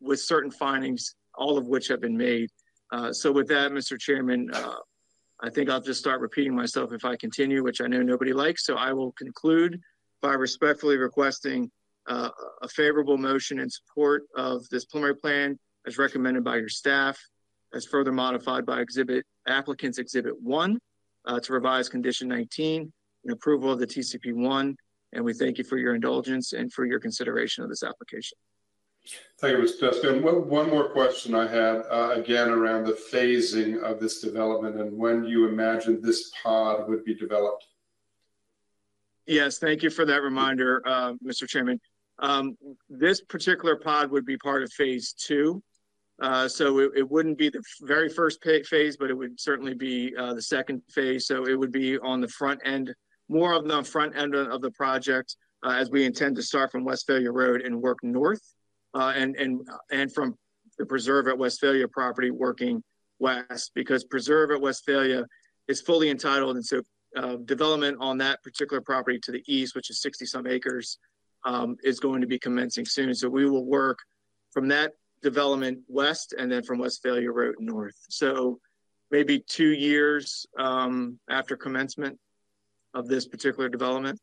with certain findings, all of which have been made. Uh, so with that, Mr. Chairman, uh, I think I'll just start repeating myself if I continue, which I know nobody likes. So I will conclude by respectfully requesting uh, a favorable motion in support of this preliminary plan as recommended by your staff as further modified by exhibit applicants exhibit one uh, to revise condition 19 and approval of the TCP one. And we thank you for your indulgence and for your consideration of this application. Thank you, Mr. And one more question I had, uh, again, around the phasing of this development and when you imagine this pod would be developed. Yes, thank you for that reminder, uh, Mr. Chairman. Um, this particular pod would be part of phase two. Uh, so it, it, wouldn't be the very first phase, but it would certainly be uh, the second phase. So it would be on the front end, more of the front end of the project, uh, as we intend to start from Westphalia Road and work north, uh, and and and from the Preserve at Westphalia property working west, because Preserve at Westphalia is fully entitled, and so uh, development on that particular property to the east, which is 60 some acres, um, is going to be commencing soon. So we will work from that development west and then from Westphalia Road north. So maybe two years um, after commencement of this particular development.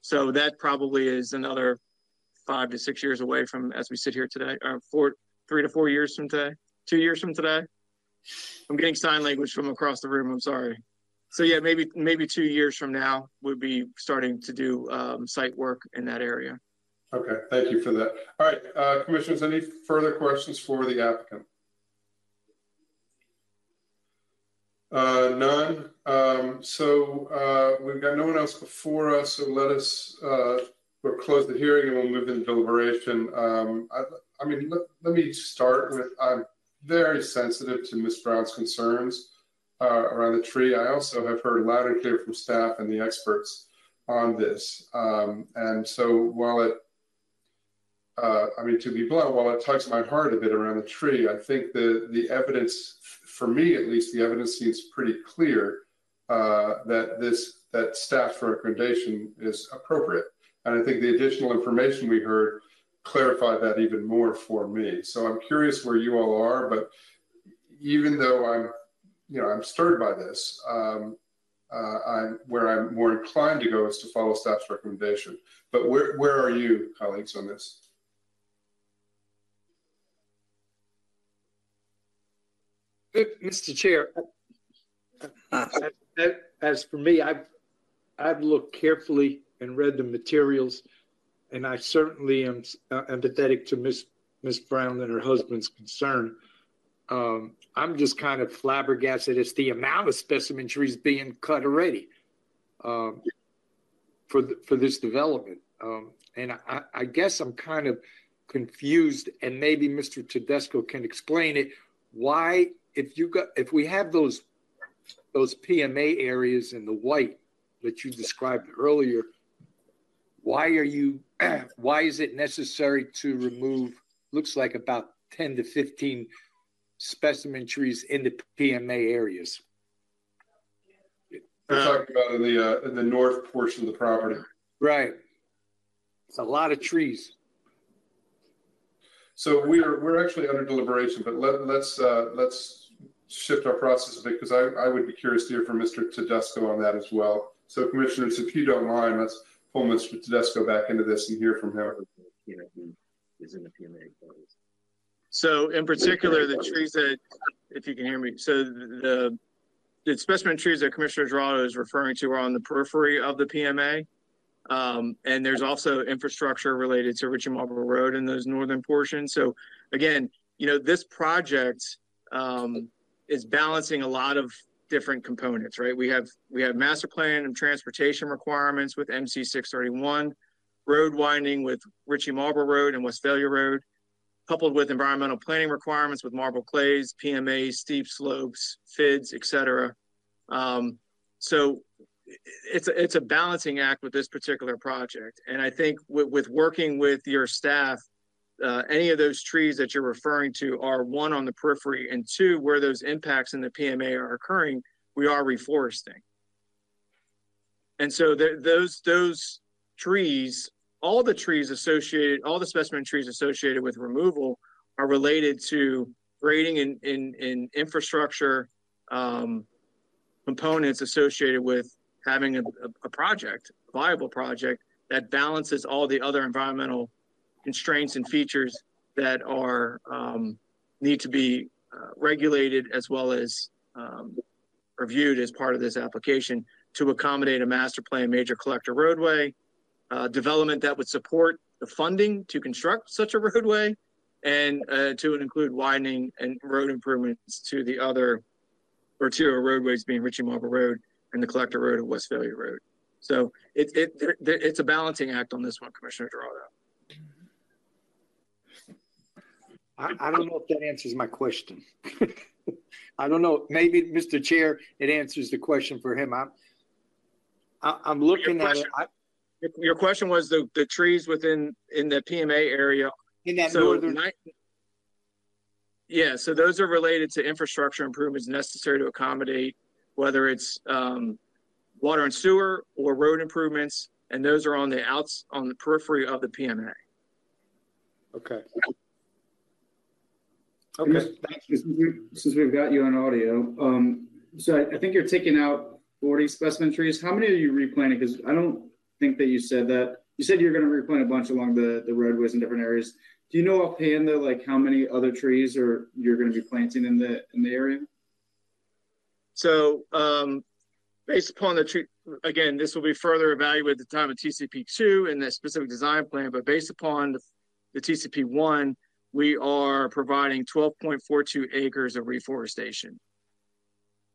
So that probably is another five to six years away from as we sit here today, or four, three to four years from today, two years from today. I'm getting sign language from across the room. I'm sorry. So yeah, maybe maybe two years from now, we'll be starting to do um, site work in that area. Okay, thank you for that. All right, uh, commissioners, any further questions for the applicant? Uh, none. Um, so uh, we've got no one else before us. So let us uh, we'll close the hearing and we'll move into deliberation. Um, I, I, mean, let, let, me start with I'm very sensitive to Ms. Brown's concerns uh, around the tree. I also have heard loud and clear from staff and the experts on this. Um, and so while it uh, I mean, to be blunt, while it tugs my heart a bit around the tree, I think the the evidence, for me at least, the evidence seems pretty clear uh, that this that staff's recommendation is appropriate, and I think the additional information we heard clarified that even more for me. So I'm curious where you all are, but even though I'm, you know, I'm stirred by this, um, uh, I'm where I'm more inclined to go is to follow staff's recommendation. But where where are you, colleagues, on this? Mr. Chair, as for me, I've I've looked carefully and read the materials, and I certainly am uh, empathetic to Miss Miss Brown and her husband's concern. Um, I'm just kind of flabbergasted as the amount of specimen trees being cut already um, for the, for this development, um, and I, I guess I'm kind of confused, and maybe Mr. Tedesco can explain it. Why if you got if we have those those PMA areas in the white that you described earlier, why are you [CLEARS THROAT] why is it necessary to remove looks like about 10 to 15 specimen trees in the PMA areas? We're talking about in the, uh, in the north portion of the property. Right. It's a lot of trees. So we are, we're actually under deliberation, but let, let's, uh, let's shift our process a bit because I, I would be curious to hear from Mr. Tedesco on that as well. So commissioners, if you don't mind, let's pull Mr. Tedesco back into this and hear from him. Is in the PMA. So in particular, the trees that, if you can hear me, so the, the specimen trees that Commissioner Geraldo is referring to are on the periphery of the PMA. Um, and there's also infrastructure related to Ritchie Marlboro Road in those northern portions. So again, you know, this project um, is balancing a lot of different components, right? We have we have master plan and transportation requirements with MC 631, road widening with Ritchie Marlboro Road and Westphalia Road, coupled with environmental planning requirements with Marlboro clays, PMAs, steep slopes, FIDs, et cetera. Um, so it's a, it's a balancing act with this particular project. And I think with, with working with your staff, uh, any of those trees that you're referring to are one on the periphery and two, where those impacts in the PMA are occurring, we are reforesting. And so th- those, those trees, all the trees associated, all the specimen trees associated with removal are related to grading in, in, in infrastructure um, components associated with having a, a project, viable project that balances all the other environmental constraints and features that are um, need to be uh, regulated as well as um, reviewed as part of this application to accommodate a master plan major collector roadway uh, development that would support the funding to construct such a roadway and uh, to include widening and road improvements to the other arterial roadways being Ritchie Marlboro Road and the collector road of Westphalia Road. So it, it, it's a balancing act on this one, Commissioner Geraldo. I, I don't know if that answers my question. [LAUGHS] I don't know. Maybe, Mr. Chair, it answers the question for him. I'm, I, I'm looking at it. I, Your- question was the, the trees within, in the PMA area. in that So northern, Yeah, so those are related to infrastructure improvements necessary to accommodate whether it's um, water and sewer or road improvements, and those are on the outs, on the periphery of the PMA. okay. Okay, Mr. Since we- since we've got you on audio, um, so I, I think you're taking out forty specimen trees. How many are you replanting? Because I don't think that you said that. You said you're gonna replant a bunch along the, the roadways in different areas. Do you know offhand though, like how many other trees are, you're gonna be planting in the, in the area? So, um, based upon the tree, again, this will be further evaluated at the time of TCP two and the specific design plan, but based upon the, the TCP one, we are providing twelve point four two acres of reforestation.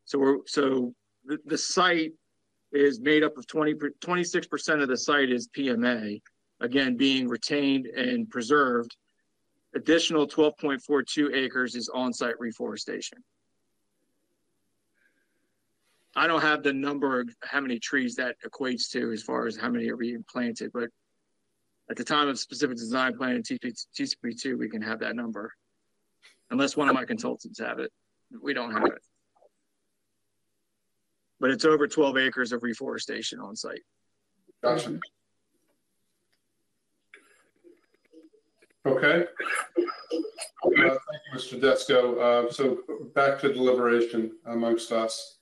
So we're, so the, the site is made up of 20, 26% of the site is PMA, again, being retained and preserved. Additional twelve point four two acres is on-site reforestation. I don't have the number of how many trees that equates to as far as how many are being planted, but at the time of specific design plan and TCP, TCP two, we can have that number. Unless one of my consultants have it. We don't have it. But it's over twelve acres of reforestation on site. Gotcha. Okay. Uh, Thank you, Mr. Tedesco. Uh, So back to deliberation amongst us.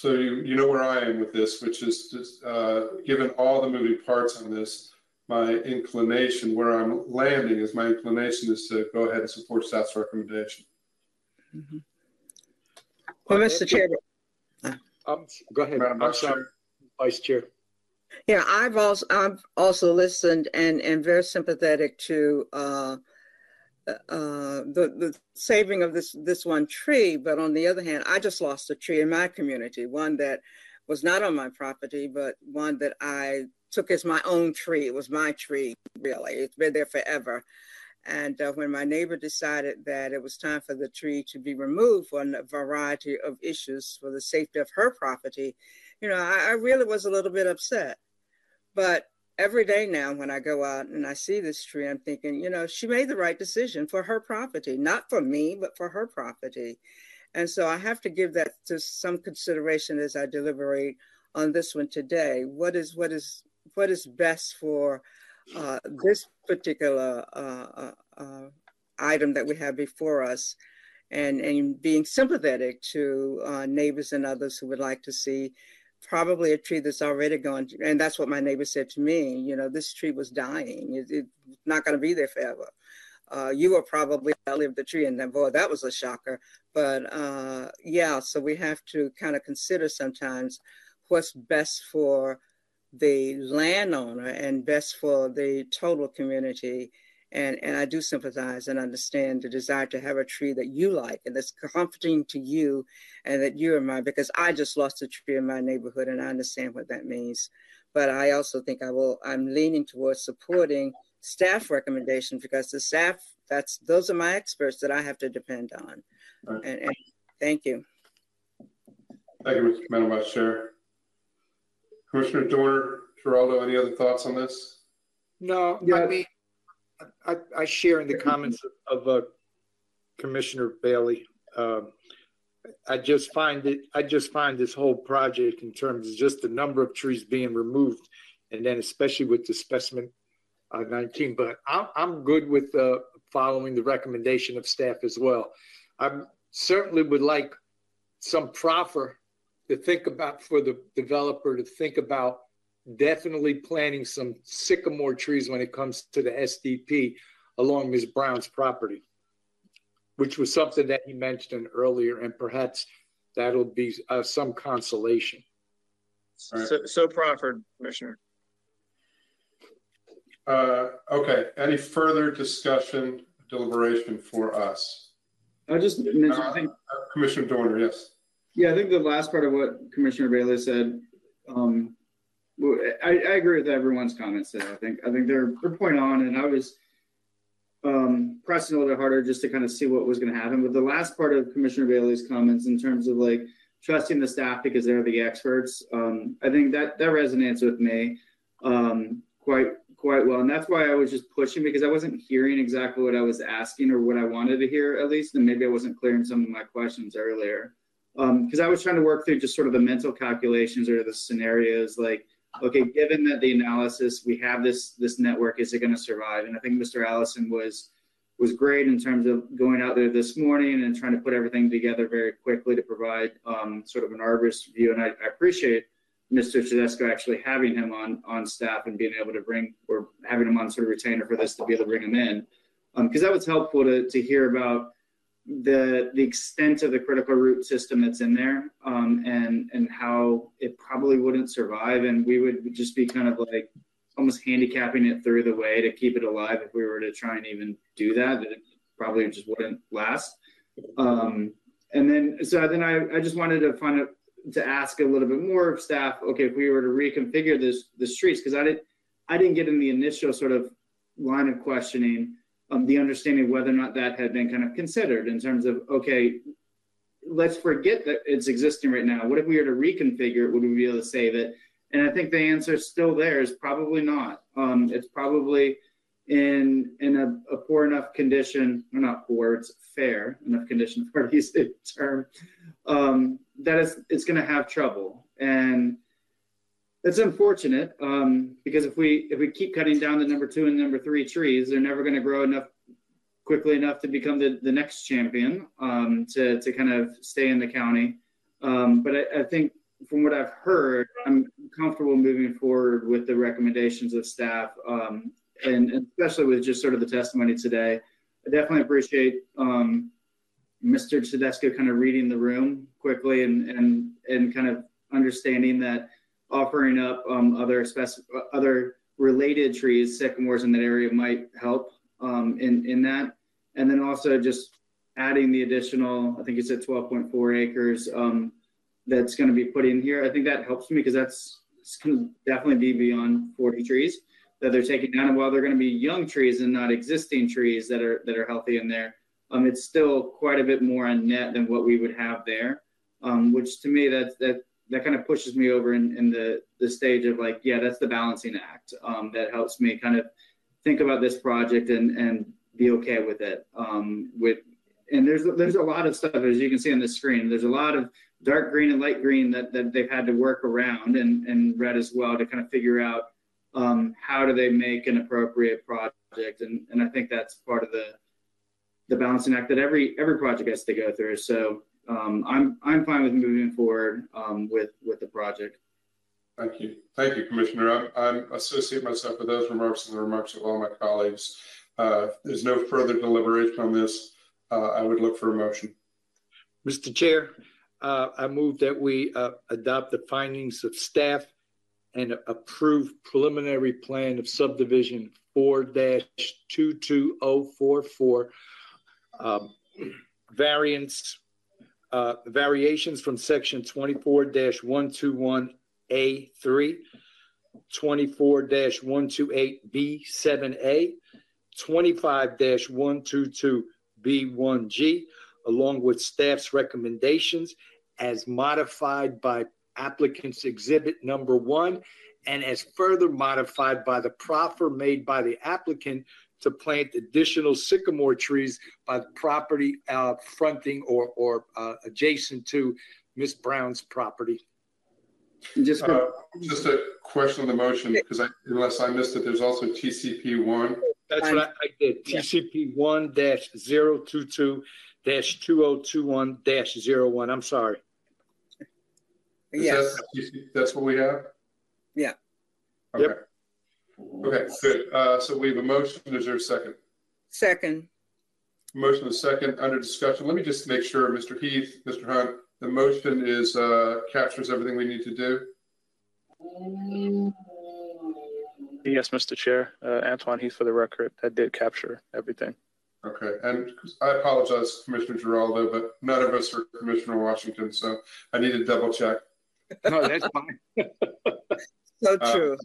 So you, you know where I am with this, which is just, uh, given all the moving parts on this, my inclination, where I'm landing is my inclination is to go ahead and support staff's recommendation. Well, Mr. Chair, Um, go ahead. Madam I'm Vice sorry, Vice Chair. Yeah, I've also I've also listened and and very sympathetic to uh, uh, the the saving of this this one tree. But on the other hand, I just lost a tree in my community, one that was not on my property, but one that I took as my own tree. It was my tree, really. It's been there forever. And uh, when my neighbor decided that it was time for the tree to be removed for a variety of issues for the safety of her property, you know, I, I really was a little bit upset. But every day now, when I go out and I see this tree, I'm thinking, you know, she made the right decision for her property, not for me, but for her property. And so I have to give that to some consideration as I deliberate on this one today. What is what is what is best for uh, this particular uh, uh, uh item that we have before us, and and being sympathetic to uh, neighbors and others who would like to see probably a tree that's already gone. And that's what my neighbor said to me. You know, this tree was dying. It, it's not going to be there forever. Uh, you were probably outlived the tree, and then boy, that was a shocker. But uh, yeah, so we have to kind of consider sometimes what's best for the landowner and best for the total community. And, and I do sympathize and understand the desire to have a tree that you like and that's comforting to you and that you admire because I just lost a tree in my neighborhood and I understand what that means. But I also think I will, I'm leaning towards supporting staff recommendations because the staff, that's, those are my experts that I have to depend on. Right. And, and, thank you. Thank you, Madam Vice Chair. Commissioner Doerner, Geraldo, any other thoughts on this? No, yeah. I mean, I, I share in the comments of, uh, Commissioner Bailey. Uh, I just find it. I just find this whole project in terms of just the number of trees being removed, and then especially with the specimen uh, 19. But I'm I'm good with uh, following the recommendation of staff as well. I certainly would like some proffer to think about for the developer to think about definitely planting some sycamore trees when it comes to the SDP along Ms. Brown's property, which was something that he mentioned earlier, and perhaps that'll be uh, some consolation. Right. So, so proffered, Commissioner. Uh, okay. Any further discussion, deliberation for us? I just mentioned, uh, I think Commissioner Doerner, yes. Yeah, I think the last part of what Commissioner Bailey said, um, I, I, agree with everyone's comments there. I think I think they're they're point on, and I was um, pressing a little bit harder just to kind of see what was going to happen. But the last part of Commissioner Bailey's comments, in terms of like trusting the staff because they're the experts, um, I think that that resonates with me um, quite quite well, and that's why I was just pushing because I wasn't hearing exactly what I was asking or what I wanted to hear at least, and maybe I wasn't clear in some of my questions earlier because um, I was trying to work through just sort of the mental calculations or the scenarios like, okay, given that the analysis we have this this network, is it going to survive? And I think Mr. Allison was was great in terms of going out there this morning and trying to put everything together very quickly to provide um, sort of an arborist view. And I, I appreciate Mr. Tedesco actually having him on on staff and being able to bring or having him on sort of retainer for this to be able to bring him in because um, that was helpful to to hear about the the extent of the critical root system that's in there um, and and how it probably wouldn't survive. And we would just be kind of like almost handicapping it through the way to keep it alive if we were to try and even do that it probably just wouldn't last. Um, and then so then I, I just wanted to find out to ask a little bit more of staff okay if we were to reconfigure this the streets because I didn't I didn't get in the initial sort of line of questioning um, the understanding of whether or not that had been kind of considered in terms of okay let's forget that it's existing right now. What if we were to reconfigure it? Would we be able to save it? And i think the answer still there is probably not. Um, it's probably in in a, a, poor enough condition or not poor it's fair enough condition [LAUGHS] for use the term um, that it's, it's going to have trouble. And it's unfortunate um, because if we if we keep cutting down the number two and number three trees, they're never going to grow enough quickly enough to become the, the next champion um, to to kind of stay in the county. Um, but I, I, think from what I've heard, I'm comfortable moving forward with the recommendations of staff, um, and, and, especially with just sort of the testimony today. I definitely appreciate um, Mr. Tedesco kind of reading the room quickly and and and kind of understanding that offering up um, other spec- other related trees, sycamores in that area might help um, in in that, and then also just adding the additional, I think you said 12.4 acres um, that's going to be put in here. I think that helps me because that's going to definitely be beyond 40 trees that they're taking down. And while they're going to be young trees and not existing trees that are that are healthy in there, um, it's still quite a bit more on net than what we would have there. Um, which to me that that that kind of pushes me over in, in the the stage of like, yeah, that's the balancing act um, that helps me kind of think about this project and and be okay with it. Um, with and there's there's a lot of stuff as you can see on the screen. There's a lot of dark green and light green that, that they've had to work around and, and red as well to kind of figure out um, how do they make an appropriate project. And, and I think that's part of the the balancing act that every every project has to go through. So um, I'm I'm fine with moving forward um, with with the project. Thank you. Thank you, Commissioner. I'm, I'm associate myself with those remarks and the remarks of all my colleagues. Uh, there's no further deliberation on this. Uh, I would look for a motion. Mr. Chair, uh, I move that we uh, adopt the findings of staff and approve preliminary plan of subdivision 4-22044 um, variance uh, variations from section 24-121A3, 24-128B7A, 25-122B1G, along with staff's recommendations as modified by applicant's exhibit number one and as further modified by the proffer made by the applicant to plant additional sycamore trees by the property uh, fronting or, or uh, adjacent to Miss Brown's property. Just, uh, just a question on the motion, because unless I missed it, there's also TCP one. That's what I, I did. TCP one dash zero two two dash two oh two one dash zero one. I'm sorry. Yes. That, that's what we have? Yeah. Okay. Yep. Okay, good. Uh, so we have a motion. Is there a second? Second. Motion is second. Under discussion. Let me just make sure, Mr. Heath, Mr. Hunt, the motion is uh, captures everything we need to do. Yes, Mr. Chair. Uh, Antoine Heath for the record. That did capture everything. Okay, and I apologize, Commissioner Geraldo, but none of us are Commissioner Washington, so I need to double check. No, that's fine. so true.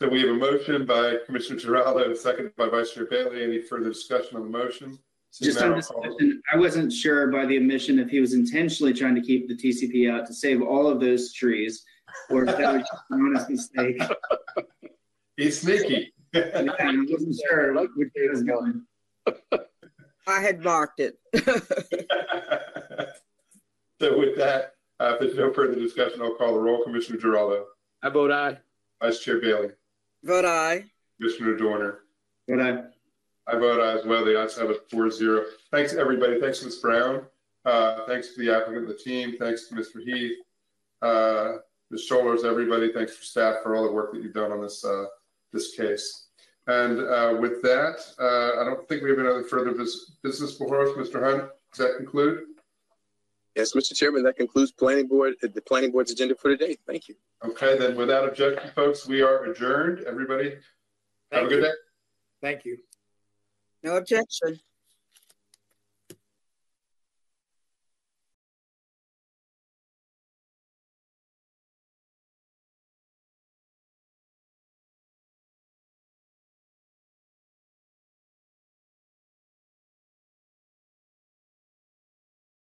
So we have a motion by Commissioner Geraldo, second by Vice Chair Bailey. Any further discussion on the motion? Just on discussion, I wasn't sure by the omission if he was intentionally trying to keep the TCP out to save all of those trees, or if that was just an honest mistake. [LAUGHS] He's sneaky. yeah, I wasn't sure which way it was going. [LAUGHS] I had marked it. [LAUGHS] so with that, uh, if there's no further discussion, I'll call the roll. Commissioner Geraldo. I vote aye. Vice Chair Bailey. Vote aye. Commissioner Doerner. Vote aye. I vote aye as well. The ayes have it 4-0. Thanks, everybody. Thanks, Ms. Brown. Uh, thanks to the applicant and the team. Thanks to Mr. Heath. Uh, Ms. Shoulars, everybody. Thanks for staff for all the work that you've done on this uh, this case. And uh, with that, uh, I don't think we have any other further business before us. Mr. Hunt, does that conclude? Yes, Mr. Chairman, that concludes planning board uh, the planning board's agenda for today. Thank you. Okay, then without objection, folks, we are adjourned. Everybody, Thank have a good you. day. Thank you. No objection.